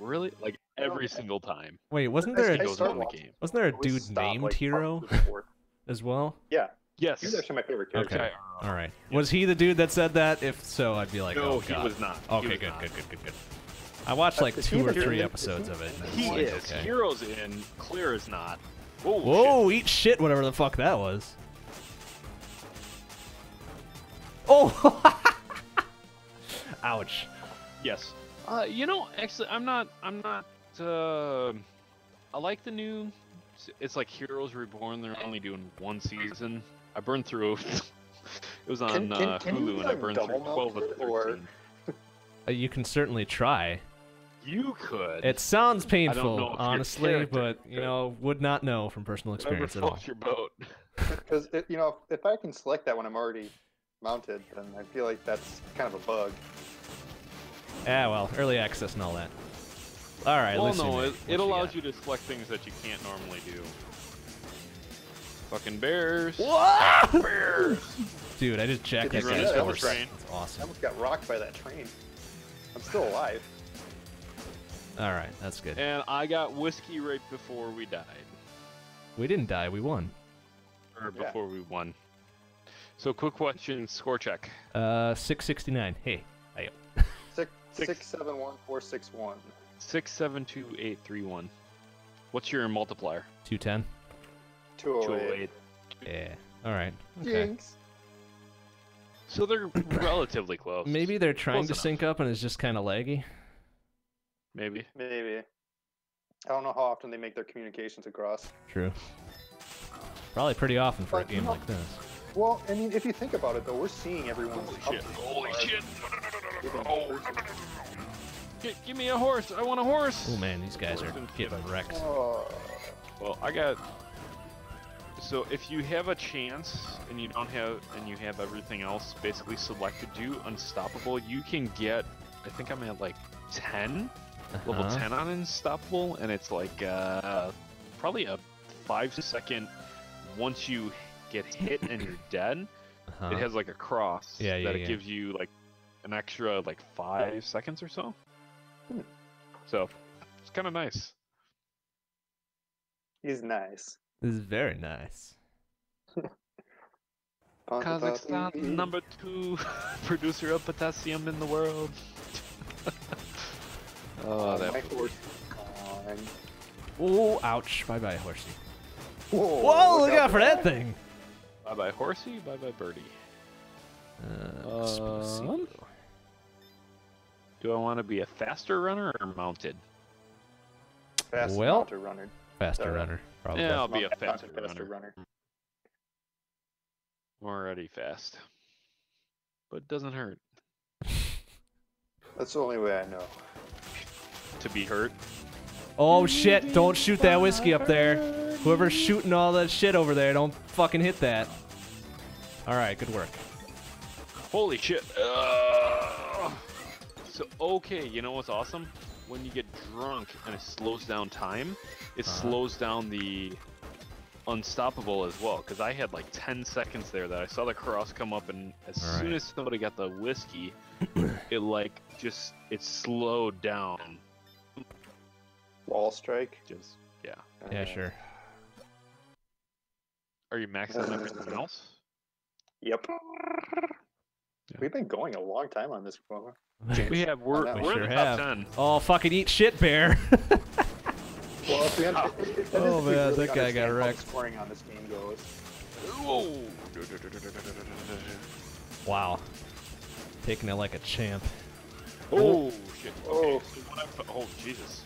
Speaker 2: really, like every single time
Speaker 1: Wait, wasn't there
Speaker 3: I
Speaker 1: a,
Speaker 2: he goes the game.
Speaker 1: wasn't there a dude
Speaker 3: stop,
Speaker 1: named
Speaker 3: like,
Speaker 1: Hero
Speaker 3: halfway through the fourth.
Speaker 1: as well?
Speaker 3: Yeah,
Speaker 2: Yes.
Speaker 3: he was actually my favorite character.
Speaker 1: Okay. All right. Was he the dude that said that? If so, I'd be like,
Speaker 2: no,
Speaker 1: oh
Speaker 2: he
Speaker 1: god.
Speaker 2: was not.
Speaker 1: Okay,
Speaker 2: was
Speaker 1: good,
Speaker 2: not.
Speaker 1: good, good, good, good. I watched like
Speaker 3: is
Speaker 1: two or three
Speaker 3: dude-
Speaker 1: episodes of it.
Speaker 2: He
Speaker 1: it's like,
Speaker 2: is.
Speaker 1: okay.
Speaker 2: Heroes in. Clear is not. Whoa. shit.
Speaker 1: Whoa, eat shit, whatever the fuck that was. Oh! [LAUGHS] Ouch.
Speaker 2: Yes. Uh, you know, actually, I'm not. I'm not. Uh, I like the new. It's like Heroes Reborn. They're only doing one season. I burned through. [LAUGHS] it was on
Speaker 3: Can- can-
Speaker 2: uh,
Speaker 3: can
Speaker 2: Hulu, and I burned through 12 of
Speaker 3: milk
Speaker 2: the
Speaker 3: it, or-
Speaker 2: 13.
Speaker 1: Uh, you can certainly try.
Speaker 2: You could.
Speaker 1: It sounds painful,
Speaker 2: know if your
Speaker 1: honestly, but you know, would not know from personal
Speaker 2: Whoever
Speaker 1: experience at all.
Speaker 2: floats your boat. [LAUGHS]
Speaker 3: Because you know, if, if I can select that when I'm already mounted, then I feel like that's kind of a bug.
Speaker 1: Yeah, well, early access and all that. All right,
Speaker 2: well, no, it, it allows
Speaker 1: got?
Speaker 2: you to select things that you can't normally do. Fucking bears.
Speaker 1: What? [LAUGHS]
Speaker 2: Bears.
Speaker 1: Dude, I just jacked
Speaker 3: Did
Speaker 1: that guy's
Speaker 3: that? That
Speaker 1: horse.
Speaker 2: train.
Speaker 1: That's
Speaker 3: I
Speaker 1: awesome.
Speaker 3: almost got rocked by that train. I'm still alive.
Speaker 1: All right, that's good.
Speaker 2: And I got whiskey right before we died.
Speaker 1: We didn't die. We won.
Speaker 2: Or
Speaker 3: Yeah.
Speaker 2: before we won. So, quick question, score check.
Speaker 1: Uh, 669. Hey,
Speaker 3: Six [LAUGHS]
Speaker 2: Six.
Speaker 3: six seven one four six one.
Speaker 2: Six seven two eight three one. What's your multiplier?
Speaker 1: 210.
Speaker 3: Two oh eight.
Speaker 1: Yeah. All right. Okay.
Speaker 3: Jinx.
Speaker 2: So they're [COUGHS] relatively close.
Speaker 1: Maybe they're trying
Speaker 2: Close
Speaker 1: to
Speaker 2: enough.
Speaker 1: sync up and it's just kind of laggy.
Speaker 2: Maybe.
Speaker 3: Maybe. I don't know how often they make their communications across.
Speaker 1: True. Probably pretty often for a
Speaker 3: But, you
Speaker 1: game
Speaker 3: know-
Speaker 1: like this.
Speaker 3: Well, I mean, if you think about it, though, we're seeing everyone's
Speaker 2: Holy shit. Holy shit.
Speaker 3: even
Speaker 2: Oh.
Speaker 3: person.
Speaker 2: Give me a horse. I want a horse.
Speaker 1: Oh man, these guys are getting wrecked.
Speaker 3: Oh.
Speaker 2: Well, I got. So if you have a chance and you don't have and you have everything else basically selected you unstoppable, you can get. I think I'm at like ten, level
Speaker 1: Uh-huh.
Speaker 2: ten on unstoppable, and it's like uh, probably a five second. Once you get hit and you're [LAUGHS] dead,
Speaker 1: Uh-huh.
Speaker 2: it has like a cross
Speaker 1: Yeah, yeah,
Speaker 2: that it
Speaker 1: yeah.
Speaker 2: gives you like an extra like five seconds or so.
Speaker 3: Hmm.
Speaker 2: So it's kind of nice.
Speaker 3: He's nice.
Speaker 1: This is very nice. [LAUGHS]
Speaker 2: Kazakhstan, number two [LAUGHS] producer of potassium in the world. oh, that
Speaker 3: my horse.
Speaker 1: Oh, ouch. Bye bye, horsey.
Speaker 3: Whoa,
Speaker 1: Whoa, look out for that thing.
Speaker 2: Bye bye horsey, bye bye birdie.
Speaker 1: Uh,
Speaker 2: Um, Do I want to be a faster runner or mounted?
Speaker 3: Fast
Speaker 1: Well-
Speaker 3: mounted runner.
Speaker 1: Faster
Speaker 3: Uh,
Speaker 1: runner, probably.
Speaker 2: Yeah, I'll be a
Speaker 3: Not- not
Speaker 2: faster
Speaker 3: faster
Speaker 2: runner.
Speaker 3: runner.
Speaker 2: Already fast. But it doesn't hurt
Speaker 3: That's the only way I know.
Speaker 2: to be hurt.
Speaker 1: Oh shit! Don't shoot that whiskey up there. Whoever's shooting all that shit over there, don't fucking hit that. All right, good work.
Speaker 2: Holy shit. Ugh. So, okay, you know what's awesome? When you get drunk and it slows down time, it
Speaker 1: Uh-huh.
Speaker 2: slows down the unstoppable as well. Because I had like 10 seconds there that I saw the cross come up, and as soon
Speaker 1: Alright.
Speaker 2: as somebody got the whiskey, [CLEARS THROAT] it like just, it slowed down.
Speaker 3: Wall strike.
Speaker 2: Just, yeah.
Speaker 1: Yeah,
Speaker 3: Uh,
Speaker 1: sure.
Speaker 2: Are you maxing out everything else?
Speaker 3: Yep.
Speaker 2: Yeah.
Speaker 3: We've been going a long time on this one. [LAUGHS]
Speaker 2: We have, we're,
Speaker 3: We
Speaker 2: we're
Speaker 1: sure
Speaker 2: in the top
Speaker 1: have.
Speaker 2: 10.
Speaker 1: Oh, fucking eat shit, bear. [LAUGHS]
Speaker 3: Well, if we had, it- it- that is
Speaker 1: Oh, man,
Speaker 3: really
Speaker 1: that guy got
Speaker 3: understand how
Speaker 1: wrecked.
Speaker 3: Scoring on this game goes.
Speaker 2: Whoa!
Speaker 1: wow. Taking it like a champ.
Speaker 2: Oh shit!
Speaker 3: Oh.
Speaker 2: So what I fo- oh Jesus!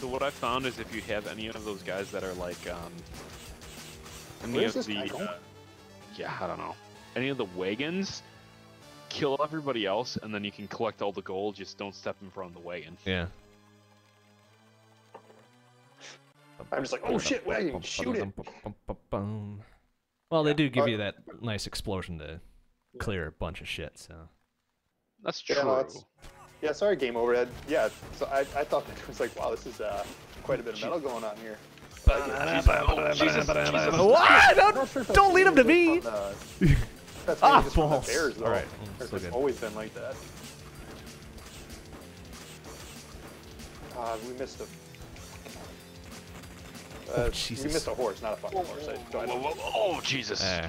Speaker 2: So what I found is if you have any of those guys that are like um, any of the uh, yeah I don't know any of the wagons, kill everybody else and then you can collect all the gold. Just don't step in front of the wagon.
Speaker 1: Yeah.
Speaker 3: I'm just like, oh shit, wagon, shoot it.
Speaker 1: Well, they do give
Speaker 3: Uh,
Speaker 1: you that nice explosion to clear a bunch of shit, so.
Speaker 2: That's true.
Speaker 3: Yeah, no, it's- Yeah, sorry, game overhead. Yeah, so I, I thought that it was like, wow, this is uh, quite a bit of metal going on here.
Speaker 2: Oh, Jesus, Jesus.
Speaker 1: What? Don't,
Speaker 3: sure
Speaker 1: don't lead him to me!
Speaker 3: just on the- That's
Speaker 1: Ah,
Speaker 3: mainly just the
Speaker 1: balls.
Speaker 3: Bears, though.
Speaker 1: Alright,
Speaker 3: It's
Speaker 1: good.
Speaker 3: always been like that. Uh, we missed a. Uh, we
Speaker 1: Jesus.
Speaker 3: missed a horse, not a fucking horse. I, so I
Speaker 2: Whoa, whoa, whoa, Oh Jesus!
Speaker 1: Uh,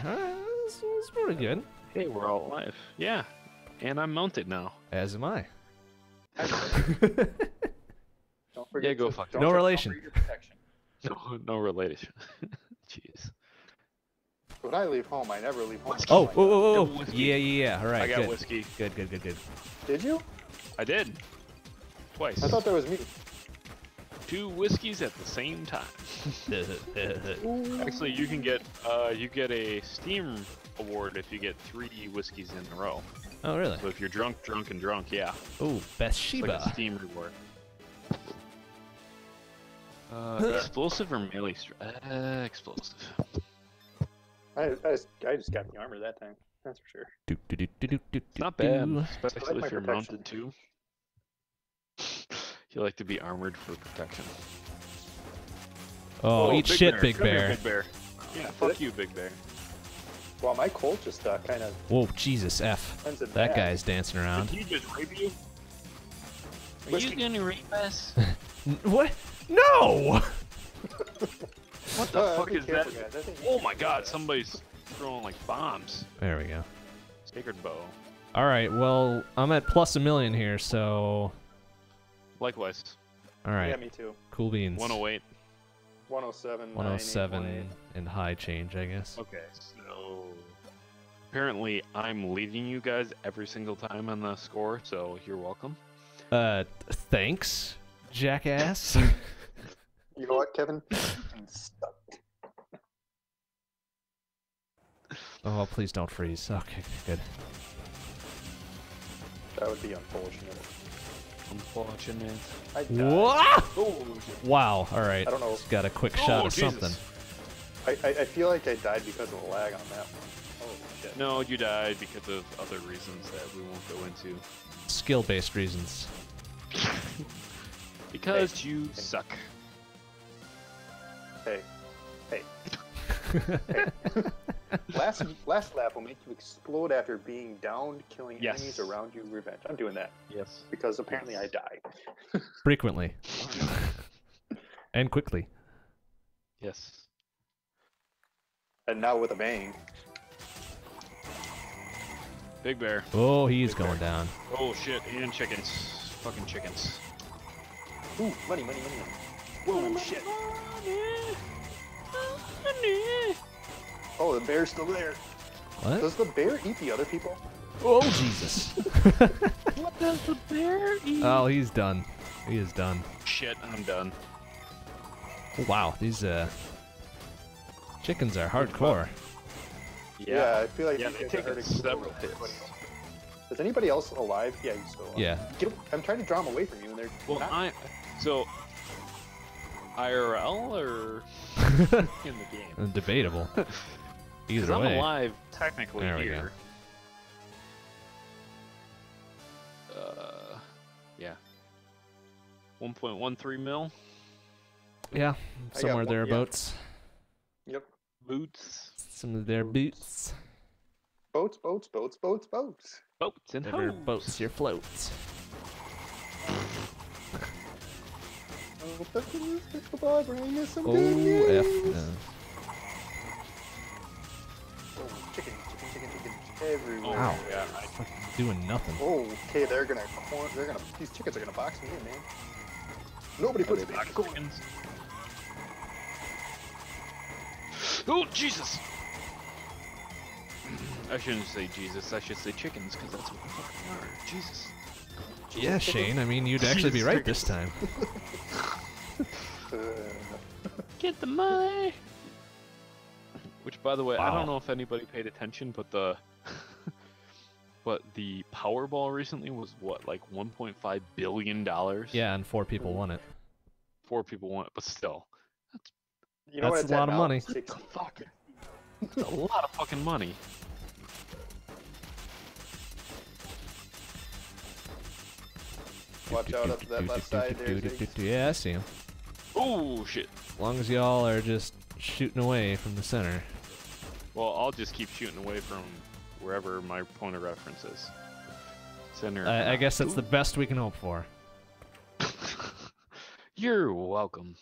Speaker 1: it's, it's pretty good.
Speaker 2: Hey, we're all alive. Yeah, and I'm mounted now.
Speaker 1: As am I.
Speaker 3: Don't forget
Speaker 2: Yeah, go
Speaker 3: to-
Speaker 2: fuck
Speaker 3: don't
Speaker 1: No
Speaker 3: forget
Speaker 1: relation.
Speaker 3: Your [LAUGHS] protection.
Speaker 2: No, no relation. [LAUGHS] Jeez.
Speaker 3: When I leave home, I never leave home.
Speaker 1: oh, oh, oh, oh,
Speaker 2: No
Speaker 1: oh. Yeah, yeah, yeah. All right,
Speaker 2: I got
Speaker 1: good.
Speaker 2: whiskey.
Speaker 1: Good, good, good, good.
Speaker 3: Did you?
Speaker 2: I did. Twice.
Speaker 3: I thought that was me.
Speaker 2: Two whiskeys at the same time. [LAUGHS] Actually, you can get uh, you get a Steam award if you get three whiskeys in a row.
Speaker 1: oh, really?
Speaker 2: So if you're drunk, drunk, and drunk, yeah,
Speaker 1: Oh,
Speaker 2: it's like a Steam reward. Uh, [LAUGHS] explosive or melee? Str- uh, explosive.
Speaker 3: I, I, just, I just got the armor that time. That's for sure.
Speaker 1: Do, do, do, do, do, do,
Speaker 2: It's not
Speaker 1: do.
Speaker 2: bad, especially
Speaker 3: my
Speaker 2: if you're
Speaker 3: protection.
Speaker 2: mounted too. [LAUGHS] You like to be armored for protection.
Speaker 1: Oh, eat
Speaker 2: Big
Speaker 1: shit,
Speaker 2: Bear.
Speaker 1: Big
Speaker 2: Come here,
Speaker 1: Bear.
Speaker 2: Big Bear. Yeah, fuck you, Big Bear.
Speaker 3: Well, my Colt just uh, kind of
Speaker 1: Whoa, Jesus, F. That
Speaker 3: bad.
Speaker 1: guy's dancing around.
Speaker 2: Did he just rape you? Are
Speaker 3: Whiskey.
Speaker 2: you gonna rape us? [LAUGHS]
Speaker 1: What? No! [LAUGHS]
Speaker 2: What the
Speaker 3: Uh,
Speaker 2: fuck is
Speaker 3: careful,
Speaker 2: that?
Speaker 3: guys. I think-
Speaker 2: Oh my god, somebody's throwing like bombs.
Speaker 1: There we go.
Speaker 2: Sacred bow.
Speaker 1: All right, well, I'm at plus a million here, so.
Speaker 2: Likewise,
Speaker 1: All right,
Speaker 3: Yeah, me too.
Speaker 1: cool beans.
Speaker 2: 108.
Speaker 3: 107.
Speaker 1: 107 and high change, I guess.
Speaker 2: Okay, so apparently I'm leading you guys every single time on the score, so you're welcome.
Speaker 1: Uh, thanks, jackass. [LAUGHS]
Speaker 3: You know what, Kevin? Stuck.
Speaker 1: oh, please don't freeze. Okay, good.
Speaker 3: That would be unfortunate.
Speaker 2: Unfortunate.
Speaker 3: I died.
Speaker 1: Whoa!
Speaker 2: Oh,
Speaker 1: Wow. All right.
Speaker 3: I don't know.
Speaker 1: Just got a quick oh, shot
Speaker 2: Oh,
Speaker 1: of
Speaker 2: Jesus.
Speaker 1: something.
Speaker 3: I, I, I feel like I died because of the lag on that one. Holy shit.
Speaker 2: No, you died because of other reasons that we won't go into.
Speaker 1: Skill-based reasons. [LAUGHS]
Speaker 2: Because you suck.
Speaker 3: Hey. Hey. [LAUGHS] last last laugh will make you explode after being downed, killing
Speaker 2: Yes.
Speaker 3: enemies around you. Revenge. I'm doing that
Speaker 2: Yes.
Speaker 3: because apparently I die. [LAUGHS]
Speaker 1: Frequently and quickly.
Speaker 2: Yes.
Speaker 3: And now with a bang.
Speaker 2: Big Bear.
Speaker 1: Oh, he's
Speaker 3: Big bear.
Speaker 1: going down.
Speaker 2: Oh shit, and chickens. Fucking chickens.
Speaker 3: Ooh, money, money, money, money. Whoa, shit. Money. Oh, the bear's still there.
Speaker 1: What?
Speaker 3: Does the bear eat the other people?
Speaker 1: Oh [LAUGHS] Jesus! [LAUGHS]
Speaker 4: What does the bear eat?
Speaker 1: oh, he's done. He is done.
Speaker 2: Shit, I'm done.
Speaker 1: Oh, wow, these uh chickens are hardcore.
Speaker 3: Yeah, I feel like
Speaker 2: Yeah, they
Speaker 3: guys
Speaker 2: take several
Speaker 3: everybody
Speaker 2: hits.
Speaker 3: Is anybody else alive? Yeah, you still alive.
Speaker 1: Yeah.
Speaker 3: Get, I'm trying to draw them away from you, and they're
Speaker 2: Well,
Speaker 3: not.
Speaker 2: I so IRL or [LAUGHS] in the game.
Speaker 1: Debatable. [LAUGHS]
Speaker 2: Because
Speaker 1: Either
Speaker 2: I'm
Speaker 1: way.
Speaker 2: alive technically
Speaker 1: There we go.
Speaker 2: here. Uh, yeah. 1.13 mil
Speaker 1: Yeah, somewhere
Speaker 3: one, yeah.
Speaker 1: thereabouts.
Speaker 3: Yep.
Speaker 2: boots,
Speaker 1: Some of their boots.
Speaker 3: Boats, boats, boats, boats, boats.
Speaker 2: boats, and
Speaker 1: Never
Speaker 2: hose.
Speaker 1: boats your floats.
Speaker 3: Oh, but the news, bring us some good
Speaker 1: F.
Speaker 3: news. Oh, chicken, chicken, chicken, chicken, everywhere.
Speaker 1: Ow.
Speaker 2: Yeah, I,
Speaker 1: Fucking doing nothing.
Speaker 3: Oh, okay, they're gonna, corn, they're gonna, these chickens are gonna box me in, man. Nobody puts it back.
Speaker 2: chickens. Oh Jesus! I shouldn't say Jesus. I should say chickens because that's what the fuck they are. Jesus.
Speaker 1: Yeah, Shane. I mean, you'd actually be right this time. [LAUGHS]
Speaker 2: Get the money. Which, by the way, I don't know if anybody paid attention, but the [LAUGHS] but the Powerball recently was what, like 1.5 billion dollars.
Speaker 1: Yeah, and four people won it.
Speaker 2: Four people won it, but still,
Speaker 3: you know
Speaker 1: That's
Speaker 3: what
Speaker 1: a lot of
Speaker 3: now?
Speaker 1: money.
Speaker 3: Six-
Speaker 2: fuck, it's a lot of fucking money.
Speaker 3: Watch out up to that left side there,
Speaker 1: Yeah, I see him.
Speaker 2: Oh shit.
Speaker 1: As long as y'all are just shooting away from the center.
Speaker 2: Well, I'll just keep shooting away from wherever my point of reference is. Center.
Speaker 1: I, I guess that's the best we can hope for. [LAUGHS]
Speaker 2: You're welcome.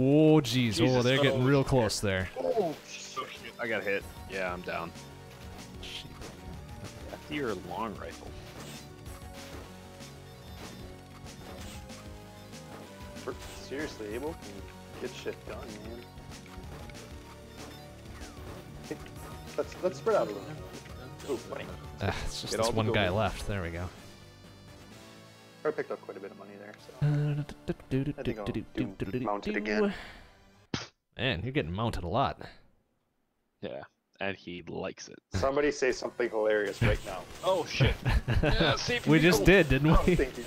Speaker 1: Oh, jeez. Oh, they're getting
Speaker 2: oh,
Speaker 1: real close there.
Speaker 3: Oh,
Speaker 2: shit! I got hit. Yeah, I'm down. That's your long rifle.
Speaker 3: for- seriously, Abel can get shit done, man. Let's let's spread out a little. Ooh, money.
Speaker 1: Ah, it's just this one guy left. There we go.
Speaker 3: I picked up quite a bit of money there, so. I think I'll do again.
Speaker 1: Man, you're getting mounted a lot.
Speaker 2: Yeah, and he likes it.
Speaker 3: Somebody say something hilarious right now.
Speaker 2: Oh shit! yeah,
Speaker 1: We just did, didn't we?
Speaker 3: thinking.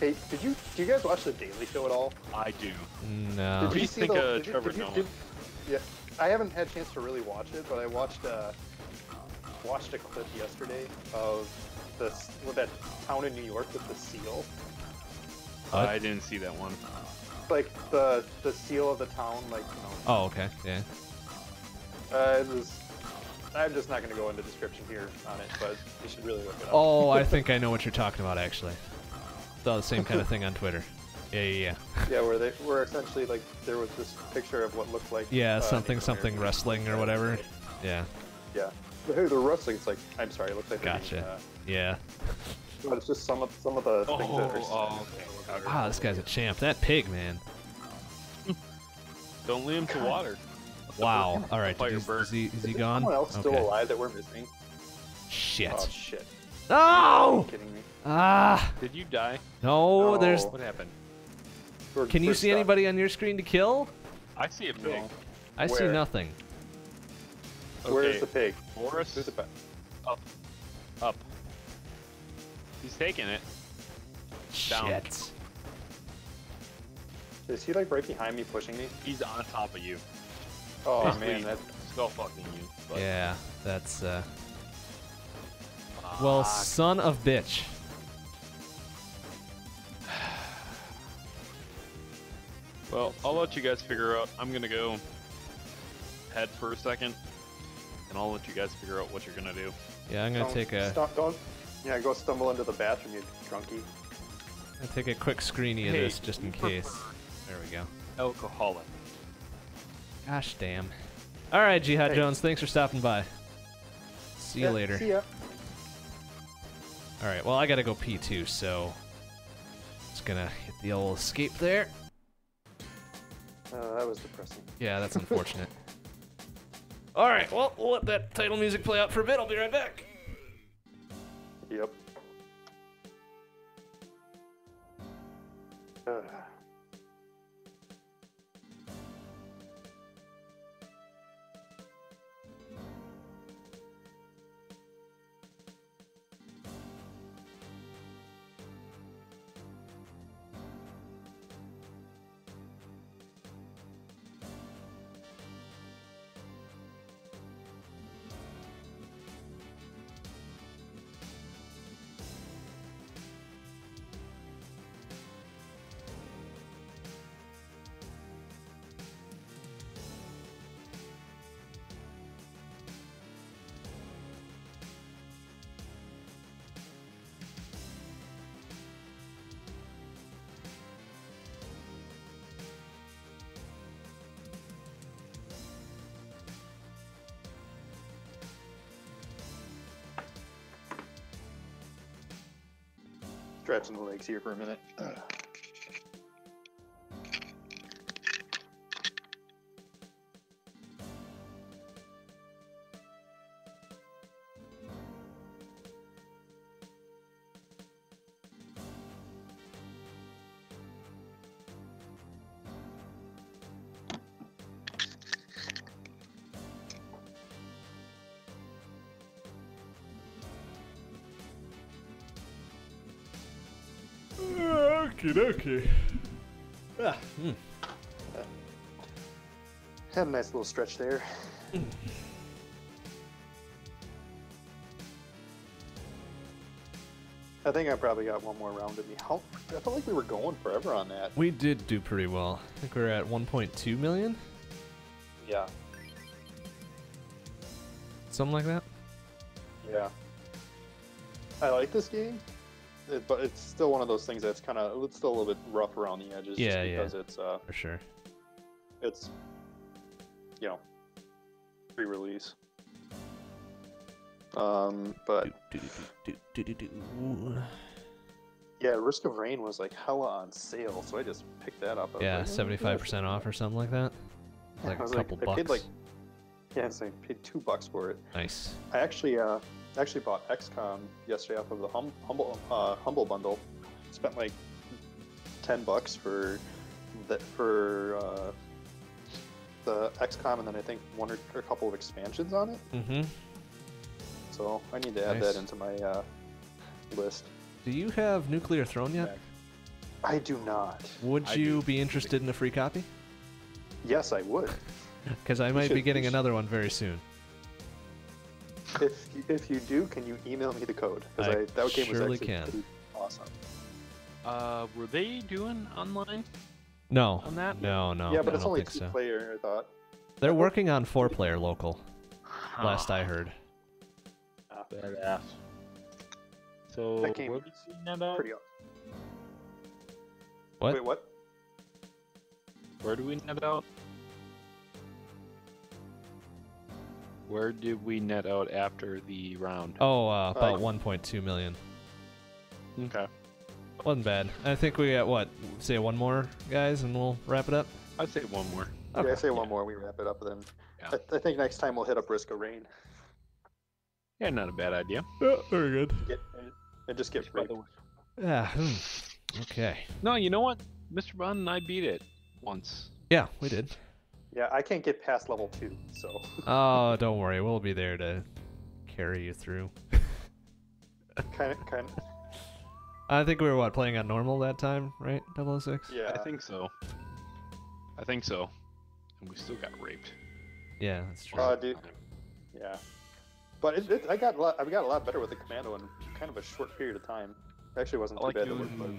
Speaker 3: Hey, did you do you guys watch the Daily Show at all?
Speaker 2: I do.
Speaker 1: No.
Speaker 2: Do you
Speaker 3: see
Speaker 2: think
Speaker 3: the- did
Speaker 2: Trevor
Speaker 3: did you- did- yeah, I haven't had a chance to really watch it, but I watched uh, watched a clip yesterday of the with that town in New York with the seal.
Speaker 1: What?
Speaker 2: I didn't see that one.
Speaker 3: Like the the seal of the town, like you know.
Speaker 1: Oh, okay. Yeah.
Speaker 3: Uh, it was. I'm just not going to go into description here on it, but you should really look it up.
Speaker 1: Oh, I [LAUGHS] think I know what you're talking about, actually. Saw the same kind of thing on Twitter. Yeah, yeah, yeah. [LAUGHS]
Speaker 3: Yeah, where they were essentially like there was this picture of what looked like
Speaker 1: Yeah,
Speaker 3: uh,
Speaker 1: something, something
Speaker 3: American-
Speaker 1: wrestling or whatever. Yeah,
Speaker 3: Yeah. But hey, they're wrestling. It's like I'm sorry, it looks like they're being,
Speaker 1: Gotcha.
Speaker 3: uh,
Speaker 1: yeah. [LAUGHS]
Speaker 3: but it's just some of some of the things that are.
Speaker 2: oh, okay.
Speaker 1: Ah, this guy's a champ. That pig, man. [LAUGHS]
Speaker 2: Don't lead him to water.
Speaker 1: Wow. All right.
Speaker 2: Fire
Speaker 1: Is, is he, is
Speaker 3: Is
Speaker 1: he
Speaker 3: there
Speaker 1: gone?
Speaker 3: Someone else still
Speaker 1: Okay.
Speaker 3: alive that we're missing?
Speaker 1: Shit.
Speaker 3: Oh shit!
Speaker 1: No!
Speaker 3: Are you kidding me?
Speaker 1: Ah!
Speaker 2: Did you die?
Speaker 1: No,
Speaker 3: No.
Speaker 1: there's.
Speaker 2: What happened?
Speaker 3: We're-
Speaker 1: Can you see
Speaker 3: stuck.
Speaker 1: anybody on your screen to kill?
Speaker 2: I see a pig.
Speaker 3: No.
Speaker 1: I see
Speaker 3: Where?
Speaker 1: nothing.
Speaker 3: Where's the pig?
Speaker 2: Boris
Speaker 3: Who's the pig?
Speaker 2: up, up. He's taking it. Down.
Speaker 1: Shit.
Speaker 3: Is he like right behind me, pushing me?
Speaker 2: He's on top of you.
Speaker 3: Oh
Speaker 2: Basically,
Speaker 3: man, that's
Speaker 2: skull fucking you. But
Speaker 1: Yeah, that's uh. Well, son of bitch.
Speaker 2: Well, I'll let you guys figure out. I'm gonna go head for a second, and I'll let you guys figure out what you're gonna do.
Speaker 1: Yeah, I'm gonna
Speaker 3: don't,
Speaker 1: take a
Speaker 3: stop, don't. Yeah, go stumble into the bathroom, you drunkie.
Speaker 1: I'm take a quick screeny of
Speaker 2: Hey,
Speaker 1: this just in case. There we go.
Speaker 2: Alcoholic.
Speaker 1: Gosh damn. All right, Jihad
Speaker 3: Hey.
Speaker 1: Jones, thanks for stopping by. See you
Speaker 3: Yeah,
Speaker 1: later.
Speaker 3: See ya.
Speaker 1: All right. Well, I gotta go pee too, so just gonna hit the old escape there.
Speaker 3: Uh, that was depressing.
Speaker 1: Yeah, that's [LAUGHS] unfortunate. All right. Well, we'll let that title music play out for a bit. I'll be right back.
Speaker 3: Yep. Uh, stretching the legs here for a minute.
Speaker 1: Dokie. Ah, hmm.
Speaker 3: Had a nice little stretch there. I think I probably got one more round in me. How, I felt like we were going forever on that.
Speaker 1: We did do pretty well. I think we're at 1.2 million,
Speaker 3: Yeah.
Speaker 1: something like that.
Speaker 3: Yeah. I like this game, it, but it's still one of those things that's kind of it's still a little bit rough around the edges.
Speaker 1: Yeah,
Speaker 3: just
Speaker 1: yeah.
Speaker 3: because it's uh
Speaker 1: For sure.
Speaker 3: it's you know pre-release. Um, but
Speaker 1: Do, do, do, do, do, do.
Speaker 3: yeah, Risk of Rain was like hella on sale, so I just picked that up. I
Speaker 1: Yeah,
Speaker 3: like, "Oh,
Speaker 1: seventy-five percent off or something like that. Like
Speaker 3: I
Speaker 1: a couple
Speaker 3: I
Speaker 1: bucks.
Speaker 3: paid like yeah, so I paid two bucks for it.
Speaker 1: Nice.
Speaker 3: I actually uh actually bought XCOM yesterday off of the hum- humble uh, humble bundle. Spent like ten bucks for the for uh, the XCOM, and then I think one or, or a couple of expansions on it.
Speaker 1: Mm-hmm.
Speaker 3: So I need to add
Speaker 1: Nice.
Speaker 3: that into my uh, list.
Speaker 1: Do you have Nuclear Throne yet?
Speaker 3: I do not.
Speaker 1: Would
Speaker 2: I
Speaker 1: you
Speaker 2: do.
Speaker 1: be interested in a free copy?
Speaker 3: Yes, I would. [LAUGHS]
Speaker 1: Because I might
Speaker 3: should-
Speaker 1: be getting another one very soon.
Speaker 3: If you, if you do, can you email me the code?
Speaker 1: I
Speaker 3: Because that game was
Speaker 1: surely
Speaker 3: actually
Speaker 1: can.
Speaker 3: pretty awesome.
Speaker 2: Uh, were they doing online?
Speaker 1: No.
Speaker 2: On that?
Speaker 1: No, no.
Speaker 3: yeah, but
Speaker 1: I
Speaker 3: it's
Speaker 1: don't
Speaker 3: only
Speaker 1: think
Speaker 3: two
Speaker 1: so.
Speaker 3: player. I thought.
Speaker 1: They're working on four-player local. Last I heard.
Speaker 2: Badass. So
Speaker 3: That game
Speaker 2: where did you net out?
Speaker 3: Pretty awesome.
Speaker 1: What?
Speaker 3: Wait, what?
Speaker 2: Where do we net out? Where did we net out after the round?
Speaker 1: Oh, uh, about
Speaker 3: Uh,
Speaker 1: 1.2 million.
Speaker 2: Okay.
Speaker 1: Wasn't bad. I think we got what? Say one more, guys, and we'll wrap it up.
Speaker 2: I'd say one more.
Speaker 3: Okay, I
Speaker 1: Okay.
Speaker 3: say one more. We wrap it up then.
Speaker 2: Yeah.
Speaker 3: I, I think next time we'll hit up Risk of Rain.
Speaker 2: Yeah, not a bad idea.
Speaker 1: Yeah, very good.
Speaker 3: Get and, and just get
Speaker 2: By
Speaker 3: raped.
Speaker 2: the way-
Speaker 1: Yeah. hmm. Okay.
Speaker 2: No, you know what? Mr. Bond and I beat it once.
Speaker 1: Yeah, we did.
Speaker 3: Yeah, I can't get past level two, so [LAUGHS]
Speaker 1: Oh, don't worry. We'll be there to carry you through.
Speaker 3: kind of, kind of.
Speaker 1: I think we were what playing on normal that time, right? 006.
Speaker 3: Yeah,
Speaker 2: I think so. I think so. And we still got raped.
Speaker 1: Yeah, that's true.
Speaker 3: Uh, dude. Yeah, but it, it, I got a lot. I got a lot better with the commando in kind of a short period of time. Actually, wasn't
Speaker 2: I
Speaker 3: too
Speaker 2: like
Speaker 3: bad to
Speaker 2: doing.
Speaker 3: work with.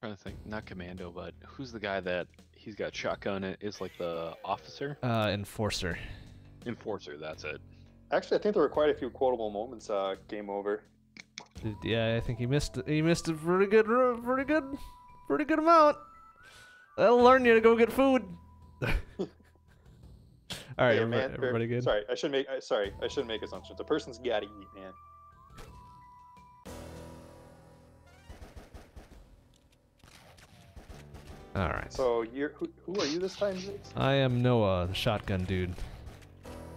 Speaker 2: trying to think, not commando, but who's the guy that he's got shotgun? It is like the officer,
Speaker 1: Uh, enforcer.
Speaker 2: enforcer. That's it.
Speaker 3: Actually, I think there were quite a few quotable moments. Uh, game over.
Speaker 1: Yeah, I think he missed. He missed a pretty good, pretty good, pretty good amount. That'll learn you to go get food. [LAUGHS] All right,
Speaker 3: Hey,
Speaker 1: everybody,
Speaker 3: man,
Speaker 1: everybody good?
Speaker 3: Sorry, I should make. Sorry, I shouldn't make assumptions. A person's got to eat, man.
Speaker 1: All right.
Speaker 3: So you're who, who are you this time, Ziggs?
Speaker 1: I am Noah, the shotgun dude.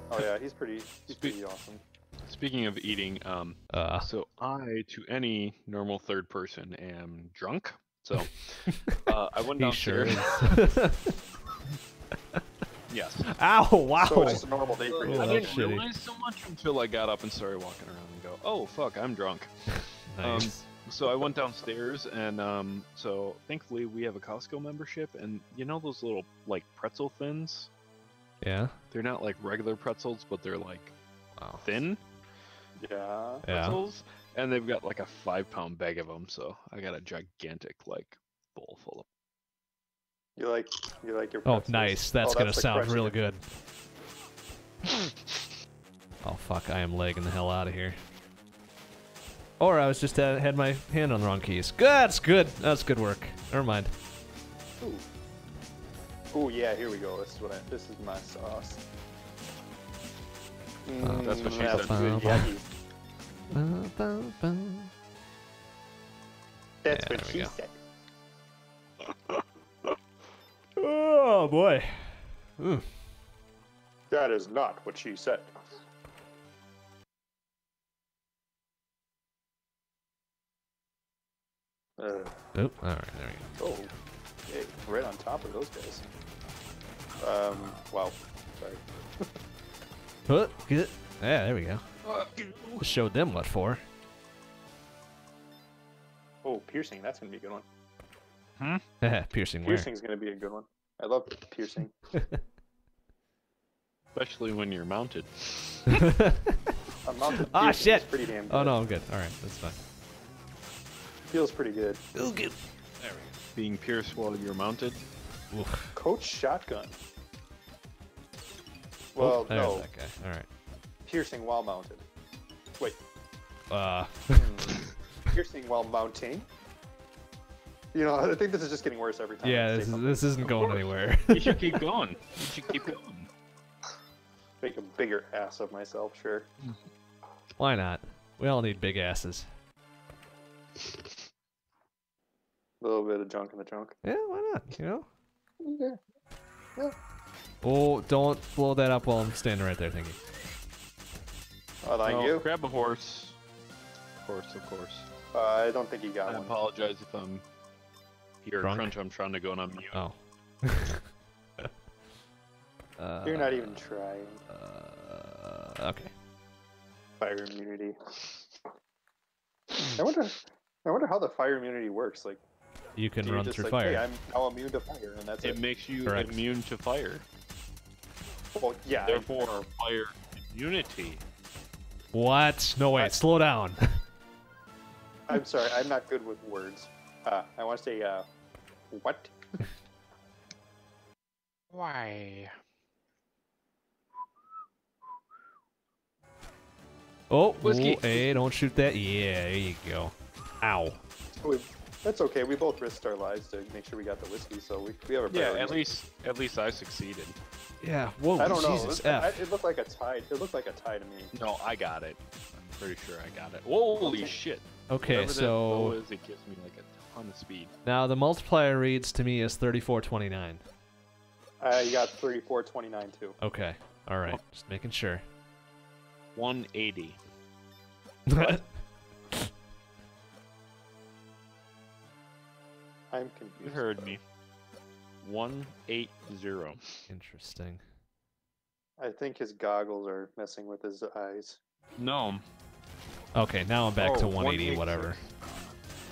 Speaker 3: Oh yeah, he's pretty. He's pretty awesome.
Speaker 2: Speaking of eating, um,
Speaker 1: Uh,
Speaker 2: so I, to any normal third person, am drunk. So [LAUGHS] uh, I went
Speaker 1: he sure
Speaker 2: downstairs. [LAUGHS] Yes.
Speaker 1: Ow! Wow.
Speaker 3: So it's just a normal day for you.
Speaker 1: Oh,
Speaker 2: I didn't
Speaker 1: shitty.
Speaker 2: realize so much until I got up and started walking around and go, oh fuck, I'm drunk. [LAUGHS]
Speaker 1: nice.
Speaker 2: So I went downstairs and um, so thankfully we have a Costco membership and you know those little like pretzel thins?
Speaker 1: yeah.
Speaker 2: They're not like regular pretzels, but they're like
Speaker 1: Wow.
Speaker 2: thin
Speaker 3: Yeah.
Speaker 1: Yeah.
Speaker 2: pretzels, and they've got like a five pound bag of them. So I got a gigantic like bowl full of.
Speaker 3: You like you like your.
Speaker 1: Oh, nice. That's
Speaker 3: Oh,
Speaker 1: gonna
Speaker 3: the
Speaker 1: sound
Speaker 3: crunch
Speaker 1: real good. Oh fuck! I am legging the hell out of here. Or I was just uh, had my hand on the wrong keys. Good. That's good. That's good work. Never mind.
Speaker 3: Ooh. Ooh, yeah. Here we go. This is what I. This is my sauce.
Speaker 2: Uh, that's what she
Speaker 3: Mm,
Speaker 2: said.
Speaker 3: That's
Speaker 1: Yeah,
Speaker 3: what she
Speaker 1: go.
Speaker 3: said.
Speaker 1: Oh boy. Ooh.
Speaker 3: That is not what she said. Uh,
Speaker 1: Oop. All right. There we go.
Speaker 3: oh, hey, right on top of those guys. Um, wow. Sorry. [LAUGHS]
Speaker 1: Huh, Good. Yeah. There we go. Just showed them what for.
Speaker 3: Oh, piercing. That's gonna be a good one. Huh? [LAUGHS]
Speaker 1: Piercing where?
Speaker 3: Piercing's gonna be a good one. I love piercing. [LAUGHS]
Speaker 2: Especially when you're mounted.
Speaker 3: A mounted
Speaker 1: Ah,
Speaker 3: piercing
Speaker 1: shit.
Speaker 3: is pretty damn good.
Speaker 1: oh no, I'm good. All right, that's fine.
Speaker 3: Feels pretty good.
Speaker 1: Oh, good.
Speaker 2: Being pierced while you're mounted.
Speaker 1: Oof.
Speaker 3: Coach shotgun.
Speaker 1: Oh,
Speaker 3: Well,
Speaker 1: there's
Speaker 3: no,
Speaker 1: that guy. All right.
Speaker 3: piercing while mounted. Wait,
Speaker 1: Uh,
Speaker 3: hmm. [LAUGHS] piercing while mounting. You know, I think this is just getting worse every time.
Speaker 1: Yeah, this, is, this isn't going anywhere. [LAUGHS]
Speaker 2: You should keep going. You should keep going.
Speaker 3: Make a bigger ass of myself, sure.
Speaker 1: Why not? We all need big asses.
Speaker 3: A little bit of junk in the trunk.
Speaker 1: Yeah, why not? You know?
Speaker 3: Yeah.
Speaker 1: Oh, don't blow that up while I'm standing right there, thinking.
Speaker 3: Oh, thank
Speaker 2: Oh,
Speaker 3: you.
Speaker 2: Grab a horse. Of course, of course.
Speaker 3: Uh, I don't think you
Speaker 2: I
Speaker 3: got one.
Speaker 2: I apologize if I'm here.
Speaker 1: Drunk?
Speaker 2: Crunch, I'm trying to go on mute.
Speaker 1: Oh. [LAUGHS] uh,
Speaker 3: You're not even trying.
Speaker 1: Uh, okay.
Speaker 3: Fire immunity. [LAUGHS] I wonder. I wonder how the fire immunity works. Like,
Speaker 1: You can
Speaker 3: do you
Speaker 1: run
Speaker 3: just
Speaker 1: through
Speaker 3: like,
Speaker 1: fire.
Speaker 3: Hey, I'm now immune to fire, and that's
Speaker 2: It
Speaker 3: it.
Speaker 2: makes you
Speaker 1: Correct.
Speaker 2: immune to fire.
Speaker 3: Well, yeah. I-
Speaker 2: Therefore, fire immunity.
Speaker 1: What? No, wait,
Speaker 3: I-
Speaker 1: slow down. [LAUGHS]
Speaker 3: I'm sorry. I'm not good with words. Uh, I want to say, uh, what? [LAUGHS]
Speaker 2: Why?
Speaker 1: oh,
Speaker 2: Whiskey.
Speaker 1: ooh, hey, don't shoot that. Yeah, there you go. Ow.
Speaker 3: We, that's okay. We both risked our lives to make sure we got the whiskey, so we, we have a
Speaker 2: Yeah, at least at least I succeeded.
Speaker 1: Yeah, whoa,
Speaker 3: I don't know.
Speaker 1: Jesus
Speaker 3: It, I-
Speaker 1: F.
Speaker 3: it looked like a tie. It looked like a tie to me.
Speaker 2: No, I got it. I'm pretty sure I got it. Holy
Speaker 3: Okay.
Speaker 2: shit!
Speaker 1: Okay,
Speaker 2: Whatever
Speaker 1: so
Speaker 2: is, it gives me like a ton of speed.
Speaker 1: now the multiplier reads to me as 3429.
Speaker 3: Uh, you got 34.29 too.
Speaker 1: Okay, alright, just making sure.
Speaker 2: 180. [LAUGHS]
Speaker 3: I'm confused.
Speaker 2: You
Speaker 3: confused.
Speaker 2: heard me. 180.
Speaker 1: Interesting.
Speaker 3: I think his goggles are messing with his eyes.
Speaker 2: No.
Speaker 1: Okay, now I'm back to
Speaker 3: Oh,
Speaker 1: 180,
Speaker 3: 186.
Speaker 1: whatever.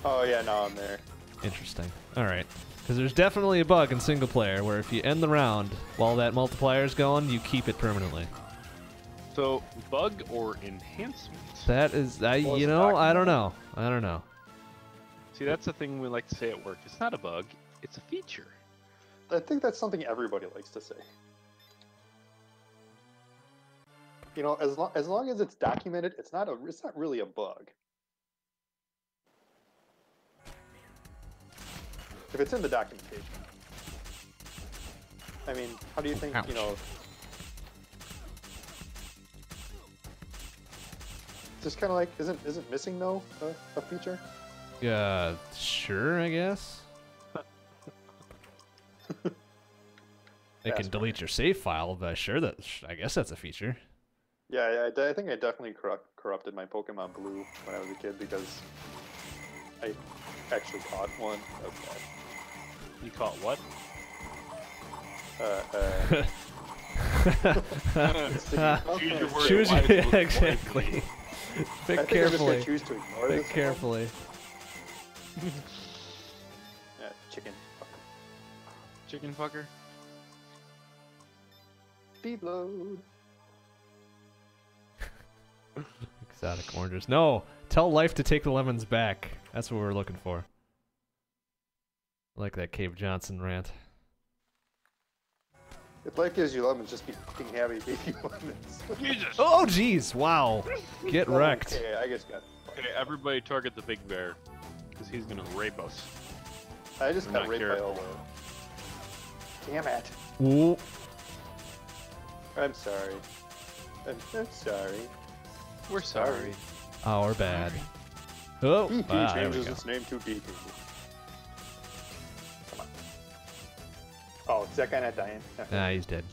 Speaker 3: Oh yeah, now I'm there.
Speaker 1: Interesting. Alright. Because there's definitely a bug in single player where if you end the round while that multiplier's going, you keep it permanently.
Speaker 2: So, bug or enhancement?
Speaker 1: That is, I, you know, I don't know. I don't know.
Speaker 2: See, that's the thing we like to say at work. It's not a bug, it's a feature.
Speaker 3: I think that's something everybody likes to say. You know, as long as long as it's documented, it's not a it's not really a bug. If it's in the documentation. I mean, how do you think,
Speaker 1: Ouch.
Speaker 3: you know, just kind of like isn't isn't missing though a, a feature?
Speaker 1: Uh, sure, I guess. It can
Speaker 3: password.
Speaker 1: delete your save file, but sure, that I guess that's a feature.
Speaker 3: Yeah, yeah I, I think I definitely corrupt, corrupted my Pokemon Blue when I was a kid because I actually caught one. Okay.
Speaker 2: You caught what?
Speaker 3: Uh, uh, [LAUGHS] [LAUGHS]
Speaker 2: Choose your [LAUGHS] words
Speaker 1: Choose
Speaker 2: wisely.
Speaker 1: yeah, exactly. Pick
Speaker 3: think I'm just
Speaker 1: carefully.
Speaker 3: gonna choose to ignore
Speaker 1: Pick
Speaker 3: this. one.
Speaker 1: carefully.
Speaker 3: Yeah, [LAUGHS] uh, chicken. Fucker.
Speaker 2: Chicken fucker.
Speaker 3: Speed load. [LAUGHS]
Speaker 1: Exotic oranges. No, tell life to take the lemons back. That's what we're looking for. I like that Cave Johnson rant.
Speaker 3: If life gives you lemons, just be fucking happy baby [LAUGHS] lemons.
Speaker 2: Jesus.
Speaker 1: Oh, jeez! Wow. Get wrecked.
Speaker 3: Okay, I just got.
Speaker 2: Okay, everybody target the big bear, because he's gonna rape us.
Speaker 3: I just got
Speaker 2: not
Speaker 3: raped by
Speaker 2: careful.
Speaker 3: Elmo. Damn it.
Speaker 1: Ooh.
Speaker 3: I'm sorry. I'm, I'm sorry.
Speaker 2: We're
Speaker 3: sorry.
Speaker 1: Oh, we're bad. Oh, [LAUGHS]
Speaker 3: DP
Speaker 1: ah, there we
Speaker 3: changes
Speaker 1: go.
Speaker 3: its name to DP. Come on. Oh, is that guy not dying? Okay. [LAUGHS]
Speaker 1: Nah, he's dead.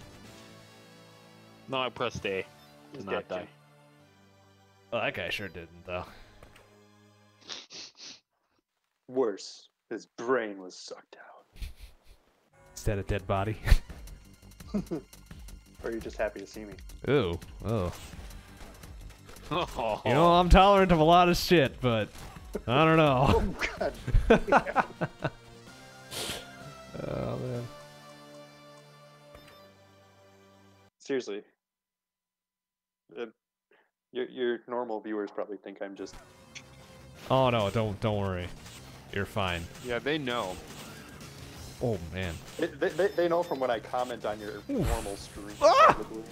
Speaker 2: No, I pressed A to
Speaker 3: He's
Speaker 2: not
Speaker 3: dead,
Speaker 2: die.
Speaker 3: too.
Speaker 1: Oh, that guy sure didn't, though.
Speaker 3: Worse, his brain was sucked out.
Speaker 1: Instead of a dead body. [LAUGHS]
Speaker 3: Or are you just happy to see me?
Speaker 1: Ooh. Oh.
Speaker 2: Oh, [LAUGHS]
Speaker 1: You know, I'm tolerant of a lot of shit, but I don't know. [LAUGHS]
Speaker 3: Oh god.
Speaker 1: oh, man.
Speaker 3: Seriously. Uh, your your normal viewers probably think I'm just
Speaker 1: Oh, no, don't don't worry. You're fine.
Speaker 2: yeah, they know.
Speaker 1: Oh, man.
Speaker 3: they, they, they- they know from when I comment on your normal stream.
Speaker 1: Ah!
Speaker 3: probably.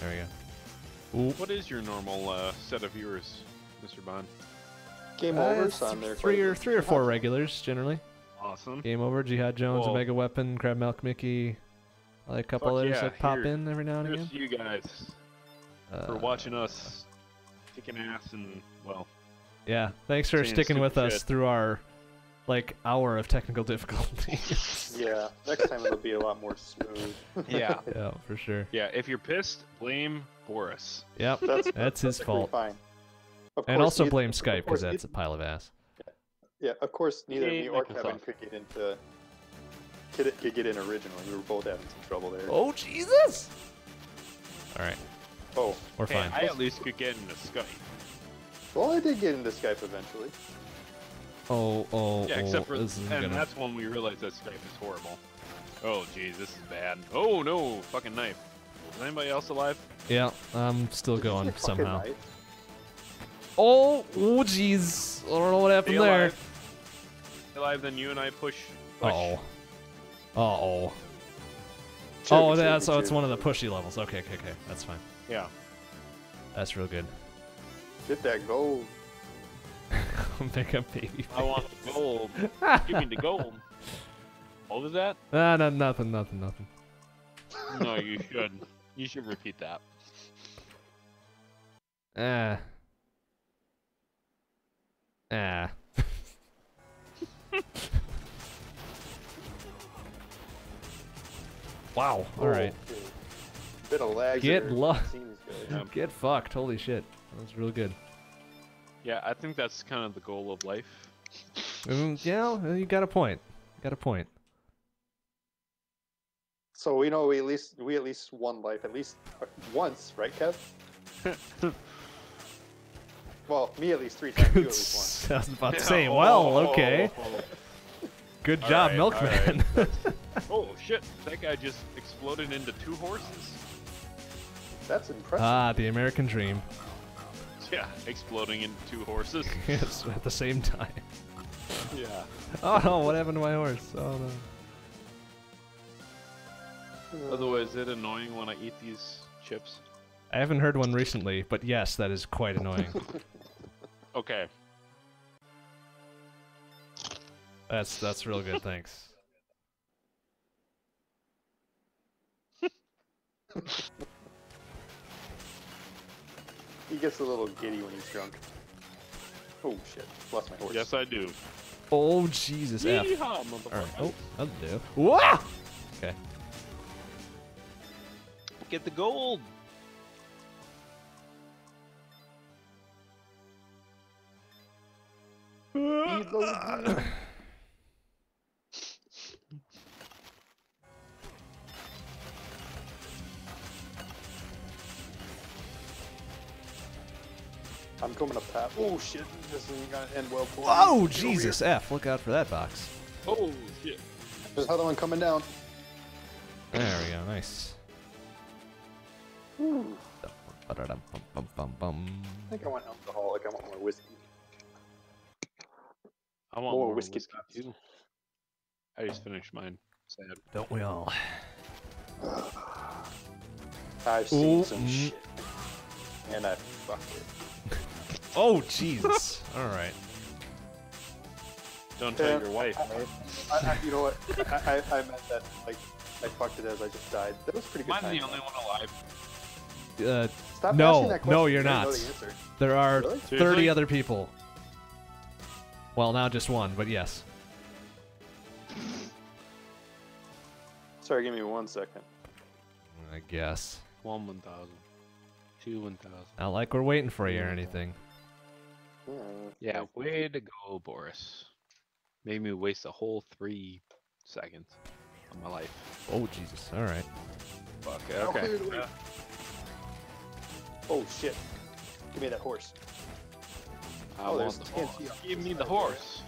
Speaker 1: There we go. Ooh.
Speaker 2: What is your normal uh, set of viewers, Mr. Bond?
Speaker 3: Game
Speaker 1: Uh,
Speaker 3: over
Speaker 1: it's
Speaker 3: on there.
Speaker 1: three or three or four regulars generally.
Speaker 2: Awesome.
Speaker 1: Game over, Jihad Jones,
Speaker 2: Whoa.
Speaker 1: Omega Weapon, Crab Milk Mickey, like a couple
Speaker 2: Fuck
Speaker 1: others
Speaker 2: yeah,
Speaker 1: that pop
Speaker 2: here-
Speaker 1: in every now and again.
Speaker 2: to you guys for
Speaker 1: Uh,
Speaker 2: watching us kicking ass and well,
Speaker 1: Yeah, thanks for
Speaker 2: saying
Speaker 1: sticking with us
Speaker 2: shit.
Speaker 1: through our like hour of technical [LAUGHS] difficulties.
Speaker 3: Yeah, next time it'll be a lot more smooth. [LAUGHS]
Speaker 2: yeah,
Speaker 1: yeah, for sure.
Speaker 2: yeah. If you're pissed, blame Boris.
Speaker 1: Yep,
Speaker 3: That's
Speaker 1: that's his fault.
Speaker 3: Fine. Of
Speaker 1: And also blame
Speaker 3: of
Speaker 1: Skype because that's a pile of ass.
Speaker 3: Yeah, of course, neither
Speaker 2: Yay,
Speaker 3: me or Kevin could get into could, could get in originally. We were both having some trouble there.
Speaker 1: Oh Jesus! All right,
Speaker 3: Oh,
Speaker 1: we're
Speaker 2: Hey,
Speaker 1: fine.
Speaker 2: I at least could get into Skype.
Speaker 3: Well, I did get into Skype eventually.
Speaker 1: Oh, oh,
Speaker 2: Yeah,
Speaker 1: oh,
Speaker 2: except for
Speaker 1: this
Speaker 2: and
Speaker 1: gonna.
Speaker 2: that's when we realized that Skype is horrible. Oh jeez, this is bad. Oh no, fucking knife. Is anybody else alive?
Speaker 1: Yeah, I'm still going somehow.
Speaker 3: knife.
Speaker 1: Oh, oh, jeez. I don't know what happened
Speaker 2: Stay
Speaker 1: there.
Speaker 2: alive. Stay alive, then you and I push. push.
Speaker 1: Oh. Oh.
Speaker 3: Chugga,
Speaker 1: Oh,
Speaker 3: chugga,
Speaker 1: that's so it's one of the pushy levels. Okay, okay, okay. That's fine.
Speaker 2: Yeah.
Speaker 1: That's real good.
Speaker 3: Get that gold. [LAUGHS]
Speaker 1: Pick up baby.
Speaker 2: I want the gold. Give me the gold. [LAUGHS] What was that?
Speaker 1: Ah, no, nothing, nothing, nothing.
Speaker 2: No, you should. You should repeat that.
Speaker 1: Ah. Ah. [LAUGHS] wow. All right.
Speaker 3: Okay. Bit of lag.
Speaker 1: Get
Speaker 3: there.
Speaker 1: lo-
Speaker 3: Seems good.
Speaker 2: Um,
Speaker 1: Get fucked. Holy shit. That was real good.
Speaker 2: yeah, I think that's kind of the goal of life.
Speaker 1: Mm, yeah, you got a point. Got a point.
Speaker 3: So we know we at least we at least won life at least uh, once, right, Kev? [LAUGHS] well, me at least three times. You at least [LAUGHS]
Speaker 1: I was about to say,
Speaker 2: oh,
Speaker 1: well,
Speaker 2: oh,
Speaker 1: okay.
Speaker 2: oh, oh.
Speaker 1: Good
Speaker 2: All
Speaker 1: job,
Speaker 2: right,
Speaker 1: Milkman. [LAUGHS]
Speaker 2: Oh shit! That guy just exploded into two horses.
Speaker 3: That's impressive.
Speaker 1: ah, the American dream. [LAUGHS]
Speaker 2: Yeah, exploding into two horses. [LAUGHS]
Speaker 1: yes, at the same time. [LAUGHS]
Speaker 2: yeah.
Speaker 1: Oh no, what happened to my horse? Oh no.
Speaker 2: The is it annoying when I eat these chips?
Speaker 1: I haven't heard one recently, but yes, that is quite annoying.
Speaker 2: Okay.
Speaker 1: that's that's real good, thanks.
Speaker 3: He gets a little giddy when he's drunk. Oh shit! Lost my horse.
Speaker 2: Yes, I do.
Speaker 1: Oh Jesus F.
Speaker 2: Yeehaw,
Speaker 1: Alright,
Speaker 2: motherfucker.
Speaker 1: oh, that'll do. Whoa! Okay.
Speaker 2: Get the gold. [LAUGHS]
Speaker 3: I'm coming up top. Oh shit, this isn't gonna end well for me.
Speaker 1: Oh, Jesus F. Look out for that box.
Speaker 2: Oh shit.
Speaker 3: There's another one coming down.
Speaker 1: There we go. Nice.
Speaker 3: Ooh, I think I want alcoholic. I want more whiskey.
Speaker 2: I want
Speaker 3: More
Speaker 2: more,
Speaker 3: whiskey
Speaker 2: whiskey, too. I just finished mine. Sad.
Speaker 1: Don't we all?
Speaker 3: I've seen
Speaker 1: Ooh,
Speaker 3: some
Speaker 1: mm.
Speaker 3: shit, and I fucked it.
Speaker 1: Oh, Jesus. all right.
Speaker 2: Don't tell
Speaker 3: Yeah.
Speaker 2: your wife. right?
Speaker 3: I, I, you know what? I, I, I meant that like I fucked it as I just died. That was pretty good.
Speaker 2: Mine's
Speaker 3: time.
Speaker 2: the only one alive.
Speaker 1: Uh,
Speaker 3: Stop
Speaker 1: No,
Speaker 3: asking that
Speaker 1: no,
Speaker 3: question.
Speaker 1: you're not.
Speaker 3: the
Speaker 1: there are
Speaker 3: Really?
Speaker 1: 30
Speaker 2: Seriously?
Speaker 1: other people. Well, now just one, but yes.
Speaker 3: Sorry, give me one second.
Speaker 1: I guess.
Speaker 2: One 1,000. Two 1,000.
Speaker 1: Not like we're waiting for you or anything.
Speaker 3: Yeah.
Speaker 2: Yeah, way to go, Boris. Made me waste a whole three seconds of my life.
Speaker 1: Oh, Jesus. All right.
Speaker 2: Fuck.
Speaker 3: I'll
Speaker 2: Okay.
Speaker 3: clear. Oh shit! Give me that horse.
Speaker 2: I
Speaker 3: Oh, there's
Speaker 2: want the
Speaker 3: TNT
Speaker 2: horse.
Speaker 3: up
Speaker 2: Give me the horse.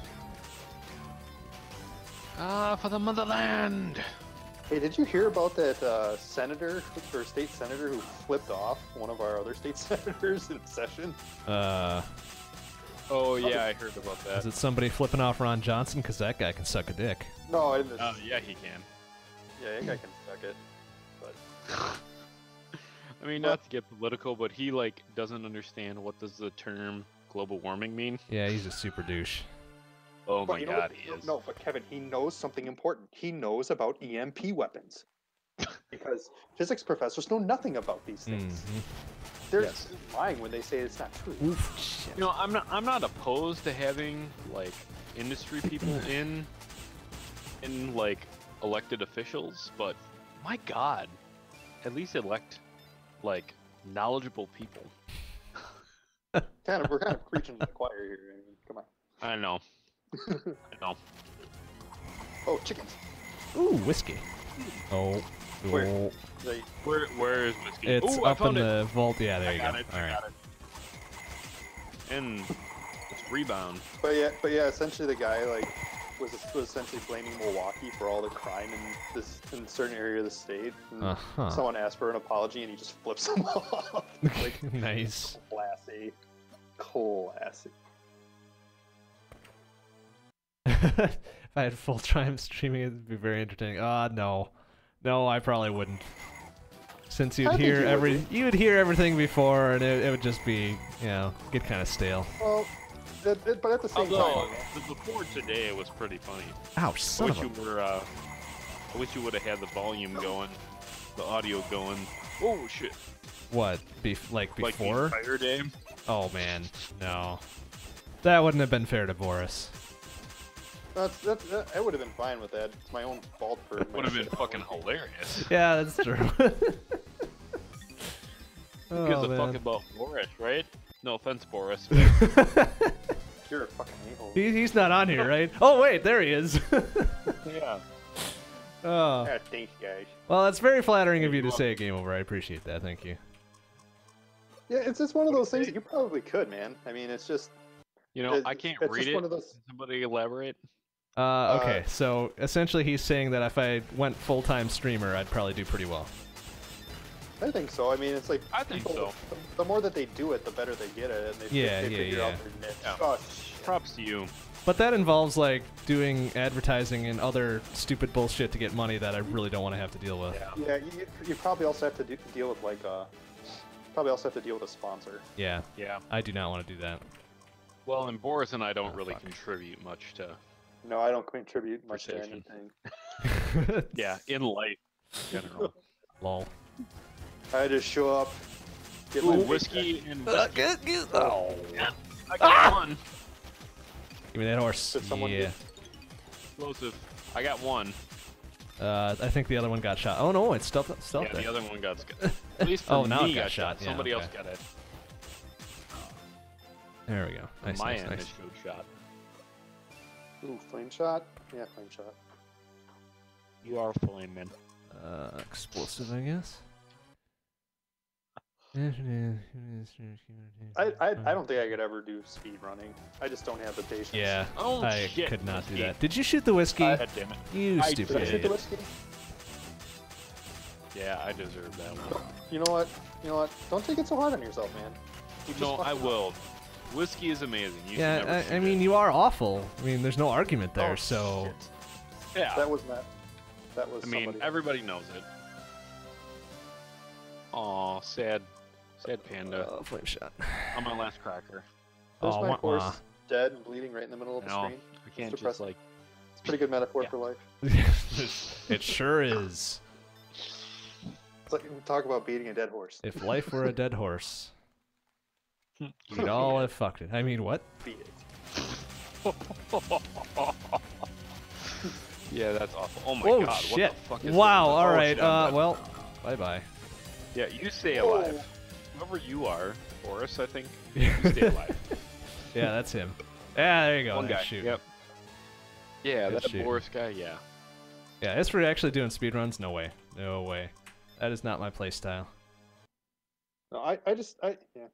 Speaker 2: Ah, for the motherland.
Speaker 3: Hey, did you hear about that uh, senator or state senator who flipped off one of our other state [LAUGHS] senators in session?
Speaker 1: Uh,
Speaker 2: Oh yeah, I heard about that.
Speaker 1: Is it somebody flipping off Ron Johnson? Because that guy can suck a dick.
Speaker 3: No, in this.
Speaker 2: Oh yeah, he can.
Speaker 3: yeah, that guy can suck it. But [LAUGHS]
Speaker 2: I mean, not to get political, but he like doesn't understand what does the term global warming mean.
Speaker 1: Yeah, he's a super douche.
Speaker 2: Oh
Speaker 3: But
Speaker 2: my
Speaker 3: you know
Speaker 2: god,
Speaker 3: what?
Speaker 2: he is.
Speaker 3: No, but Kevin, he knows something important. He knows about EMP weapons. Because physics professors know nothing about these things.
Speaker 1: Mhm.
Speaker 3: They're
Speaker 2: Yes.
Speaker 3: lying when they say it's not true.
Speaker 1: Oof. Shit.
Speaker 2: You know, I'm not. I'm not opposed to having like industry people [CLEARS THROAT] in, in like elected officials, but my God, at least elect like knowledgeable people. [LAUGHS]
Speaker 3: Kind of, we're kind of preaching to the choir here. I mean, come on.
Speaker 2: I know. [LAUGHS] I know.
Speaker 3: Oh, chickens.
Speaker 1: Ooh, whiskey. Oh.
Speaker 3: Where?
Speaker 1: oh.
Speaker 3: They,
Speaker 2: Where Where is whiskey?
Speaker 1: It's
Speaker 2: Ooh,
Speaker 1: up in
Speaker 2: it.
Speaker 1: the vault. Yeah, there
Speaker 2: I
Speaker 1: you
Speaker 2: got
Speaker 1: go.
Speaker 2: it.
Speaker 1: All
Speaker 2: I
Speaker 1: right.
Speaker 2: got it. And it's rebound.
Speaker 3: but yeah, but yeah, essentially the guy like was was essentially blaming Milwaukee for all the crime in this in a certain area of the state. And
Speaker 1: Uh huh.
Speaker 3: Someone asked for an apology and he just flips them [LAUGHS] off. like [LAUGHS]
Speaker 1: nice.
Speaker 3: classy, classy. [LAUGHS]
Speaker 1: if I had full time streaming, it'd be very entertaining. Ah, no, no, I probably wouldn't. Since you'd
Speaker 3: I
Speaker 1: hear
Speaker 3: you
Speaker 1: every,
Speaker 3: be.
Speaker 1: you would hear everything before, and it, it would just be, you know, get kind of stale.
Speaker 3: Well, it, it- but at the same
Speaker 2: Although
Speaker 3: time,
Speaker 2: the before today it was pretty funny.
Speaker 1: Ouch,
Speaker 2: I
Speaker 1: son
Speaker 2: wish
Speaker 1: of
Speaker 2: you
Speaker 1: a.
Speaker 2: were. Uh, I wish you would have had the volume going, the audio going. Oh shit!
Speaker 1: What? Bef- like
Speaker 2: Like the
Speaker 1: before?
Speaker 2: entire day.
Speaker 1: oh man, no. That wouldn't have been fair to Boris.
Speaker 3: That's, that, that, I would have been fine with that. It's my own fault for.
Speaker 2: Would have been fucking hilarious. [LAUGHS]
Speaker 1: Yeah, that's true. [LAUGHS]
Speaker 2: Who gives
Speaker 1: oh,
Speaker 2: a fuck
Speaker 1: man.
Speaker 2: about Boris, right? No offense, Boris. [LAUGHS]
Speaker 3: You're a fucking a-hole.
Speaker 1: He, he's not on here, right? Oh wait, there he is.
Speaker 2: yeah.
Speaker 1: oh.
Speaker 3: Ah, thanks, guys.
Speaker 1: Well, that's very flattering of you to
Speaker 2: You're
Speaker 1: say game over. I appreciate that. Thank you.
Speaker 3: Yeah, it's just one of those things that you probably could, man. I mean, it's just
Speaker 2: You know,
Speaker 3: It-
Speaker 2: I can't
Speaker 3: it's
Speaker 2: read
Speaker 3: just
Speaker 2: it.
Speaker 3: one of those-
Speaker 2: Can Somebody elaborate.
Speaker 1: Uh, okay,
Speaker 3: Uh,
Speaker 1: so essentially he's saying that if I went full time streamer, I'd probably do pretty well.
Speaker 3: I think so. I mean, it's like
Speaker 2: I think
Speaker 3: people,
Speaker 2: so.
Speaker 3: The more that they do it, the better they get it, and they,
Speaker 1: Yeah,
Speaker 3: they
Speaker 1: yeah,
Speaker 3: figure
Speaker 1: yeah.
Speaker 3: out their niche.
Speaker 2: Yeah.
Speaker 3: Oh.
Speaker 2: Props to you.
Speaker 1: But that involves like doing advertising and other stupid bullshit to get money that I really don't want to have to deal with.
Speaker 2: Yeah.
Speaker 3: Yeah, you, you probably also have to do, deal with like uh, probably also have to deal with a sponsor.
Speaker 1: Yeah,
Speaker 2: Yeah.
Speaker 1: I do not want to do that.
Speaker 2: Well, and Boris and I don't
Speaker 1: Oh,
Speaker 2: really
Speaker 1: fuck.
Speaker 2: contribute much to.
Speaker 3: No, I don't contribute much to anything. [LAUGHS]
Speaker 2: Yeah, in life, in general.
Speaker 1: Lol.
Speaker 3: I just show up, get
Speaker 2: Ooh,
Speaker 3: my
Speaker 2: whiskey and
Speaker 1: Uh,
Speaker 2: whiskey.
Speaker 1: get- get- oh.
Speaker 2: I got one.
Speaker 1: Give me that horse.
Speaker 3: Did someone
Speaker 1: yeah.
Speaker 3: get-
Speaker 2: Explosive. I got one.
Speaker 1: Uh, I think the other one got shot. Oh no, it's still still
Speaker 2: yeah,
Speaker 1: there.
Speaker 2: the other one got sc- [LAUGHS] At least for
Speaker 1: Oh, now it
Speaker 2: me
Speaker 1: got
Speaker 2: got
Speaker 1: shot. Yeah,
Speaker 2: Somebody else got it.
Speaker 1: There we go. Nice,
Speaker 2: My
Speaker 1: nice,
Speaker 2: end
Speaker 1: nice.
Speaker 2: it showed shot.
Speaker 3: Ooh, flame shot. Yeah, flame shot.
Speaker 2: You are flaming.
Speaker 1: Uh, explosive, I guess.
Speaker 3: I, I, I don't think I could ever do speed running. I just don't have the patience.
Speaker 1: Yeah,
Speaker 2: Oh
Speaker 1: I
Speaker 2: shit!
Speaker 1: could not do
Speaker 2: whiskey.
Speaker 1: that. Did you shoot the whiskey?
Speaker 3: I-
Speaker 2: God damn it!
Speaker 1: you
Speaker 2: I
Speaker 1: stupid
Speaker 3: Did I shoot the
Speaker 1: idiot.
Speaker 3: whiskey?
Speaker 2: Yeah, I deserve that one.
Speaker 3: You know what? You know what? Don't take it so hard on yourself, man. You
Speaker 2: No, I
Speaker 3: fucking-
Speaker 2: will. Whiskey is amazing. You
Speaker 1: Yeah, I, I mean,
Speaker 2: it.
Speaker 1: you are awful. I mean, there's no argument there.
Speaker 3: Oh,
Speaker 1: so
Speaker 3: shit.
Speaker 2: yeah.
Speaker 3: That was not. That was.
Speaker 2: I mean,
Speaker 3: somebody.
Speaker 2: everybody knows it. Aw, sad, sad panda.
Speaker 1: uh, flame shot.
Speaker 2: I'm my last cracker.
Speaker 3: There's
Speaker 1: Oh,
Speaker 3: my
Speaker 1: wah,
Speaker 3: horse
Speaker 1: wah.
Speaker 3: dead and bleeding right in the middle of the
Speaker 2: No,
Speaker 3: screen.
Speaker 2: I can't just like.
Speaker 3: It's a pretty good metaphor
Speaker 2: Yeah.
Speaker 3: for life. [LAUGHS]
Speaker 1: it sure is.
Speaker 3: It's like talk about beating a dead horse.
Speaker 1: If life were a dead horse, [LAUGHS] [LAUGHS] we'd all have fucked it. I mean, what?
Speaker 3: Beat [LAUGHS] it.
Speaker 2: yeah, that's awful. Oh my
Speaker 1: Whoa,
Speaker 2: god!
Speaker 1: shit!
Speaker 2: What the fuck is
Speaker 1: wow.
Speaker 2: this?
Speaker 1: All
Speaker 2: Oh,
Speaker 1: right.
Speaker 2: shit, I'm
Speaker 1: Uh,
Speaker 2: dead.
Speaker 1: well, bye bye.
Speaker 2: Yeah, you stay
Speaker 3: Oh.
Speaker 2: alive. Whoever you are, Boris, I think. You stay [LAUGHS] alive.
Speaker 1: Yeah, that's him. Yeah, there you go.
Speaker 2: One
Speaker 1: Nice
Speaker 2: guy.
Speaker 1: shoot.
Speaker 2: Yep. Yeah,
Speaker 1: Good
Speaker 2: that
Speaker 1: shooting.
Speaker 2: Boris guy. Yeah.
Speaker 1: Yeah, as for actually doing speedruns, no way. No way. That is not my play style.
Speaker 3: No, I, I just, I, yeah.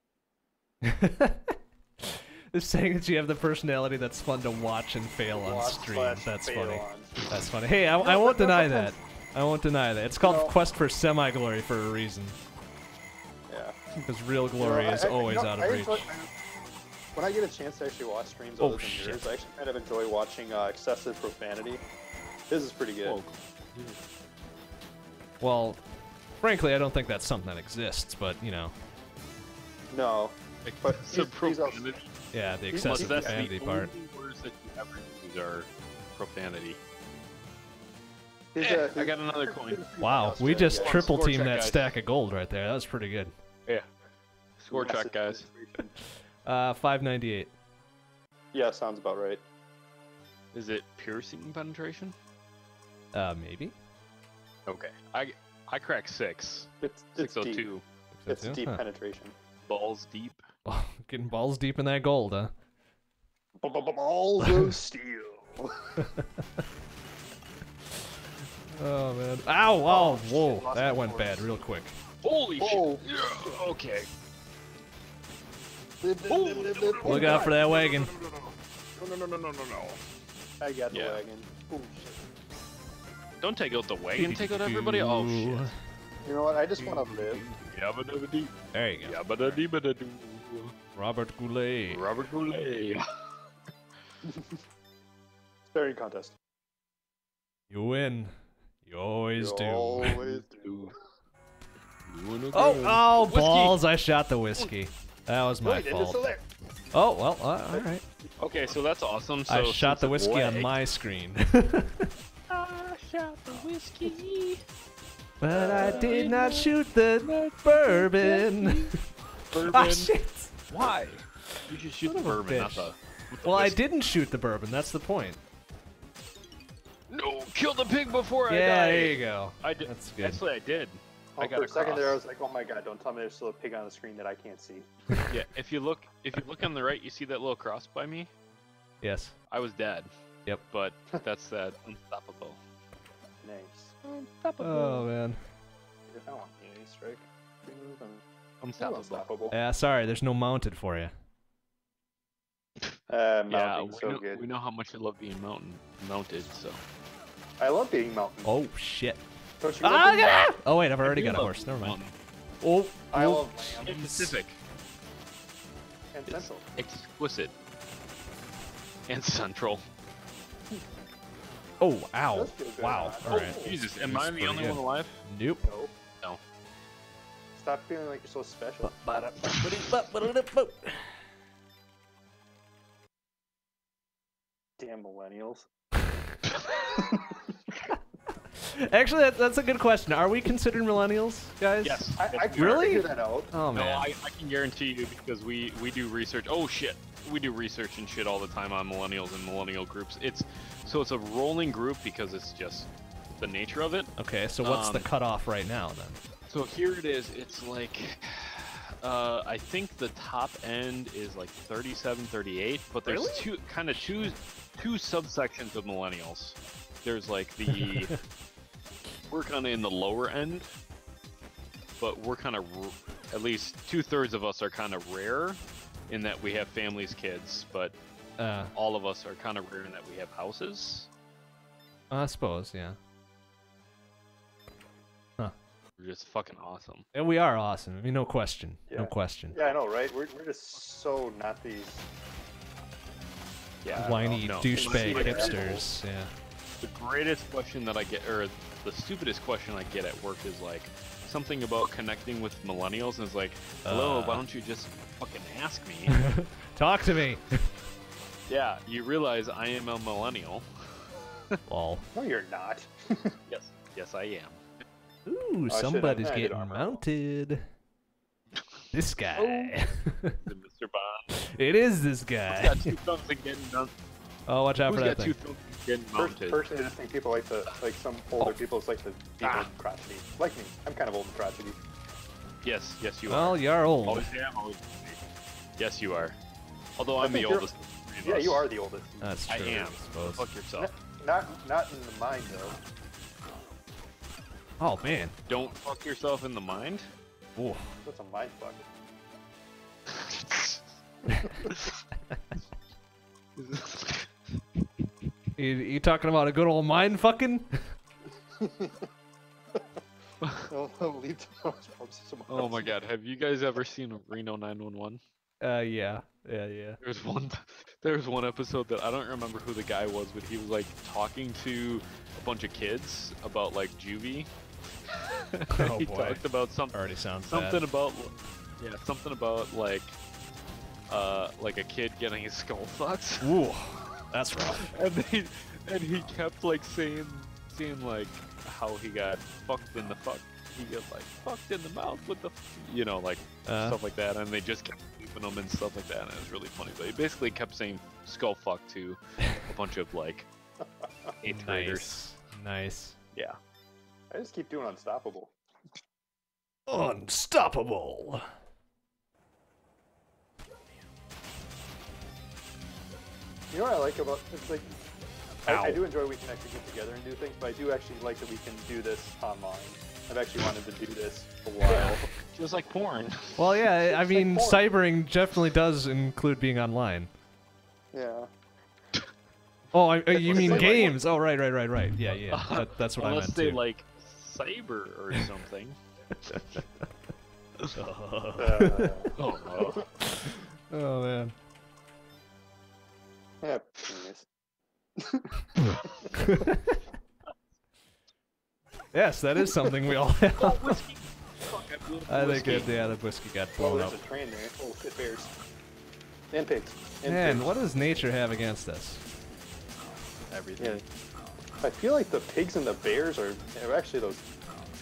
Speaker 3: [LAUGHS]
Speaker 1: Just saying that you have the personality that's fun to watch and fail on
Speaker 3: Watch
Speaker 1: stream. That's funny.
Speaker 3: on.
Speaker 1: That's funny. Hey, I, I won't deny that. I won't deny that. It's called
Speaker 3: No.
Speaker 1: Quest for Semi Glory for a reason.
Speaker 3: Yeah.
Speaker 1: Because real
Speaker 3: You know,
Speaker 1: glory
Speaker 3: I-
Speaker 1: is
Speaker 3: I- you
Speaker 1: always
Speaker 3: know,
Speaker 1: out of reach.
Speaker 3: enjoy- when I get a chance to actually watch streams
Speaker 1: Oh,
Speaker 3: other than
Speaker 1: shit.
Speaker 3: yours, I actually kind of enjoy watching uh, excessive profanity. This is pretty good.
Speaker 1: Well, frankly, I don't think that's something that exists, but, you know,
Speaker 3: No, But
Speaker 2: it's
Speaker 3: he's- he's also-
Speaker 1: yeah, the excessive
Speaker 2: that's
Speaker 1: profanity
Speaker 2: the
Speaker 1: part.
Speaker 2: only words that you ever use are profanity.
Speaker 3: He's
Speaker 2: Eh,
Speaker 3: a-
Speaker 2: I got another coin.
Speaker 1: Wow, we just
Speaker 3: yeah.
Speaker 1: triple
Speaker 2: Score
Speaker 1: teamed that
Speaker 2: guys.
Speaker 1: stack of gold right there. That was pretty good.
Speaker 2: Yeah. Score
Speaker 3: Massive
Speaker 2: check, guys. [LAUGHS]
Speaker 1: Uh, 598.
Speaker 3: Yeah, sounds about right.
Speaker 2: Is it piercing penetration?
Speaker 1: Uh, maybe?
Speaker 2: Okay. I I cracked six.
Speaker 3: It's, it's deep.
Speaker 2: 602.
Speaker 3: It's deep
Speaker 1: Huh.
Speaker 3: penetration.
Speaker 2: Balls deep.
Speaker 1: Oh, [LAUGHS] getting balls deep in that gold, huh?
Speaker 3: Balls of [LAUGHS] steel.
Speaker 1: Oh man! Ow! Oh, oh
Speaker 3: shit,
Speaker 1: whoa!
Speaker 3: lost
Speaker 1: That went
Speaker 3: horse.
Speaker 1: bad real quick.
Speaker 2: Holy
Speaker 3: Oh.
Speaker 2: shit. Yeah, okay.
Speaker 1: Look out for that wagon.
Speaker 2: No, no, no, no, no, no, no.
Speaker 3: I got the
Speaker 2: Yeah.
Speaker 3: wagon. Oh, shit.
Speaker 2: Don't take out the wagon. Take out everybody. Oh shit.
Speaker 3: You know what? I just want to live.
Speaker 2: Yabba dabba dee.
Speaker 1: There you go. Robert Goulet.
Speaker 2: Robert Goulet. [LAUGHS]
Speaker 3: Staring contest.
Speaker 1: You win. You always
Speaker 3: You
Speaker 1: do.
Speaker 3: Always do. [LAUGHS]
Speaker 1: Oh, oh,
Speaker 2: Whiskey.
Speaker 1: balls! I shot the whiskey. That was my
Speaker 3: Wait,
Speaker 1: fault. Oh well, uh, all right.
Speaker 2: Okay, so that's awesome. So
Speaker 1: I shot the whiskey on my screen, [LAUGHS]
Speaker 4: I shot the whiskey.
Speaker 1: but I did not shoot the bourbon.
Speaker 2: bourbon.
Speaker 1: ah shit!
Speaker 2: Why? You should shoot
Speaker 1: Son
Speaker 2: the
Speaker 1: of
Speaker 2: bourbon, not
Speaker 1: bitch.
Speaker 2: the. not the
Speaker 1: Well, I didn't shoot the bourbon. That's the point.
Speaker 2: No, kill the pig before I die.
Speaker 1: Yeah,
Speaker 2: die.
Speaker 1: there you go.
Speaker 2: I did.
Speaker 1: That's good.
Speaker 2: Actually, I did.
Speaker 3: Oh,
Speaker 2: I got
Speaker 3: for a second there, I was like, "Oh my god! Don't tell me there's still a pig on the screen that I can't see." [LAUGHS]
Speaker 2: Yeah. If you look, if you look on the right, you see that little cross by me.
Speaker 1: Yes.
Speaker 2: I was dead.
Speaker 1: Yep.
Speaker 2: But [LAUGHS] that's that unstoppable.
Speaker 3: Nice. Unstoppable.
Speaker 1: Oh man.
Speaker 3: If I want any strike, free move, and
Speaker 2: Unstoppable.
Speaker 3: unstoppable.
Speaker 1: Yeah, sorry. There's no mounted for you.
Speaker 3: Uh,
Speaker 2: Yeah, we
Speaker 3: so
Speaker 2: know,
Speaker 3: good.
Speaker 2: we know how much I love being mountain mounted. So.
Speaker 3: I love being mountain.
Speaker 1: Oh shit.
Speaker 3: Don't you love
Speaker 1: Ah,
Speaker 3: being
Speaker 1: ah! Oh wait, I've already got a horse. Never mind.
Speaker 2: mountain.
Speaker 1: Oh.
Speaker 3: I
Speaker 1: oh,
Speaker 3: love land
Speaker 2: And Pacific.
Speaker 3: and
Speaker 2: It's
Speaker 3: central.
Speaker 2: exquisite. And central.
Speaker 1: Oh, ow.
Speaker 3: Does feel good.
Speaker 1: Wow.
Speaker 3: Oh,
Speaker 2: Jesus, am
Speaker 1: That's
Speaker 2: I the only
Speaker 1: good.
Speaker 2: one alive?
Speaker 1: Nope.
Speaker 3: No.
Speaker 2: No.
Speaker 3: Stop feeling like you're so special. Damn millennials. [LAUGHS]
Speaker 1: Actually, that, that's a good question. Are we considered millennials, guys?
Speaker 2: Yes.
Speaker 3: I, I can
Speaker 1: Really?
Speaker 3: figure that out.
Speaker 1: Oh
Speaker 2: No,
Speaker 1: man.
Speaker 2: I, I can guarantee you because we we do research. Oh shit, we do research and shit all the time on millennials and millennial groups. It's so it's a rolling group because it's just the nature of it.
Speaker 1: Okay, so what's the
Speaker 2: Um,
Speaker 1: cutoff right now then?
Speaker 2: So here it is. It's like, uh, I think the top end is like 37, 38, but there's
Speaker 1: Really?
Speaker 2: two kind of two two subsections of millennials. There's like the [LAUGHS] we're kind of in the lower end, but we're kind of at least two thirds of us are kind of rare in that we have families, kids, but
Speaker 1: Uh,
Speaker 2: all of us are kind of rare in that we have houses.
Speaker 1: I suppose, yeah.
Speaker 2: We're just fucking awesome.
Speaker 1: And we are awesome. I mean, no question. No question.
Speaker 3: Yeah, I know, right? We're, we're just so not these.
Speaker 2: Yeah.
Speaker 1: Whiny
Speaker 2: no.
Speaker 1: douchebag
Speaker 3: Like-
Speaker 1: hipsters. Yeah.
Speaker 2: The greatest question that I get, or the stupidest question I get at work is like something about connecting with millennials, and it's like, hello,
Speaker 1: Uh.
Speaker 2: why don't you just fucking ask me? [LAUGHS]
Speaker 1: Talk to me. [LAUGHS]
Speaker 2: yeah, you realize I am a millennial.
Speaker 1: Lol.
Speaker 3: No, you're not. [LAUGHS]
Speaker 2: Yes, yes, I am.
Speaker 1: Ooh,
Speaker 3: Oh,
Speaker 1: somebody's
Speaker 3: I
Speaker 1: getting
Speaker 3: armor.
Speaker 1: mounted. [LAUGHS] This guy. [LAUGHS]
Speaker 2: The Mr. Bond.
Speaker 1: it is this
Speaker 2: Who's
Speaker 1: guy.
Speaker 2: got two thumbs and getting done?
Speaker 1: oh, watch out
Speaker 2: Who's
Speaker 1: for that
Speaker 2: got two
Speaker 1: thing.
Speaker 2: thumbs and getting
Speaker 3: First,
Speaker 2: mounted?
Speaker 3: personally, I just think people like to, like some older
Speaker 1: Oh.
Speaker 3: people, just like to be
Speaker 2: Ah.
Speaker 3: old and crotchety. Like me. I'm kind of old and crotchety.
Speaker 2: Yes, yes, you
Speaker 1: Well,
Speaker 2: are.
Speaker 1: Well, you're old.
Speaker 2: Always am, always will. Yes, you are. Although
Speaker 3: I
Speaker 2: I'm the oldest. of the three of
Speaker 3: Yeah, you are the oldest.
Speaker 1: That's true.
Speaker 2: I am.
Speaker 1: suppose.
Speaker 2: Fuck yourself.
Speaker 3: Not, not in the mind though.
Speaker 1: Oh man.
Speaker 2: Don't fuck yourself in the mind.
Speaker 1: Ooh.
Speaker 3: That's a mind fuck. [LAUGHS]
Speaker 1: You, you talking about a good old mind fucking? [LAUGHS]
Speaker 3: I'll, I'll leave the notes from someone
Speaker 2: Oh my god, have you guys ever seen Reno 911?
Speaker 1: Uh, yeah, yeah, yeah.
Speaker 2: There's one there was one episode that I don't remember who the guy was, but he was like talking to a bunch of kids about like juvie. [LAUGHS]
Speaker 1: Oh,
Speaker 2: he
Speaker 1: boy.
Speaker 2: talked about something
Speaker 1: Already sounds
Speaker 2: something
Speaker 1: bad.
Speaker 2: about yeah, something about like uh like a kid getting his skull fucked. [LAUGHS]
Speaker 1: Ooh, that's rough.
Speaker 2: and he and he kept like saying saying like how he got fucked in the fuck he got like fucked in the mouth with the f-" you know like
Speaker 1: Uh,
Speaker 2: stuff like that and they just kept keeping him and stuff like that and it was really funny but he basically kept saying skull fuck to a bunch of like [LAUGHS] eighth graders
Speaker 1: nice, nice.
Speaker 2: yeah
Speaker 3: I just keep doing unstoppable.
Speaker 1: Unstoppable.
Speaker 3: You know what I like about it's like I, I do enjoy we can actually get together and do things, but I do actually like that we can do this online. I've actually wanted to do this a while.
Speaker 2: just like porn
Speaker 1: Well, yeah. [LAUGHS] I
Speaker 3: like
Speaker 1: mean,
Speaker 3: porn.
Speaker 1: cybering definitely does include being online.
Speaker 3: yeah.
Speaker 1: Oh, I, uh, you mean
Speaker 3: they like-
Speaker 1: games? Oh, right, right, right, right. Yeah, yeah. That, that's what I meant.
Speaker 2: unless
Speaker 1: meant
Speaker 2: they
Speaker 1: too.
Speaker 2: like cyber or [LAUGHS] something [LAUGHS]
Speaker 3: Uh,
Speaker 2: oh no [LAUGHS]
Speaker 1: oh man.
Speaker 3: yeah.
Speaker 1: Yes, that is something we all have.
Speaker 2: whiskey Fuck, I blew up the
Speaker 1: I think
Speaker 2: whiskey.
Speaker 1: it, yeah, the whiskey got
Speaker 3: Oh,
Speaker 1: blown
Speaker 3: there's
Speaker 1: up.
Speaker 3: a train there. Oh, shit, bears. And pigs. And
Speaker 1: Man,
Speaker 3: pigs.
Speaker 1: what does nature have against us?
Speaker 2: everything
Speaker 3: Yeah. I feel like the pigs and the bears are, are actually those.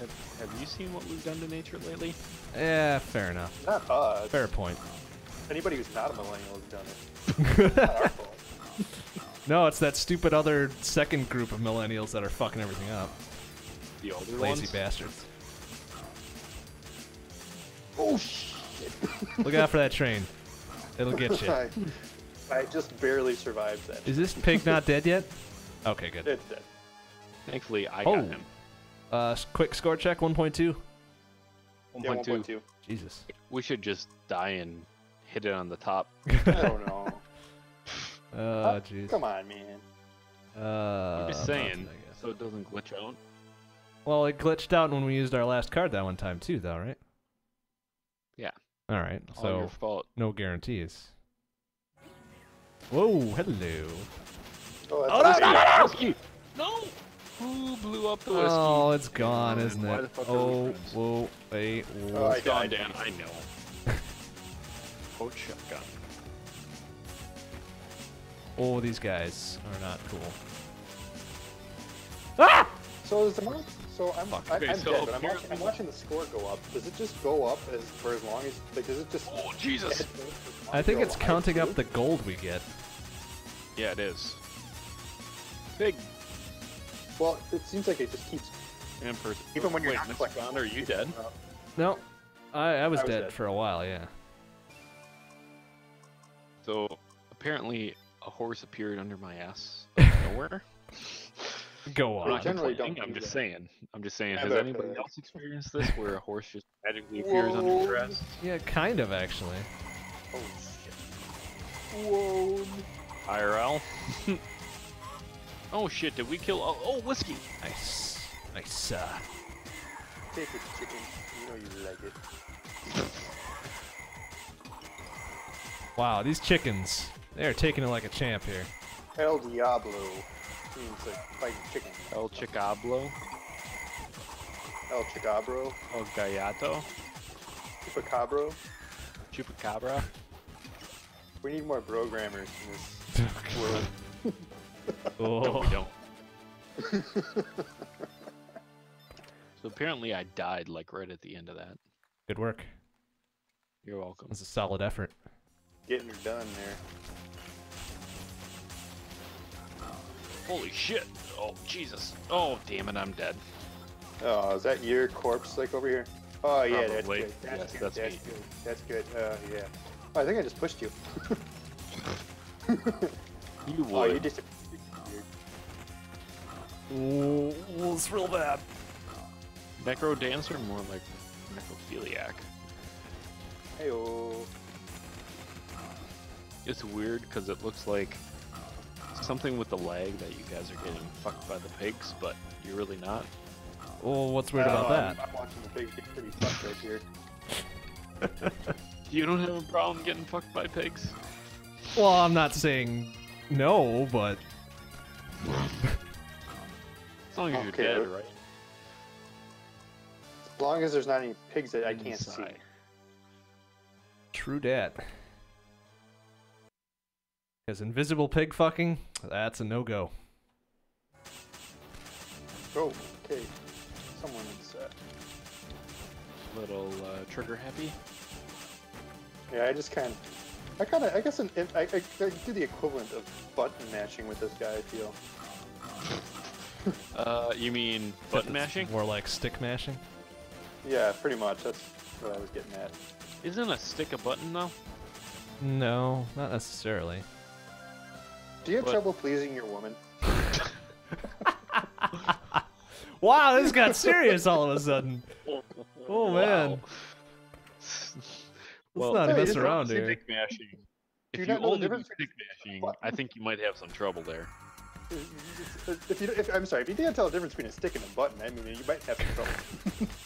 Speaker 2: have, have you seen what we've done to nature lately
Speaker 1: Yeah, fair enough.
Speaker 3: Not us.
Speaker 1: Fair point.
Speaker 3: Anybody who's not a millennial has done it. [LAUGHS]
Speaker 1: No, it's that stupid other second group of millennials that are fucking everything up.
Speaker 2: the older
Speaker 1: Lazy
Speaker 2: ones
Speaker 1: bastards.
Speaker 3: Oh shit!
Speaker 1: Look out for [LAUGHS] that train. It'll get you.
Speaker 3: I, I just barely survived that.
Speaker 1: Is this pig not dead yet? Okay, good.
Speaker 3: It's dead.
Speaker 2: Thankfully I
Speaker 1: Oh.
Speaker 2: got him
Speaker 1: Uh, quick score check 1.2.
Speaker 3: Yeah,
Speaker 2: 1.2
Speaker 3: 1.2.
Speaker 1: Jesus.
Speaker 2: We should just die and hit it on the top. [LAUGHS]
Speaker 3: I don't know. [LAUGHS]
Speaker 1: Oh, jeez.
Speaker 3: Come on, man.
Speaker 1: Uh,
Speaker 2: I'm just saying, so it doesn't glitch out.
Speaker 1: Well, it glitched out when we used our last card that one time too, though, right?
Speaker 2: Yeah.
Speaker 1: All right.
Speaker 2: All
Speaker 1: So
Speaker 2: your fault.
Speaker 1: no guarantees. Whoa, hello.
Speaker 3: Oh,
Speaker 1: Oh,
Speaker 3: that's
Speaker 1: no,
Speaker 3: whiskey.
Speaker 1: no, no,
Speaker 2: No! Who blew up the whiskey?
Speaker 1: Oh, it's gone,
Speaker 2: Man,
Speaker 1: isn't it?
Speaker 2: the fuck are we
Speaker 1: Oh,
Speaker 2: friends?
Speaker 1: whoa, wait,
Speaker 3: Oh,
Speaker 1: whoa.
Speaker 3: I
Speaker 2: It's gone. Dan. I know. [LAUGHS] Coach shotgun.
Speaker 1: Oh, these guys are not cool. Ah!
Speaker 3: So is the mark? So I'm,
Speaker 2: Fuck.
Speaker 3: I,
Speaker 2: Okay,
Speaker 3: I'm
Speaker 2: so
Speaker 3: dead, but I'm watching, I'm watching the score go up. Does it just go up as for as long as like does it just?
Speaker 2: Oh, Jesus!
Speaker 1: I think it's
Speaker 3: alive,
Speaker 1: counting up the gold we get.
Speaker 2: Yeah, it is. Big.
Speaker 3: Well, it seems like it just keeps.
Speaker 2: And person.
Speaker 3: Even when you're
Speaker 2: Wait,
Speaker 3: not
Speaker 2: Mr.
Speaker 3: collecting
Speaker 2: are you dead?
Speaker 1: Uh, no, I, I was
Speaker 3: I was
Speaker 1: dead
Speaker 3: dead.
Speaker 1: for a while. Yeah.
Speaker 2: So apparently a horse appeared under my ass [LAUGHS] nowhere.
Speaker 1: Go
Speaker 2: I'm
Speaker 1: on.
Speaker 2: not
Speaker 3: generally don't
Speaker 2: I'm just
Speaker 3: that.
Speaker 2: saying. I'm just saying. Has anybody
Speaker 3: heard.
Speaker 2: else experienced this, where a horse just magically appears under your
Speaker 3: Whoa.
Speaker 2: ass?
Speaker 1: Yeah, kind of actually.
Speaker 3: Oh shit. Whoa.
Speaker 2: IRL. [LAUGHS] oh shit! Did we kill? Oh, oh whiskey.
Speaker 1: Nice. Nice. Uh,
Speaker 3: Take it, chicken. You know you like it.
Speaker 1: wow, these chickens. They're taking it like a champ here.
Speaker 3: El Diablo means like fighting chicken.
Speaker 2: El Chicablo.
Speaker 3: El Chicabro.
Speaker 2: El Gallato.
Speaker 3: Chupacabro.
Speaker 2: Chupacabra.
Speaker 3: We need more programmers in this [LAUGHS] world.
Speaker 2: No,
Speaker 1: Oh,
Speaker 2: we [LAUGHS] don't. So apparently I died like right at the end of that.
Speaker 1: good work.
Speaker 2: You're welcome.
Speaker 1: That's a solid effort.
Speaker 3: Getting her done there.
Speaker 2: Holy shit! Oh Jesus! Oh damn it! I'm dead.
Speaker 3: Oh, is that your corpse like over here? Oh yeah, that's good. That's
Speaker 2: Yes,
Speaker 3: good.
Speaker 2: that's
Speaker 3: That's,
Speaker 2: me.
Speaker 3: good. That's good. Uh, yeah. Oh, I think I just pushed you. [LAUGHS]
Speaker 2: You
Speaker 3: oh, you
Speaker 2: would.
Speaker 3: Just.
Speaker 1: Oh, it's real bad.
Speaker 2: Necro dancer, more like necrophiliac.
Speaker 3: Hey oh.
Speaker 2: It's weird because it looks like something with the lag that you guys are getting fucked by the pigs, but you're really not.
Speaker 1: Well, what's weird oh, about
Speaker 3: Oh,
Speaker 1: that?
Speaker 3: I'm, I'm watching the pig get pretty fucked right here. [LAUGHS]
Speaker 2: You don't have a problem getting fucked by pigs.
Speaker 1: Well, I'm not saying no, but [LAUGHS]
Speaker 2: As long as
Speaker 3: Okay.
Speaker 2: you're dead, right?
Speaker 3: As long as there's not any pigs that I can't see.
Speaker 1: True dat. Because invisible pig fucking, that's a no go.
Speaker 3: Oh, okay. Someone is. Uh,
Speaker 2: Little uh, trigger happy.
Speaker 3: yeah, I just kind of. I kind of. I guess an, I, I, I do the equivalent of button matching with this guy. I feel.
Speaker 2: Uh, you mean button mashing?
Speaker 1: More like stick mashing.
Speaker 3: Yeah, pretty much. That's what I was getting at.
Speaker 2: Isn't a stick a button though?
Speaker 1: No, not necessarily.
Speaker 3: Do you have
Speaker 2: What?
Speaker 3: trouble pleasing your woman? [LAUGHS]
Speaker 1: Wow, this got serious all of a sudden. [LAUGHS] Oh man,
Speaker 2: Let's
Speaker 1: let's not
Speaker 3: Hey,
Speaker 1: mess
Speaker 3: it's
Speaker 1: around here.
Speaker 2: Stick mashing.
Speaker 3: Do you
Speaker 2: If you
Speaker 3: not know the
Speaker 2: only do stick mashing, I think you might have some trouble there.
Speaker 3: If you, if, I'm sorry, if you can't tell the difference between a stick and a button, I mean, you might have some trouble. [LAUGHS]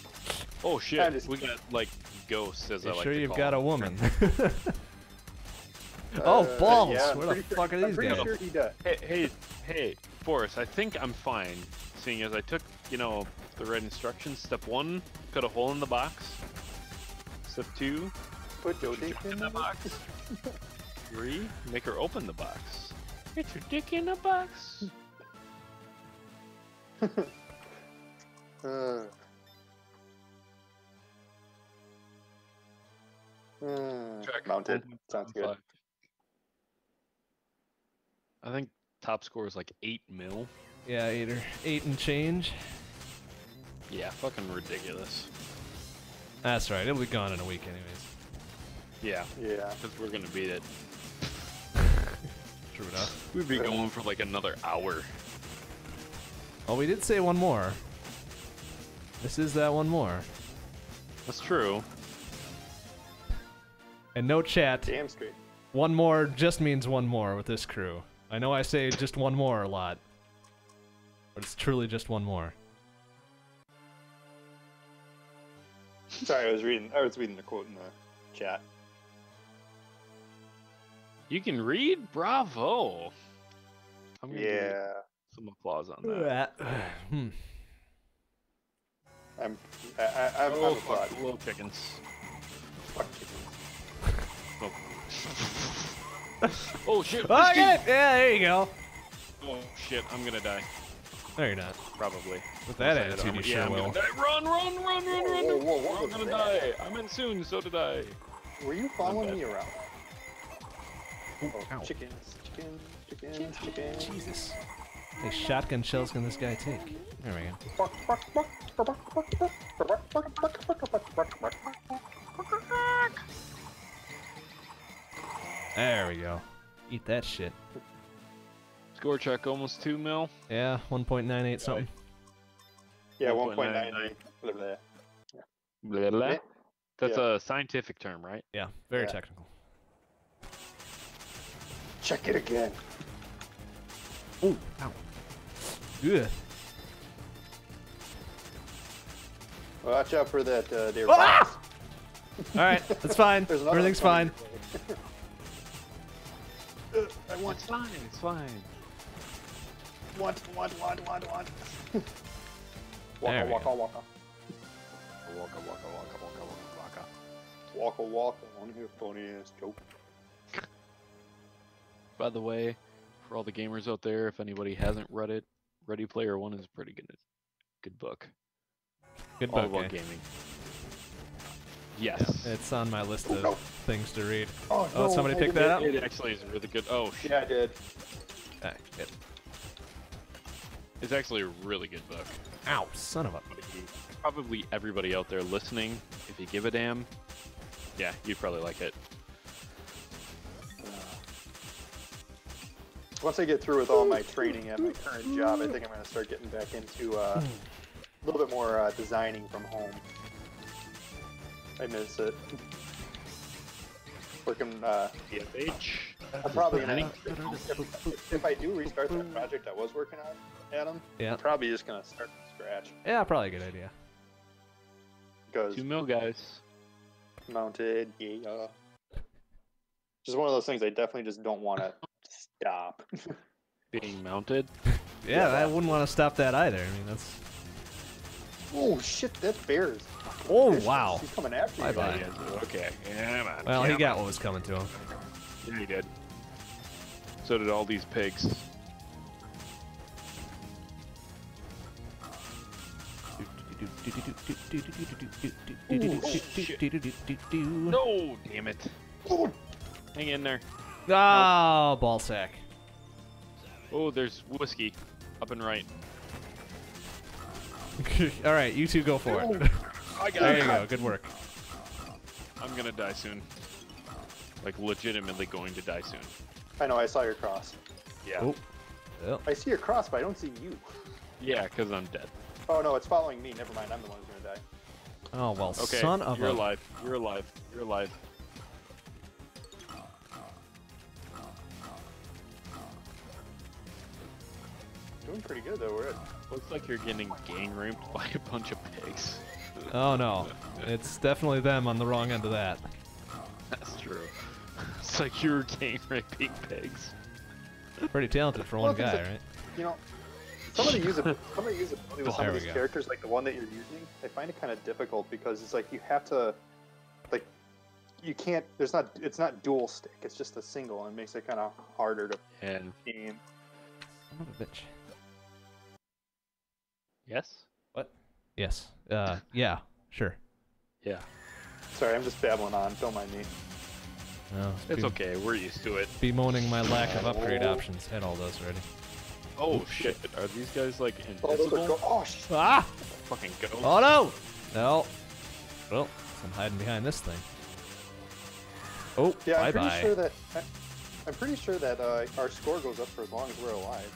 Speaker 2: Oh shit,
Speaker 3: just
Speaker 2: we got like ghosts as I
Speaker 1: You
Speaker 2: like
Speaker 1: sure
Speaker 2: to
Speaker 1: you've
Speaker 2: call
Speaker 1: got a woman? [LAUGHS] [LAUGHS] oh
Speaker 3: Uh,
Speaker 1: balls!
Speaker 3: yeah, I'm
Speaker 1: Where the
Speaker 3: pretty sure-
Speaker 1: fuck are
Speaker 3: I'm
Speaker 1: these
Speaker 3: pretty
Speaker 1: guys?
Speaker 3: sure he does.
Speaker 2: Hey, hey, hey, Forrest, I think I'm fine, seeing as I took, you know, the right instructions. Step one, cut a hole in the box. Step two,
Speaker 3: Put
Speaker 2: go
Speaker 3: dick
Speaker 2: dick
Speaker 3: in
Speaker 2: in
Speaker 3: the
Speaker 2: the box. Three, make her open the box. Get your dick in the box. [LAUGHS]
Speaker 3: Uh. Uh,
Speaker 2: Track
Speaker 3: mounted. Sounds good.
Speaker 2: I think top score is like 8 mil.
Speaker 1: Yeah, eight or eight and change.
Speaker 2: Yeah, fucking ridiculous.
Speaker 1: That's right. It'll be gone in a week, anyways.
Speaker 2: Yeah,
Speaker 3: Yeah.
Speaker 2: because we're gonna beat it.
Speaker 1: True enough.
Speaker 2: We'd be going for like another hour.
Speaker 1: Well, we did say one more. This is that one more.
Speaker 2: That's true.
Speaker 1: And no chat.
Speaker 3: Damn straight.
Speaker 1: One more just means one more with this crew. I know I say just one more a lot, but it's truly just one more.
Speaker 3: Sorry, I was reading. I was reading the quote in the chat.
Speaker 2: You can read? Bravo! I'm gonna
Speaker 3: Yeah.
Speaker 2: some applause on that. [SIGHS]
Speaker 1: hmm.
Speaker 3: I'm. I, I, I'm.
Speaker 2: Oh,
Speaker 3: I'm
Speaker 2: fuck,
Speaker 3: applauding.
Speaker 2: little chickens.
Speaker 3: Fuck chickens.
Speaker 2: Oh, [LAUGHS] oh shit!
Speaker 1: Oh, yeah, yeah, there you go.
Speaker 2: Oh shit! I'm gonna die.
Speaker 1: No, you're not.
Speaker 2: Probably.
Speaker 1: With that
Speaker 2: Once I hit
Speaker 1: attitude, you
Speaker 2: armor.
Speaker 1: sure
Speaker 2: yeah, I'm
Speaker 1: will.
Speaker 2: gonna die. Run! Run! Run! Run!
Speaker 3: Whoa,
Speaker 2: Run!
Speaker 3: whoa, whoa, what
Speaker 2: I'm gonna
Speaker 3: that?
Speaker 2: die. I'm in soon. So did I.
Speaker 3: Were you following me around?
Speaker 1: Ooh,
Speaker 3: Oh,
Speaker 1: ow.
Speaker 3: chickens, chickens, chickens, chickens.
Speaker 1: Jesus. Hey, shotgun shells can this guy take? There we go. There we go. Eat that shit.
Speaker 2: Score check almost two mil.
Speaker 1: Yeah, 1.98 something.
Speaker 3: Yeah,
Speaker 2: 1.99.
Speaker 3: 1.99. Blah, blah.
Speaker 2: Blah, blah. That's
Speaker 3: Yeah.
Speaker 2: a scientific term, right?
Speaker 1: Yeah, very
Speaker 3: Yeah.
Speaker 1: technical.
Speaker 3: Check it again.
Speaker 1: Ooh, ow. Good.
Speaker 3: Watch out for that uh, deer.
Speaker 1: Ah! All right, [LAUGHS] that's fine. Everything's fine.
Speaker 3: coming. I [LAUGHS] want,
Speaker 2: It's fine. It's fine.
Speaker 3: want, want, want, want, want. [LAUGHS]
Speaker 1: There
Speaker 3: Waka,
Speaker 1: we
Speaker 3: waka,
Speaker 1: go.
Speaker 3: waka.
Speaker 2: Waka waka waka waka waka waka.
Speaker 3: Waka, waka. On here, funny ass joke.
Speaker 2: By the way, for all the gamers out there, if anybody hasn't read it, Ready Player One is a pretty good, good book.
Speaker 1: Good
Speaker 2: All
Speaker 1: book.
Speaker 2: about
Speaker 1: eh?
Speaker 2: gaming. Yes.
Speaker 1: It's on my list of
Speaker 3: no.
Speaker 1: things to read.
Speaker 3: Oh,
Speaker 1: Oh, somebody picked that up?
Speaker 2: It actually is really good. Oh, shit.
Speaker 3: Yeah, I did.
Speaker 1: Ah, good.
Speaker 2: It's actually a really good book.
Speaker 1: Ow, son of a.
Speaker 2: Probably everybody out there listening, if you give a damn, yeah, you'd probably like it.
Speaker 3: Once I get through with all my training at my current job, I think I'm going to start getting back into uh, a little bit more uh, designing from home. I miss it. Working, uh,
Speaker 2: PFH.
Speaker 3: I'm probably gonna. If, if I do restart that project I was working on, Adam,
Speaker 1: Yeah.
Speaker 3: I'm probably just gonna start from scratch
Speaker 1: Yeah, probably a good idea.
Speaker 3: because
Speaker 2: Two mil guys.
Speaker 3: mounted, yeah. Just one of those things I definitely just don't want to stop. [LAUGHS]
Speaker 2: Being mounted.
Speaker 1: Yeah, [LAUGHS]
Speaker 3: Yeah.
Speaker 1: I wouldn't want to stop that either. I mean, that's.
Speaker 3: oh shit, that bear is.
Speaker 1: Oh,
Speaker 3: vicious.
Speaker 1: wow.
Speaker 3: He's coming after you.
Speaker 1: Bye-bye.
Speaker 2: Okay. Yeah, man.
Speaker 1: Well, he
Speaker 2: Yeah,
Speaker 1: got
Speaker 2: man.
Speaker 1: what was coming to him.
Speaker 2: Yeah, he did. So did all these pigs. Oh, no, damn it.
Speaker 3: Oh,
Speaker 2: Hang in there.
Speaker 1: Oh, ball sack.
Speaker 2: Oh, there's whiskey up and right. [LAUGHS]
Speaker 1: All right, you two go for it.
Speaker 2: Oh, I got
Speaker 1: There
Speaker 2: it.
Speaker 1: you go. Good work.
Speaker 2: I'm gonna die soon. Like legitimately going to die soon.
Speaker 3: I know. I saw your cross.
Speaker 2: Yeah.
Speaker 1: Oh. Well,
Speaker 3: I see your cross, but I don't see you.
Speaker 2: Yeah, because I'm dead.
Speaker 3: Oh no, it's following me. Never mind. I'm the one who's gonna die.
Speaker 1: oh well,
Speaker 2: Okay.
Speaker 1: son of
Speaker 2: you're
Speaker 1: a.
Speaker 2: alive. You're alive. You're alive.
Speaker 3: Doing pretty good though. We're at
Speaker 2: Looks like you're getting gang raped [LAUGHS] by a bunch of pigs.
Speaker 1: Oh no, it's definitely them on the wrong end of that.
Speaker 2: That's true. [LAUGHS] It's like you're gang raping pigs.
Speaker 1: Pretty talented for one
Speaker 3: if
Speaker 1: guy,
Speaker 3: a-
Speaker 1: right?
Speaker 3: you know, [LAUGHS] some of the usability, some of the usability with some of these
Speaker 1: go.
Speaker 3: characters, like the one that you're using, I find it kind of difficult because it's like you have to, like, you can't. There's not. It's not dual stick. It's just a single, and it makes it kind of harder to
Speaker 2: And
Speaker 3: aim.
Speaker 1: Son of a bitch.
Speaker 2: Yes? What?
Speaker 1: Yes. Uh, yeah. Sure.
Speaker 2: Yeah.
Speaker 3: Sorry, I'm just babbling on. Don't mind me.
Speaker 1: No,
Speaker 2: It's
Speaker 1: be-
Speaker 2: okay. We're used to it.
Speaker 1: Bemoaning my lack of upgrade
Speaker 3: Oh.
Speaker 1: options. Had all those already.
Speaker 2: Oh shit. Are these guys like
Speaker 3: Oh, those are
Speaker 2: invisible?
Speaker 3: go- oh, sh-
Speaker 1: Ah!
Speaker 2: Fucking ghosts.
Speaker 1: Oh no! No. Well, I'm hiding behind this thing. Oh,
Speaker 3: yeah.
Speaker 1: bye
Speaker 3: I'm pretty
Speaker 1: bye.
Speaker 3: sure that. I, I'm pretty sure that uh, our score goes up for as long as we're alive.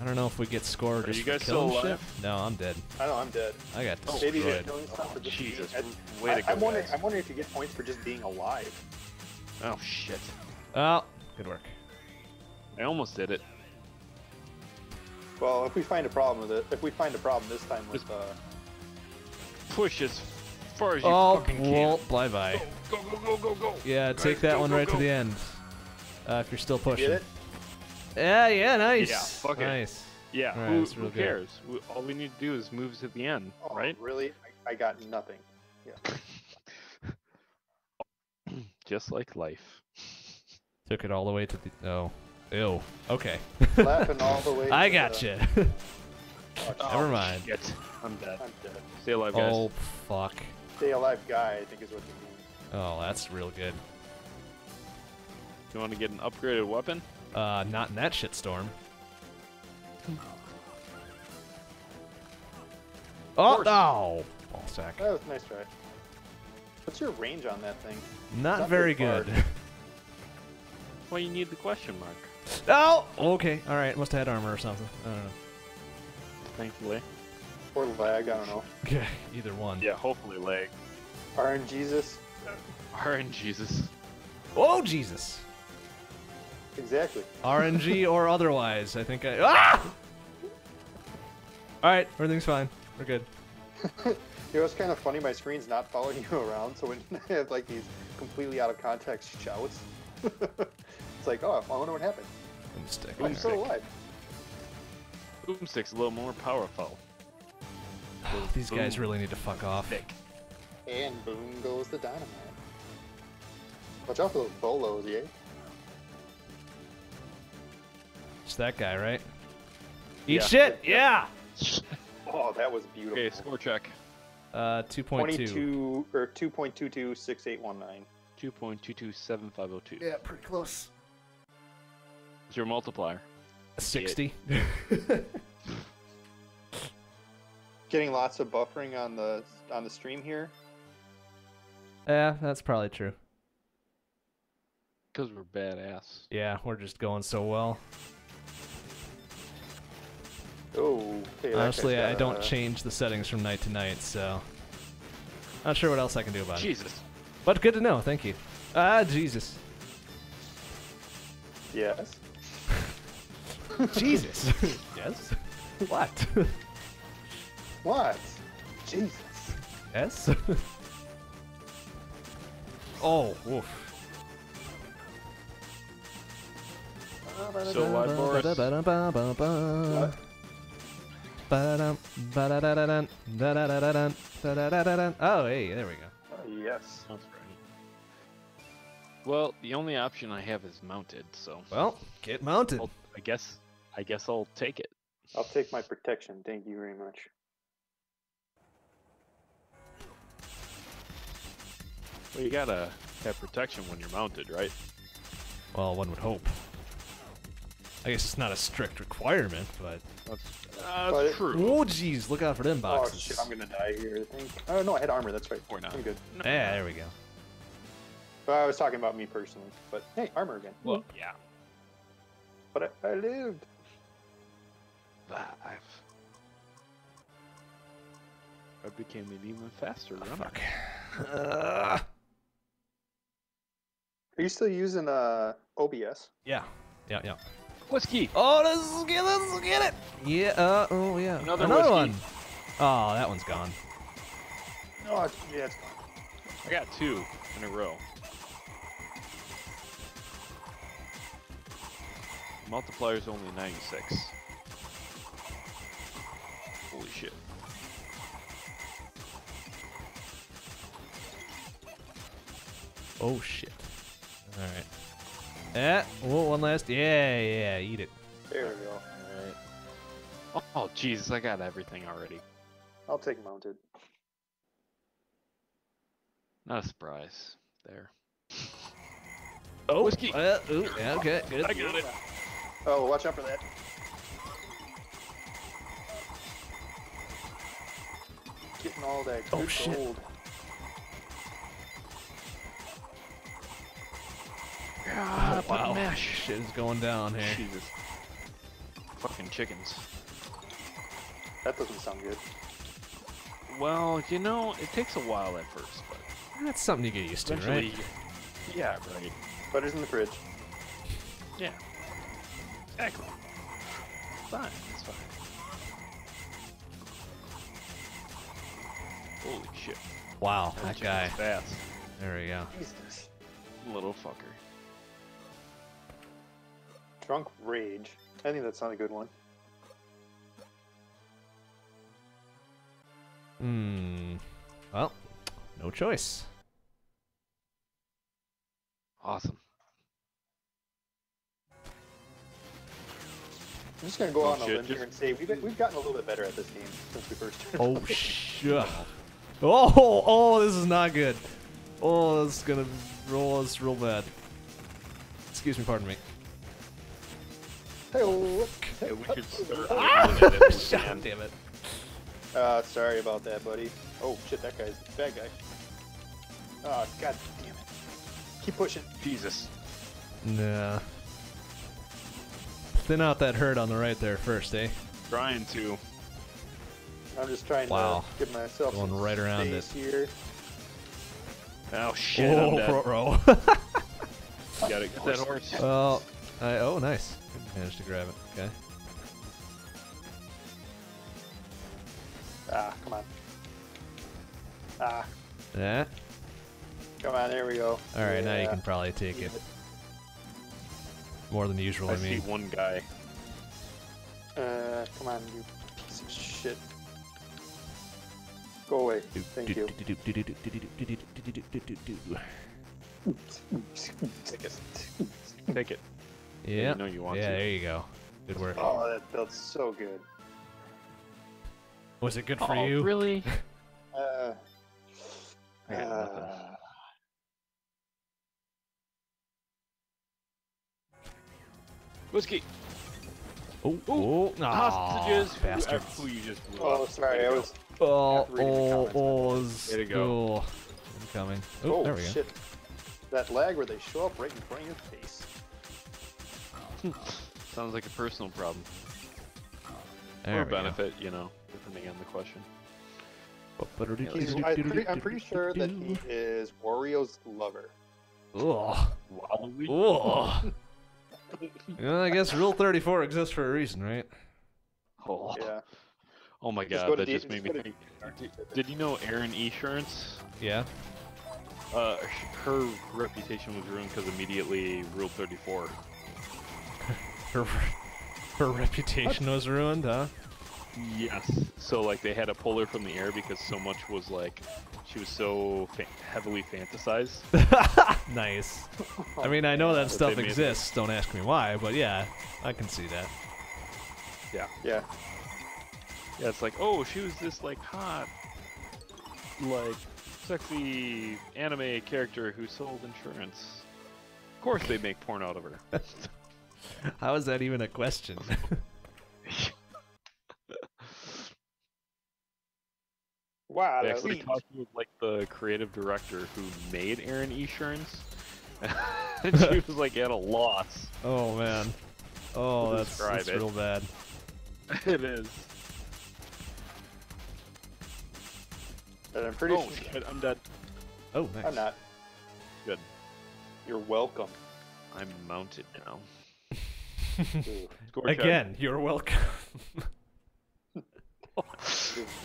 Speaker 1: I don't know if we get scored
Speaker 2: Are
Speaker 1: just
Speaker 2: you
Speaker 1: for
Speaker 2: guys
Speaker 1: killing
Speaker 2: still
Speaker 1: shit.
Speaker 2: alive?
Speaker 1: No, I'm dead.
Speaker 3: I know I'm dead.
Speaker 1: I got
Speaker 2: Oh,
Speaker 3: Maybe you're
Speaker 1: destroyed.
Speaker 3: killing stuff for just being-
Speaker 2: Jesus.
Speaker 3: I-
Speaker 2: Way to go,
Speaker 3: I, am wondering. I'm wondering if you get points for just being alive.
Speaker 2: Oh shit.
Speaker 1: Oh, good work.
Speaker 2: I almost did it.
Speaker 3: Well, if we find a problem with it, if we find a problem this time with
Speaker 2: Just-
Speaker 3: uh,
Speaker 2: Push as far as you
Speaker 1: Oh,
Speaker 2: fucking
Speaker 1: well,
Speaker 2: can.
Speaker 1: bye bye.
Speaker 2: Go, go, go, go, go.
Speaker 1: Yeah,
Speaker 2: Guys,
Speaker 1: take that
Speaker 2: go,
Speaker 1: one
Speaker 2: go,
Speaker 1: right to the end. Uh, if you're still pushing.
Speaker 3: get it?
Speaker 1: Yeah, yeah, nice.
Speaker 2: Yeah, fuck it.
Speaker 1: nice.
Speaker 2: Yeah,
Speaker 1: Alright,
Speaker 2: who, who
Speaker 1: real good.
Speaker 2: cares? All we need to do is move to the end,
Speaker 3: Oh,
Speaker 2: right?
Speaker 3: Really? I, I got nothing. Yeah. [LAUGHS]
Speaker 2: Just like life.
Speaker 1: Took it all the way to the. Oh, ew. Okay.
Speaker 3: Laughing all the [LAUGHS] way.
Speaker 1: I
Speaker 3: to
Speaker 1: got
Speaker 3: the-
Speaker 1: you.
Speaker 3: Oh, [LAUGHS]
Speaker 1: Never mind.
Speaker 2: Shit. I'm dead.
Speaker 3: I'm dead.
Speaker 2: Stay alive, guys.
Speaker 1: Oh, fuck.
Speaker 3: Stay alive guy, I think is what you mean.
Speaker 1: Oh, that's real good.
Speaker 2: You want to get an upgraded weapon?
Speaker 1: Uh, not in that shitstorm. Oh,
Speaker 2: course.
Speaker 1: no! Ball sack.
Speaker 3: That was a nice try. What's your range on that thing?
Speaker 1: Not
Speaker 3: not
Speaker 1: very
Speaker 3: very
Speaker 1: good.
Speaker 3: far. [LAUGHS]
Speaker 2: Well, you need the question mark.
Speaker 1: oh! Okay, alright. Must have had armor or something. I don't know.
Speaker 2: Thankfully.
Speaker 3: Or lag, I don't know.
Speaker 1: Okay, either one.
Speaker 2: Yeah, hopefully leg.
Speaker 3: RNGesus?
Speaker 2: RNG Jesus.
Speaker 1: Oh, Jesus!
Speaker 3: Exactly.
Speaker 1: RNG or [LAUGHS] otherwise. I think I. Ah! Alright, everything's fine. We're good.
Speaker 3: it was kind of funny. My screen's not following you around, so when [LAUGHS] I have like these completely out of context shouts, [LAUGHS] it's like, oh, I wonder what happened.
Speaker 1: Boomstick.
Speaker 3: I'm still alive.
Speaker 2: Boomstick's a little more powerful. [SIGHS]
Speaker 1: These guys
Speaker 2: Boom.
Speaker 1: really need to fuck off.
Speaker 2: Thick.
Speaker 3: And boom goes the dynamite. Watch out for those bolos, yeah?
Speaker 1: It's that guy, right? Eat
Speaker 2: Yeah.
Speaker 1: shit! Yeah! [LAUGHS]
Speaker 3: Oh, that was beautiful.
Speaker 2: Okay, score check.
Speaker 1: Uh, 2.2.
Speaker 3: 22 or 2.226819.
Speaker 2: 2.227502.
Speaker 1: Yeah, pretty close.
Speaker 2: What's your multiplier?
Speaker 1: 60. [LAUGHS]
Speaker 3: Getting lots of buffering on the on the stream here.
Speaker 1: yeah, that's probably true.
Speaker 2: Because we're badass.
Speaker 1: Yeah, we're just going so well.
Speaker 3: Oh, okay, that
Speaker 1: Honestly,
Speaker 3: guy's
Speaker 1: I don't
Speaker 3: a-
Speaker 1: change the settings from night to night, so. Not sure what else I can do about it.
Speaker 2: Jesus.
Speaker 1: But good to know, thank you. Ah, Jesus.
Speaker 3: Yes. [LAUGHS]
Speaker 1: Jesus. [LAUGHS] yes? [LAUGHS] What?
Speaker 3: What? Jesus.
Speaker 1: yes? oh, oof.
Speaker 2: So what, Boris?
Speaker 1: Ba-da-ba-ba-ba. Oh, hey, there we go.
Speaker 3: Uh, yes.
Speaker 2: Sounds right. Well, the only option I have is mounted, so
Speaker 1: Well, get mounted.
Speaker 2: I'll, I guess I guess I'll take it.
Speaker 3: I'll take my protection. Thank you very much.
Speaker 2: Well, you gotta have protection when you're mounted, right?
Speaker 1: Well, one would hope. I guess it's not a strict requirement, but.
Speaker 2: That's, uh,
Speaker 3: But
Speaker 2: true.
Speaker 1: Oh, jeez, look out for them boxes.
Speaker 3: Oh
Speaker 1: boxes.
Speaker 3: shit, I'm gonna die here. I think. Oh no, I had armor. That's right.
Speaker 2: Or not.
Speaker 3: I'm good.
Speaker 1: Yeah, there we go.
Speaker 3: Well, I was talking about me personally, but hey, armor again.
Speaker 2: Well, yeah.
Speaker 3: But I, I lived.
Speaker 2: That I've I became an even faster runner.
Speaker 1: Oh, Fuck. Uh,
Speaker 3: Are you still using uh OBS?
Speaker 1: yeah, yeah, yeah.
Speaker 2: Whiskey.
Speaker 1: Oh, let's get, let's get it. Yeah. Uh, oh, yeah.
Speaker 2: Another
Speaker 1: Another one. Oh, that one's gone.
Speaker 3: Oh it's- yeah, it's gone.
Speaker 2: I got two in a row. Multiplier's only 96. Holy shit.
Speaker 1: Oh shit. All right. Yeah. Oh, one last. Yeah, yeah. Eat it.
Speaker 3: There we go.
Speaker 2: Alright. Oh, Jesus, I got everything already.
Speaker 3: I'll take mounted.
Speaker 2: Not a surprise there.
Speaker 1: Oh,
Speaker 2: Whiskey.
Speaker 1: Uh, ooh, yeah, okay, good.
Speaker 2: I got it.
Speaker 3: Oh, watch out for that. Getting all that
Speaker 1: Oh,
Speaker 3: good
Speaker 1: shit.
Speaker 3: Gold.
Speaker 2: Ah,
Speaker 1: Oh, wow. Shit is going down here.
Speaker 2: Jesus. Fucking chickens.
Speaker 3: That doesn't sound good.
Speaker 2: Well, you know, it takes a while at first, but
Speaker 1: That's something you get used to,
Speaker 2: eventually.
Speaker 1: right?
Speaker 2: Yeah, right.
Speaker 3: Butter's in the fridge.
Speaker 2: Yeah. Exactly. Fine, it's fine. Holy shit.
Speaker 1: Wow, that
Speaker 2: chicken's
Speaker 1: guy.
Speaker 2: Fast.
Speaker 1: There we go.
Speaker 3: Jesus.
Speaker 2: Little fucker.
Speaker 3: Drunk rage. I think that's not a good one.
Speaker 1: Hmm. Well, no choice.
Speaker 2: Awesome.
Speaker 3: I'm just gonna go
Speaker 2: Oh,
Speaker 3: on a
Speaker 2: shit,
Speaker 3: limb here and say we've, we've gotten a little bit better at this game since we first started.
Speaker 1: Oh [LAUGHS]
Speaker 3: playing.
Speaker 1: shit. Oh, oh, this is not good. Oh, this is gonna roll us real bad. Excuse me, pardon me.
Speaker 3: Hey, look.
Speaker 2: Yeah, we should start doing it if we [LAUGHS]
Speaker 1: God
Speaker 2: can.
Speaker 1: damn it.
Speaker 3: Uh, sorry about that, buddy. Oh shit, that guy's a bad guy. Oh god damn it. Keep pushing.
Speaker 2: Jesus.
Speaker 1: Nah. Thin out that herd on the right there first, eh?
Speaker 2: Trying to.
Speaker 3: I'm just trying
Speaker 1: Wow.
Speaker 3: to give myself
Speaker 1: Going
Speaker 3: some
Speaker 1: right around
Speaker 3: space here.
Speaker 2: Oh shit, I'm
Speaker 1: oh,
Speaker 2: dead.
Speaker 1: bro.
Speaker 2: You [LAUGHS] gotta get that horse.
Speaker 1: well, I, oh, nice. Managed to grab it. Okay.
Speaker 3: Ah, come on. Ah,
Speaker 1: Yeah.
Speaker 3: come on, there we go.
Speaker 1: All right, now you can probably take it. More than usual,
Speaker 2: I
Speaker 1: I
Speaker 2: see
Speaker 1: mean.
Speaker 2: one guy.
Speaker 3: Uh, come on, you piece of shit. Go away. Thank you.
Speaker 2: Take it. Take it.
Speaker 1: Yeah.
Speaker 2: know you want
Speaker 1: yeah,
Speaker 2: to.
Speaker 1: there you go. Good work.
Speaker 3: Oh, that felt so good.
Speaker 1: Was it good for
Speaker 4: oh,
Speaker 1: you?
Speaker 4: really? [LAUGHS]
Speaker 3: Uh,
Speaker 2: I got nothing.
Speaker 3: uh,
Speaker 2: Whiskey.
Speaker 1: Oh, oh,
Speaker 2: Hostages. who-
Speaker 1: bastards.
Speaker 2: Who you just blew
Speaker 3: oh, sorry,
Speaker 2: Way
Speaker 3: I was.
Speaker 1: Oh,
Speaker 3: After reading the
Speaker 1: oh, oh, z-
Speaker 2: Way to go.
Speaker 1: oh. Incoming. Oh,
Speaker 3: Oh,
Speaker 1: there we go.
Speaker 3: shit. That lag where they show up right in front of your face. [LAUGHS]
Speaker 2: Sounds like a personal problem.
Speaker 1: There
Speaker 2: or
Speaker 1: we go.
Speaker 2: benefit, you know, depending on the question.
Speaker 3: He's, I pretty, I'm pretty sure that he is Wario's lover.
Speaker 1: Oh,
Speaker 2: Waluigi?
Speaker 1: oh. yeah, I guess Rule 34 exists for a reason, right? [LAUGHS]
Speaker 2: Oh.
Speaker 3: Yeah.
Speaker 2: oh my
Speaker 3: Just
Speaker 2: god,
Speaker 3: go
Speaker 2: that
Speaker 3: D-
Speaker 2: just made me think.
Speaker 3: D-
Speaker 2: Did you know Erin Esurance?
Speaker 1: Yeah.
Speaker 2: Uh, her reputation was ruined because immediately Rule 34.
Speaker 1: Her, [LAUGHS] her reputation was ruined, huh?
Speaker 2: Yes. So like they had to pull her from the air because so much was like she was so fa- heavily fantasized. [LAUGHS]
Speaker 1: nice. [LAUGHS] I mean, I know that
Speaker 2: That
Speaker 1: stuff
Speaker 2: they made it.
Speaker 1: exists. Don't ask me why, but yeah, I can see that.
Speaker 2: Yeah.
Speaker 3: Yeah.
Speaker 2: Yeah, it's like, oh, she was this like hot, like sexy anime character who sold insurance. Of course, they make porn out of her. [LAUGHS]
Speaker 1: How is that even a question? [LAUGHS]
Speaker 3: Wow,
Speaker 2: They
Speaker 3: that
Speaker 2: actually
Speaker 3: lead.
Speaker 2: talked with like the creative director who made Erin Esurance, [LAUGHS] and she was like at a loss.
Speaker 1: oh man. Oh,
Speaker 2: To
Speaker 1: that's, that's
Speaker 2: it.
Speaker 1: real bad.
Speaker 2: it is.
Speaker 3: And I'm pretty
Speaker 2: Oh
Speaker 3: sure.
Speaker 2: shit, I'm dead.
Speaker 1: Oh, nice.
Speaker 3: I'm not.
Speaker 2: Good.
Speaker 3: You're welcome.
Speaker 2: I'm mounted now.
Speaker 3: Ooh.
Speaker 2: Check.
Speaker 1: Again, you're welcome. [LAUGHS]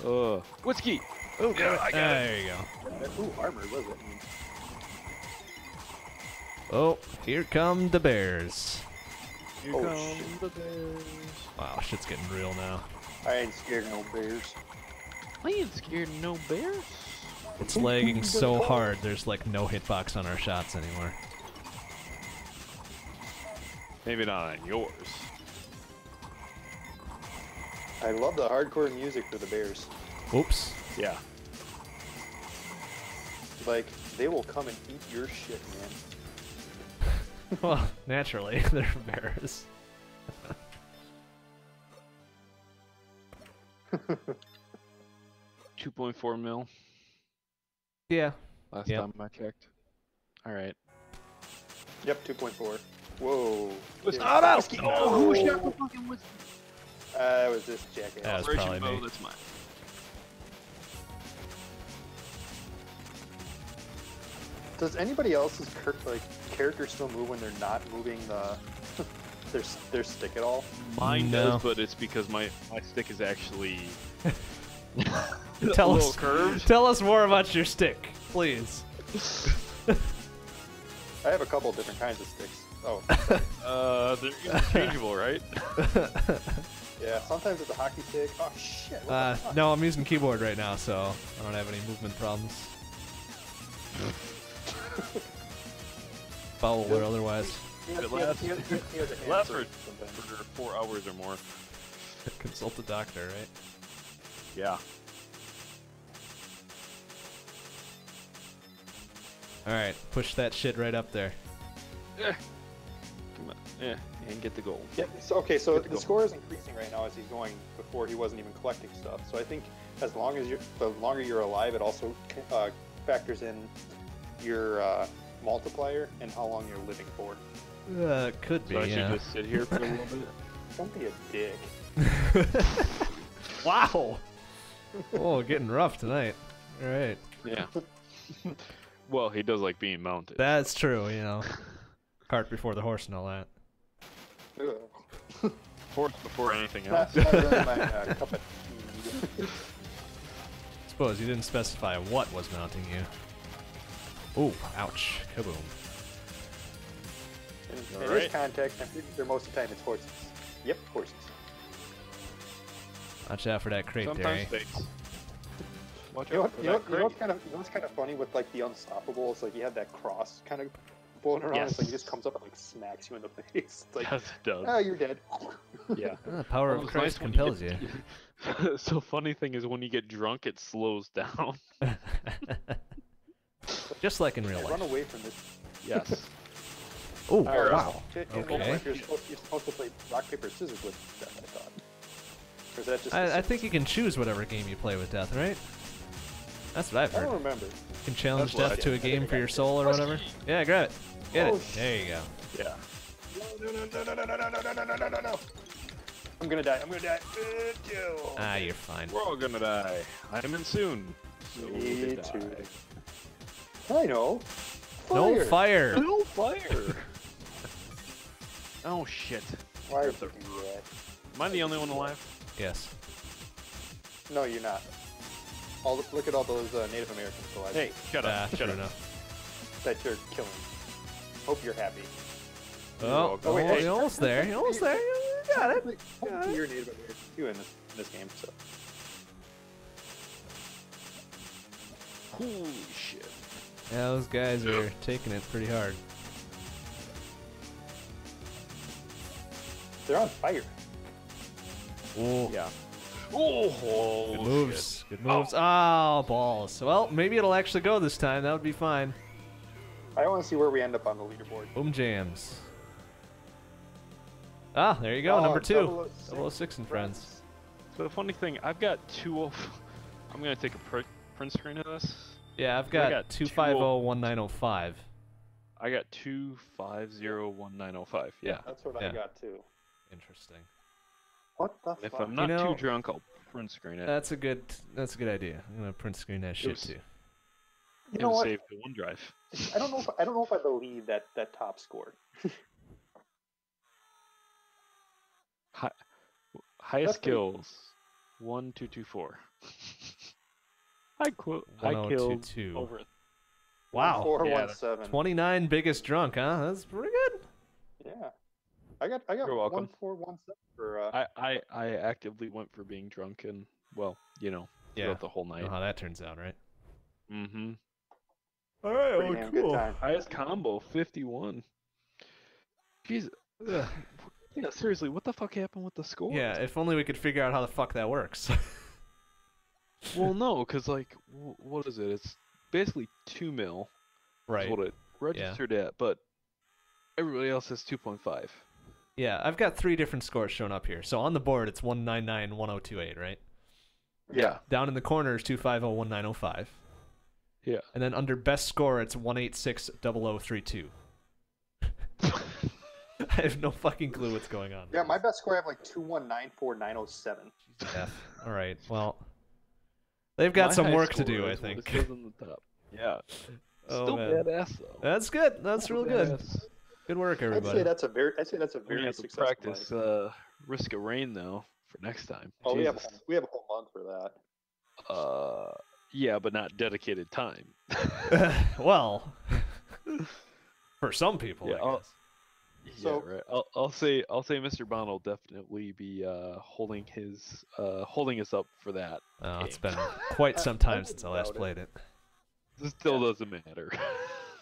Speaker 1: Oh.
Speaker 2: Ugh. Whiskey.
Speaker 1: oh,
Speaker 2: Yeah, I got it.
Speaker 1: there you go.
Speaker 3: Ooh, armor, was it?
Speaker 1: Oh, here come the bears.
Speaker 2: Here
Speaker 3: Oh,
Speaker 2: come
Speaker 3: shit.
Speaker 2: the bears.
Speaker 1: Wow, shit's getting real now.
Speaker 3: I ain't scared of no bears.
Speaker 2: I ain't scared of no bears.
Speaker 1: It's lagging so hard, there's like no hitbox on our shots anymore.
Speaker 2: Maybe not on yours.
Speaker 3: I love the hardcore music for the bears.
Speaker 1: Oops.
Speaker 2: Yeah.
Speaker 3: Like, they will come and eat your shit, man. [LAUGHS]
Speaker 1: Well, naturally, [LAUGHS] they're bears. [LAUGHS]
Speaker 2: Two point four mil.
Speaker 1: Yeah.
Speaker 2: Last
Speaker 1: Yep.
Speaker 2: time I checked. All right.
Speaker 3: Yep, 2.4. Whoa.
Speaker 2: Whiskey.
Speaker 3: Yeah.
Speaker 1: Oh, no!
Speaker 2: Oh, who shot the fucking whiskey?
Speaker 3: Uh, it was this jackass.
Speaker 1: That was
Speaker 2: Operation
Speaker 1: probably
Speaker 2: Bow,
Speaker 1: me.
Speaker 2: that's mine.
Speaker 3: Does anybody else's cur- like character still move when they're not moving the [LAUGHS] their s- their stick at all?
Speaker 2: Mine
Speaker 1: No.
Speaker 2: does, but it's because my my stick is actually [LAUGHS]
Speaker 1: Tell
Speaker 2: a
Speaker 1: us,
Speaker 2: little curved.
Speaker 1: tell us more about your stick, please. [LAUGHS]
Speaker 3: I have a couple different kinds of sticks. Oh, [LAUGHS]
Speaker 2: Uh, they're interchangeable, right? [LAUGHS]
Speaker 3: yeah. Sometimes it's a hockey stick. Oh shit. what
Speaker 1: Uh,
Speaker 3: fuck?
Speaker 1: no, I'm using keyboard right now, so I don't have any movement problems. [LAUGHS] Foul or otherwise.
Speaker 3: He
Speaker 2: it lasts-
Speaker 3: he has- he has a hand
Speaker 2: lasts for- For four hours or more.
Speaker 1: Consult the doctor, right?
Speaker 2: Yeah.
Speaker 1: All right, push that shit right up there.
Speaker 2: M- Yeah, and get the gold.
Speaker 3: Yeah. So, okay. So
Speaker 2: Good to
Speaker 3: the score is increasing right now as he's going. Before he wasn't even collecting stuff. So I think as long as you're the longer you're alive, it also uh, factors in your uh, multiplier and how long you're living for.
Speaker 1: Uh, could be,
Speaker 2: So I should just sit here for a little bit. [LAUGHS]
Speaker 3: Don't be a dick. [LAUGHS]
Speaker 1: wow. Oh, getting rough tonight. All right.
Speaker 2: Yeah. [LAUGHS] well, he does like being mounted.
Speaker 1: That's true, you know. Cart before the horse and all that. [LAUGHS]
Speaker 3: Ugh.
Speaker 2: Fourth before anything
Speaker 3: Not,
Speaker 2: else.
Speaker 3: not really my uh, [LAUGHS] cup of tea.
Speaker 1: Suppose you didn't specify what was mounting you. Ooh, ouch. Kaboom.
Speaker 3: In, in
Speaker 2: Alright.
Speaker 3: this context, I'm pretty sure most of the time it's horses. Yep, horses.
Speaker 1: Watch out for that crate there,
Speaker 2: Sometimes
Speaker 1: eh?
Speaker 2: states. [LAUGHS] Watch
Speaker 3: You know,
Speaker 2: for
Speaker 3: you, know,
Speaker 2: that
Speaker 3: you know what's
Speaker 2: crate.
Speaker 3: kind of you know what's kind of funny with like the unstoppable? It's like you have that cross kind of floating around. It's like he
Speaker 2: Yes.
Speaker 3: just comes up and like smacks you in the face. [LAUGHS] It's like,
Speaker 2: Yes, it does.
Speaker 3: oh, you're dead. [LAUGHS]
Speaker 2: yeah.
Speaker 1: Ah, the power
Speaker 2: Well,
Speaker 1: of Christ
Speaker 2: nice
Speaker 1: compels you.
Speaker 2: get- [LAUGHS] so funny thing is when you get drunk, it slows down.
Speaker 1: Just like in real life.
Speaker 3: Run away from this.
Speaker 2: Yes.
Speaker 1: Oh,
Speaker 3: uh,
Speaker 1: wow.
Speaker 3: shit, in
Speaker 1: Okay.
Speaker 3: You're supposed, you're supposed to play rock paper scissors with death. I thought. Or is that just?
Speaker 1: I, I think you can choose whatever game you play with death, right? That's what I've heard.
Speaker 3: I don't
Speaker 1: You
Speaker 3: remember.
Speaker 1: can challenge
Speaker 2: That's
Speaker 1: death to a
Speaker 3: did. I think
Speaker 1: game for your soul or whatever. Yeah, grab it. Get
Speaker 3: Oh,
Speaker 1: it. There you go.
Speaker 2: yeah.
Speaker 3: No, no, no, no, no, no, no, no, no, no, no, no, no. I'm gonna die. I'm gonna die. Uh,
Speaker 1: Ah, you're fine.
Speaker 2: We're all gonna die. I'm in soon. So
Speaker 3: Me too. I know.
Speaker 1: No
Speaker 3: Fire.
Speaker 1: fire.
Speaker 2: No fire. [LAUGHS] oh shit.
Speaker 3: Why
Speaker 2: Grab
Speaker 3: would
Speaker 2: the-
Speaker 3: you?
Speaker 2: Am I the only one alive?
Speaker 1: Yes.
Speaker 3: No, you're not. All the, look at all those uh, Native Americans alive
Speaker 2: Hey, shut up.
Speaker 1: true
Speaker 2: shut up.
Speaker 3: that you're killing. Hope you're happy.
Speaker 1: Oh,
Speaker 2: welcome.
Speaker 3: Oh, wait,
Speaker 1: oh,
Speaker 3: hey.
Speaker 1: you're almost there. You're almost there. [LAUGHS] You got it.
Speaker 3: Hopefully you're Native American too in this, in this game. So
Speaker 2: Holy shit.
Speaker 1: Yeah, those guys are taking it pretty hard.
Speaker 3: they're on fire.
Speaker 1: Oh,
Speaker 2: Yeah. Oh,
Speaker 1: Good
Speaker 2: shit.
Speaker 1: moves. Good moves. Oh, balls. Well, maybe it'll actually go this time. That would be fine.
Speaker 3: I want to see where we end up on the leaderboard.
Speaker 1: Boom jams. Ah, there you go.
Speaker 3: Oh,
Speaker 1: number two.
Speaker 3: 006
Speaker 1: 006 and friends.
Speaker 2: So the funny thing, I've got two of. [LAUGHS] I'm gonna take a pr- print screen of this.
Speaker 1: Yeah, I've got
Speaker 2: got
Speaker 1: 2501905.
Speaker 2: I got two five zero one nine zero five. Yeah.
Speaker 3: That's what
Speaker 1: Yeah.
Speaker 3: I got too.
Speaker 1: Interesting.
Speaker 3: What the
Speaker 2: If
Speaker 3: fuck?
Speaker 2: I'm not
Speaker 1: know-
Speaker 2: too drunk, I'll print screen it.
Speaker 1: That's a good. That's a good idea. I'm gonna print screen that shit
Speaker 2: was-
Speaker 1: too.
Speaker 3: You
Speaker 2: and
Speaker 3: know what?
Speaker 2: save to OneDrive.
Speaker 3: I don't know. If, I don't know if I believe that that top score. [LAUGHS]
Speaker 2: Hi- highest
Speaker 3: That's pretty-
Speaker 2: kills, one two two four. I quote. I killed
Speaker 1: 1022.
Speaker 2: over.
Speaker 1: Wow.
Speaker 3: Four
Speaker 2: yeah,
Speaker 3: one seven.
Speaker 1: Twenty nine biggest drunk, huh? That's pretty good.
Speaker 3: Yeah. I got I got
Speaker 2: You're welcome.
Speaker 3: one four one seven for uh,
Speaker 2: I, I I actively went for being drunk and well, you know,
Speaker 1: Yeah.
Speaker 2: throughout the whole
Speaker 1: Know
Speaker 2: night.
Speaker 1: how that turns out, right?
Speaker 2: Mm-hmm.
Speaker 1: All right.
Speaker 3: pretty oh, damn good.
Speaker 2: Highest combo, fifty-one. Jesus.
Speaker 1: Ugh.
Speaker 2: Yeah, seriously, what the fuck happened with the score?
Speaker 1: Yeah, if only we could figure out how the fuck that works. [LAUGHS]
Speaker 2: Well, no, because like, what is it? It's basically two mil.
Speaker 1: right.
Speaker 2: Is what it registered at, but everybody else has two point five.
Speaker 1: Yeah, I've got three different scores shown up here. So on the board, it's 1991028, right?
Speaker 2: Yeah.
Speaker 1: Down in the corner is 2501905.
Speaker 2: Yeah.
Speaker 1: And then under best score, it's 1860032. [LAUGHS] I have no fucking clue what's going on.
Speaker 3: yeah. My best score I have like two one nine four nine oh seven.
Speaker 1: F. All right. Well, they've got
Speaker 2: My
Speaker 1: some work to do, I
Speaker 2: is what
Speaker 1: think.
Speaker 2: says on the top. Yeah.
Speaker 1: Oh,
Speaker 2: Still
Speaker 1: man.
Speaker 2: badass though.
Speaker 1: That's good. That's real good.
Speaker 2: Badass.
Speaker 1: Good work, everybody.
Speaker 3: I'd say that's a very I'd say that's a
Speaker 2: We
Speaker 3: very
Speaker 2: have to
Speaker 3: successful.
Speaker 2: practice uh, Risk of Rain though for next time.
Speaker 3: Oh, we have a
Speaker 2: Jesus.
Speaker 3: whole, we have a whole month for that.
Speaker 2: Uh, yeah, but not dedicated time. [LAUGHS] [LAUGHS]
Speaker 1: well, for some people,
Speaker 2: Yeah,
Speaker 1: I
Speaker 2: I'll-
Speaker 1: guess.
Speaker 3: So-
Speaker 2: yeah, right. I'll, I'll say I'll say Mr. Bond will definitely be uh, holding his uh, holding us up for that.
Speaker 1: Oh, it's
Speaker 2: game.
Speaker 1: been [LAUGHS] quite some time
Speaker 3: I
Speaker 1: since I last
Speaker 3: doubt it.
Speaker 1: played it.
Speaker 2: This still doesn't matter.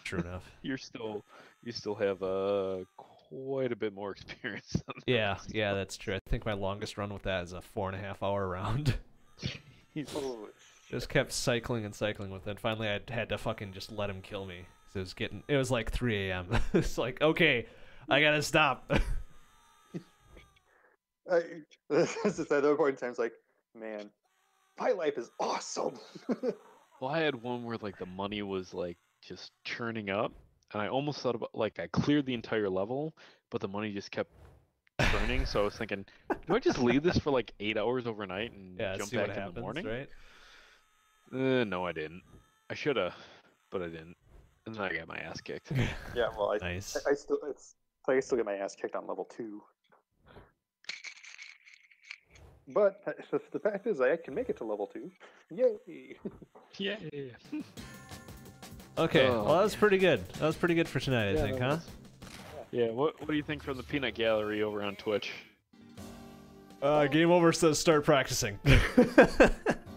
Speaker 1: True enough.
Speaker 2: You're still you still have uh, quite a bit more experience. Than
Speaker 1: Yeah, yeah, that's true. I think my longest run with that is a four and a half hour round.
Speaker 3: Holy
Speaker 1: just kept cycling and cycling with it. Finally, I had to fucking just let him kill me. 'cause it was getting, it was like 3 a.m. [LAUGHS] it's like, okay, I gotta stop. [LAUGHS]
Speaker 3: I, [LAUGHS] this is the other point in times like, man, my life is awesome.
Speaker 2: Well, I had one where like the money was like just churning up, and I almost thought about like I cleared the entire level, but the money just kept churning. so I was thinking, do I just leave this for like eight hours overnight and
Speaker 1: yeah,
Speaker 2: jump
Speaker 1: see
Speaker 2: back
Speaker 1: what
Speaker 2: in
Speaker 1: happens,
Speaker 2: the morning?
Speaker 1: right?
Speaker 2: Uh, no, I didn't. I should have, but I didn't. And then I got my ass kicked. [LAUGHS]
Speaker 3: yeah, well, I,
Speaker 1: Nice.
Speaker 3: I, I still it's I still get my ass kicked on level two. But uh, the fact is, I can make it to level two. Yay! [LAUGHS]
Speaker 2: yeah.
Speaker 1: Okay,
Speaker 2: Oh,
Speaker 1: well that was pretty good. That was pretty good for tonight, I
Speaker 3: Yeah,
Speaker 1: think,
Speaker 3: that
Speaker 1: huh?
Speaker 3: was-
Speaker 2: Yeah. What What do you think from the Peanut Gallery over on Twitch?
Speaker 1: Uh, game over says start practicing. [LAUGHS]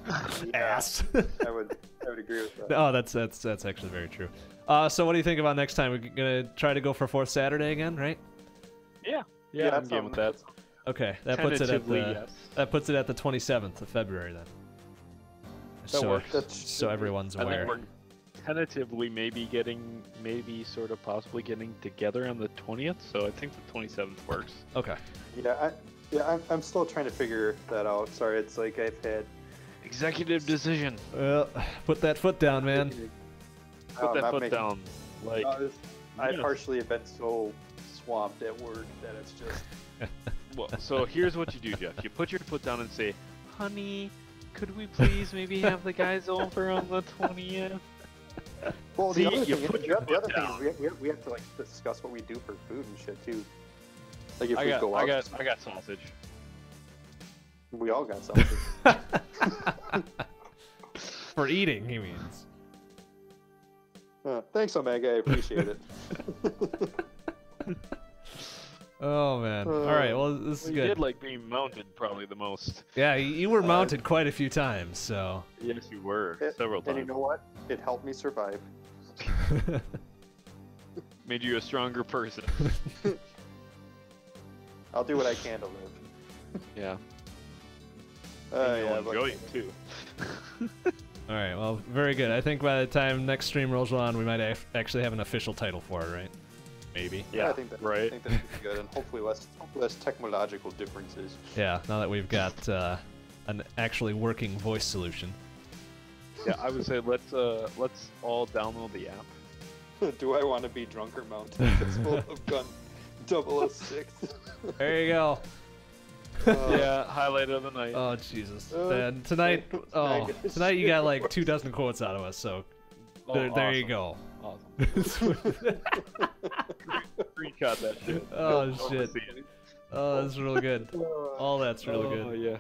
Speaker 1: [LAUGHS] Ass.
Speaker 3: I would I would agree with that.
Speaker 1: oh, that's that's that's actually very true. Uh, so what do you think about next time? We're gonna try to go for fourth Saturday again, right?
Speaker 2: Yeah. Yeah, I'm
Speaker 3: that's
Speaker 2: game with that.
Speaker 1: Okay, that puts it at the
Speaker 2: yes.
Speaker 1: that puts it at the 27th of February then. so
Speaker 2: works.
Speaker 3: That's-
Speaker 1: so everyone's
Speaker 2: I think
Speaker 1: aware.
Speaker 2: we're tentatively maybe getting, maybe sort of possibly getting together on the 20th. So I think the 27th works.
Speaker 1: Okay.
Speaker 3: Yeah, I, yeah, I'm, I'm still trying to figure that out. Sorry, it's like I've had
Speaker 2: Executive decision.
Speaker 1: Well, [SIGHS] put that foot down, man.
Speaker 2: Put
Speaker 3: Um,
Speaker 2: that
Speaker 3: I'm
Speaker 2: foot
Speaker 3: making-
Speaker 2: down. Like,
Speaker 3: Uh, I
Speaker 2: Yeah.
Speaker 3: partially have been so swamped at work that it's just [LAUGHS]
Speaker 2: well, so here's what you do, Jeff. You put your foot down and say, "Honey, could we please maybe have the guys over on the 20th?"
Speaker 3: Well,
Speaker 2: See,
Speaker 3: the other
Speaker 2: you
Speaker 3: thing,
Speaker 2: put
Speaker 3: the,
Speaker 2: your
Speaker 3: the other
Speaker 2: foot
Speaker 3: thing is
Speaker 2: down.
Speaker 3: we have, we, have, we have to like discuss what we do for food and shit too. Like if
Speaker 2: I
Speaker 3: we
Speaker 2: got,
Speaker 3: go
Speaker 2: I got, I got sausage.
Speaker 3: We all got something. [LAUGHS]
Speaker 1: For eating, he means.
Speaker 3: Uh, thanks, Omega. I appreciate it. [LAUGHS]
Speaker 1: Oh man. All right. Well, this is
Speaker 2: We
Speaker 1: good.
Speaker 2: did like being mounted probably the most.
Speaker 1: Yeah, you you were
Speaker 3: Uh,
Speaker 1: mounted quite a few times, so.
Speaker 2: Yes, you were
Speaker 3: It-
Speaker 2: several
Speaker 3: and you know what? It helped me survive. [LAUGHS]
Speaker 2: Made you a stronger person.
Speaker 3: I'll do what I can to live.
Speaker 2: yeah.
Speaker 3: Uh,
Speaker 2: and
Speaker 3: yeah,
Speaker 2: you'll
Speaker 3: but-
Speaker 2: enjoy it too. [LAUGHS]
Speaker 1: All right. Well, very good. I think by the time next stream rolls on, we might af- actually have an official title for it, right? Maybe.
Speaker 3: Yeah, yeah I think that,
Speaker 2: right.
Speaker 3: I think that would be good, and hopefully less, hopefully less technological differences.
Speaker 1: Yeah. Now that we've got uh, an actually working voice solution.
Speaker 2: Yeah, I would say let's uh let's all download the app. [LAUGHS]
Speaker 3: do I want to be drunk or mounted? Fistful of gun [LAUGHS] 006.
Speaker 1: There you go.
Speaker 3: Uh,
Speaker 2: yeah, highlight of the night.
Speaker 1: Oh Jesus.
Speaker 3: Uh,
Speaker 1: then tonight, [LAUGHS] oh, tonight you got like [LAUGHS] two dozen quotes out of us. So
Speaker 2: Oh,
Speaker 1: there, there you go.
Speaker 2: Awesome. [LAUGHS] Screenshot that shit.
Speaker 1: Oh,
Speaker 2: I wanna
Speaker 1: shit. Oh, that's real good.
Speaker 3: Uh,
Speaker 1: All that's really
Speaker 2: Oh,
Speaker 1: good.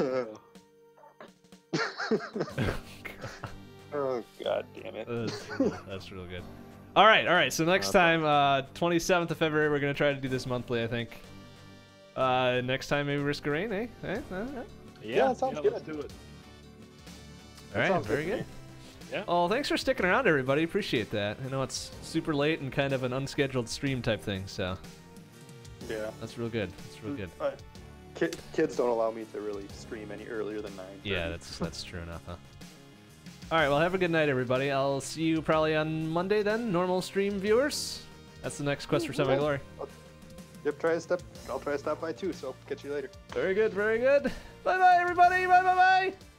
Speaker 2: yeah.
Speaker 3: oh god damn it.
Speaker 1: That's, that's real good. All right, all right. So next time, uh, 27th of February, we're gonna try to do this monthly. I think. Uh, next time maybe Risk of Rain, eh? eh? eh, eh?
Speaker 2: Yeah,
Speaker 3: it sounds
Speaker 2: Let's
Speaker 3: good.
Speaker 2: do it.
Speaker 1: All right,
Speaker 3: sounds
Speaker 1: very
Speaker 3: good
Speaker 1: good.
Speaker 2: Yeah.
Speaker 1: Oh, thanks for sticking around, everybody. Appreciate that. I know it's super late and kind of an unscheduled stream type thing, so
Speaker 3: Yeah.
Speaker 1: that's real good. That's real good.
Speaker 3: Uh, ki- kids don't allow me to really stream any earlier than nine.
Speaker 1: Yeah, that's that's true enough, huh? All right, well, have a good night, everybody. I'll see you probably on Monday then, normal stream viewers. That's the next quest for semi glory.
Speaker 3: Yep. Try to step. I'll try to stop by too. So catch you later.
Speaker 1: Very good, very good. Bye bye, everybody. Bye bye bye.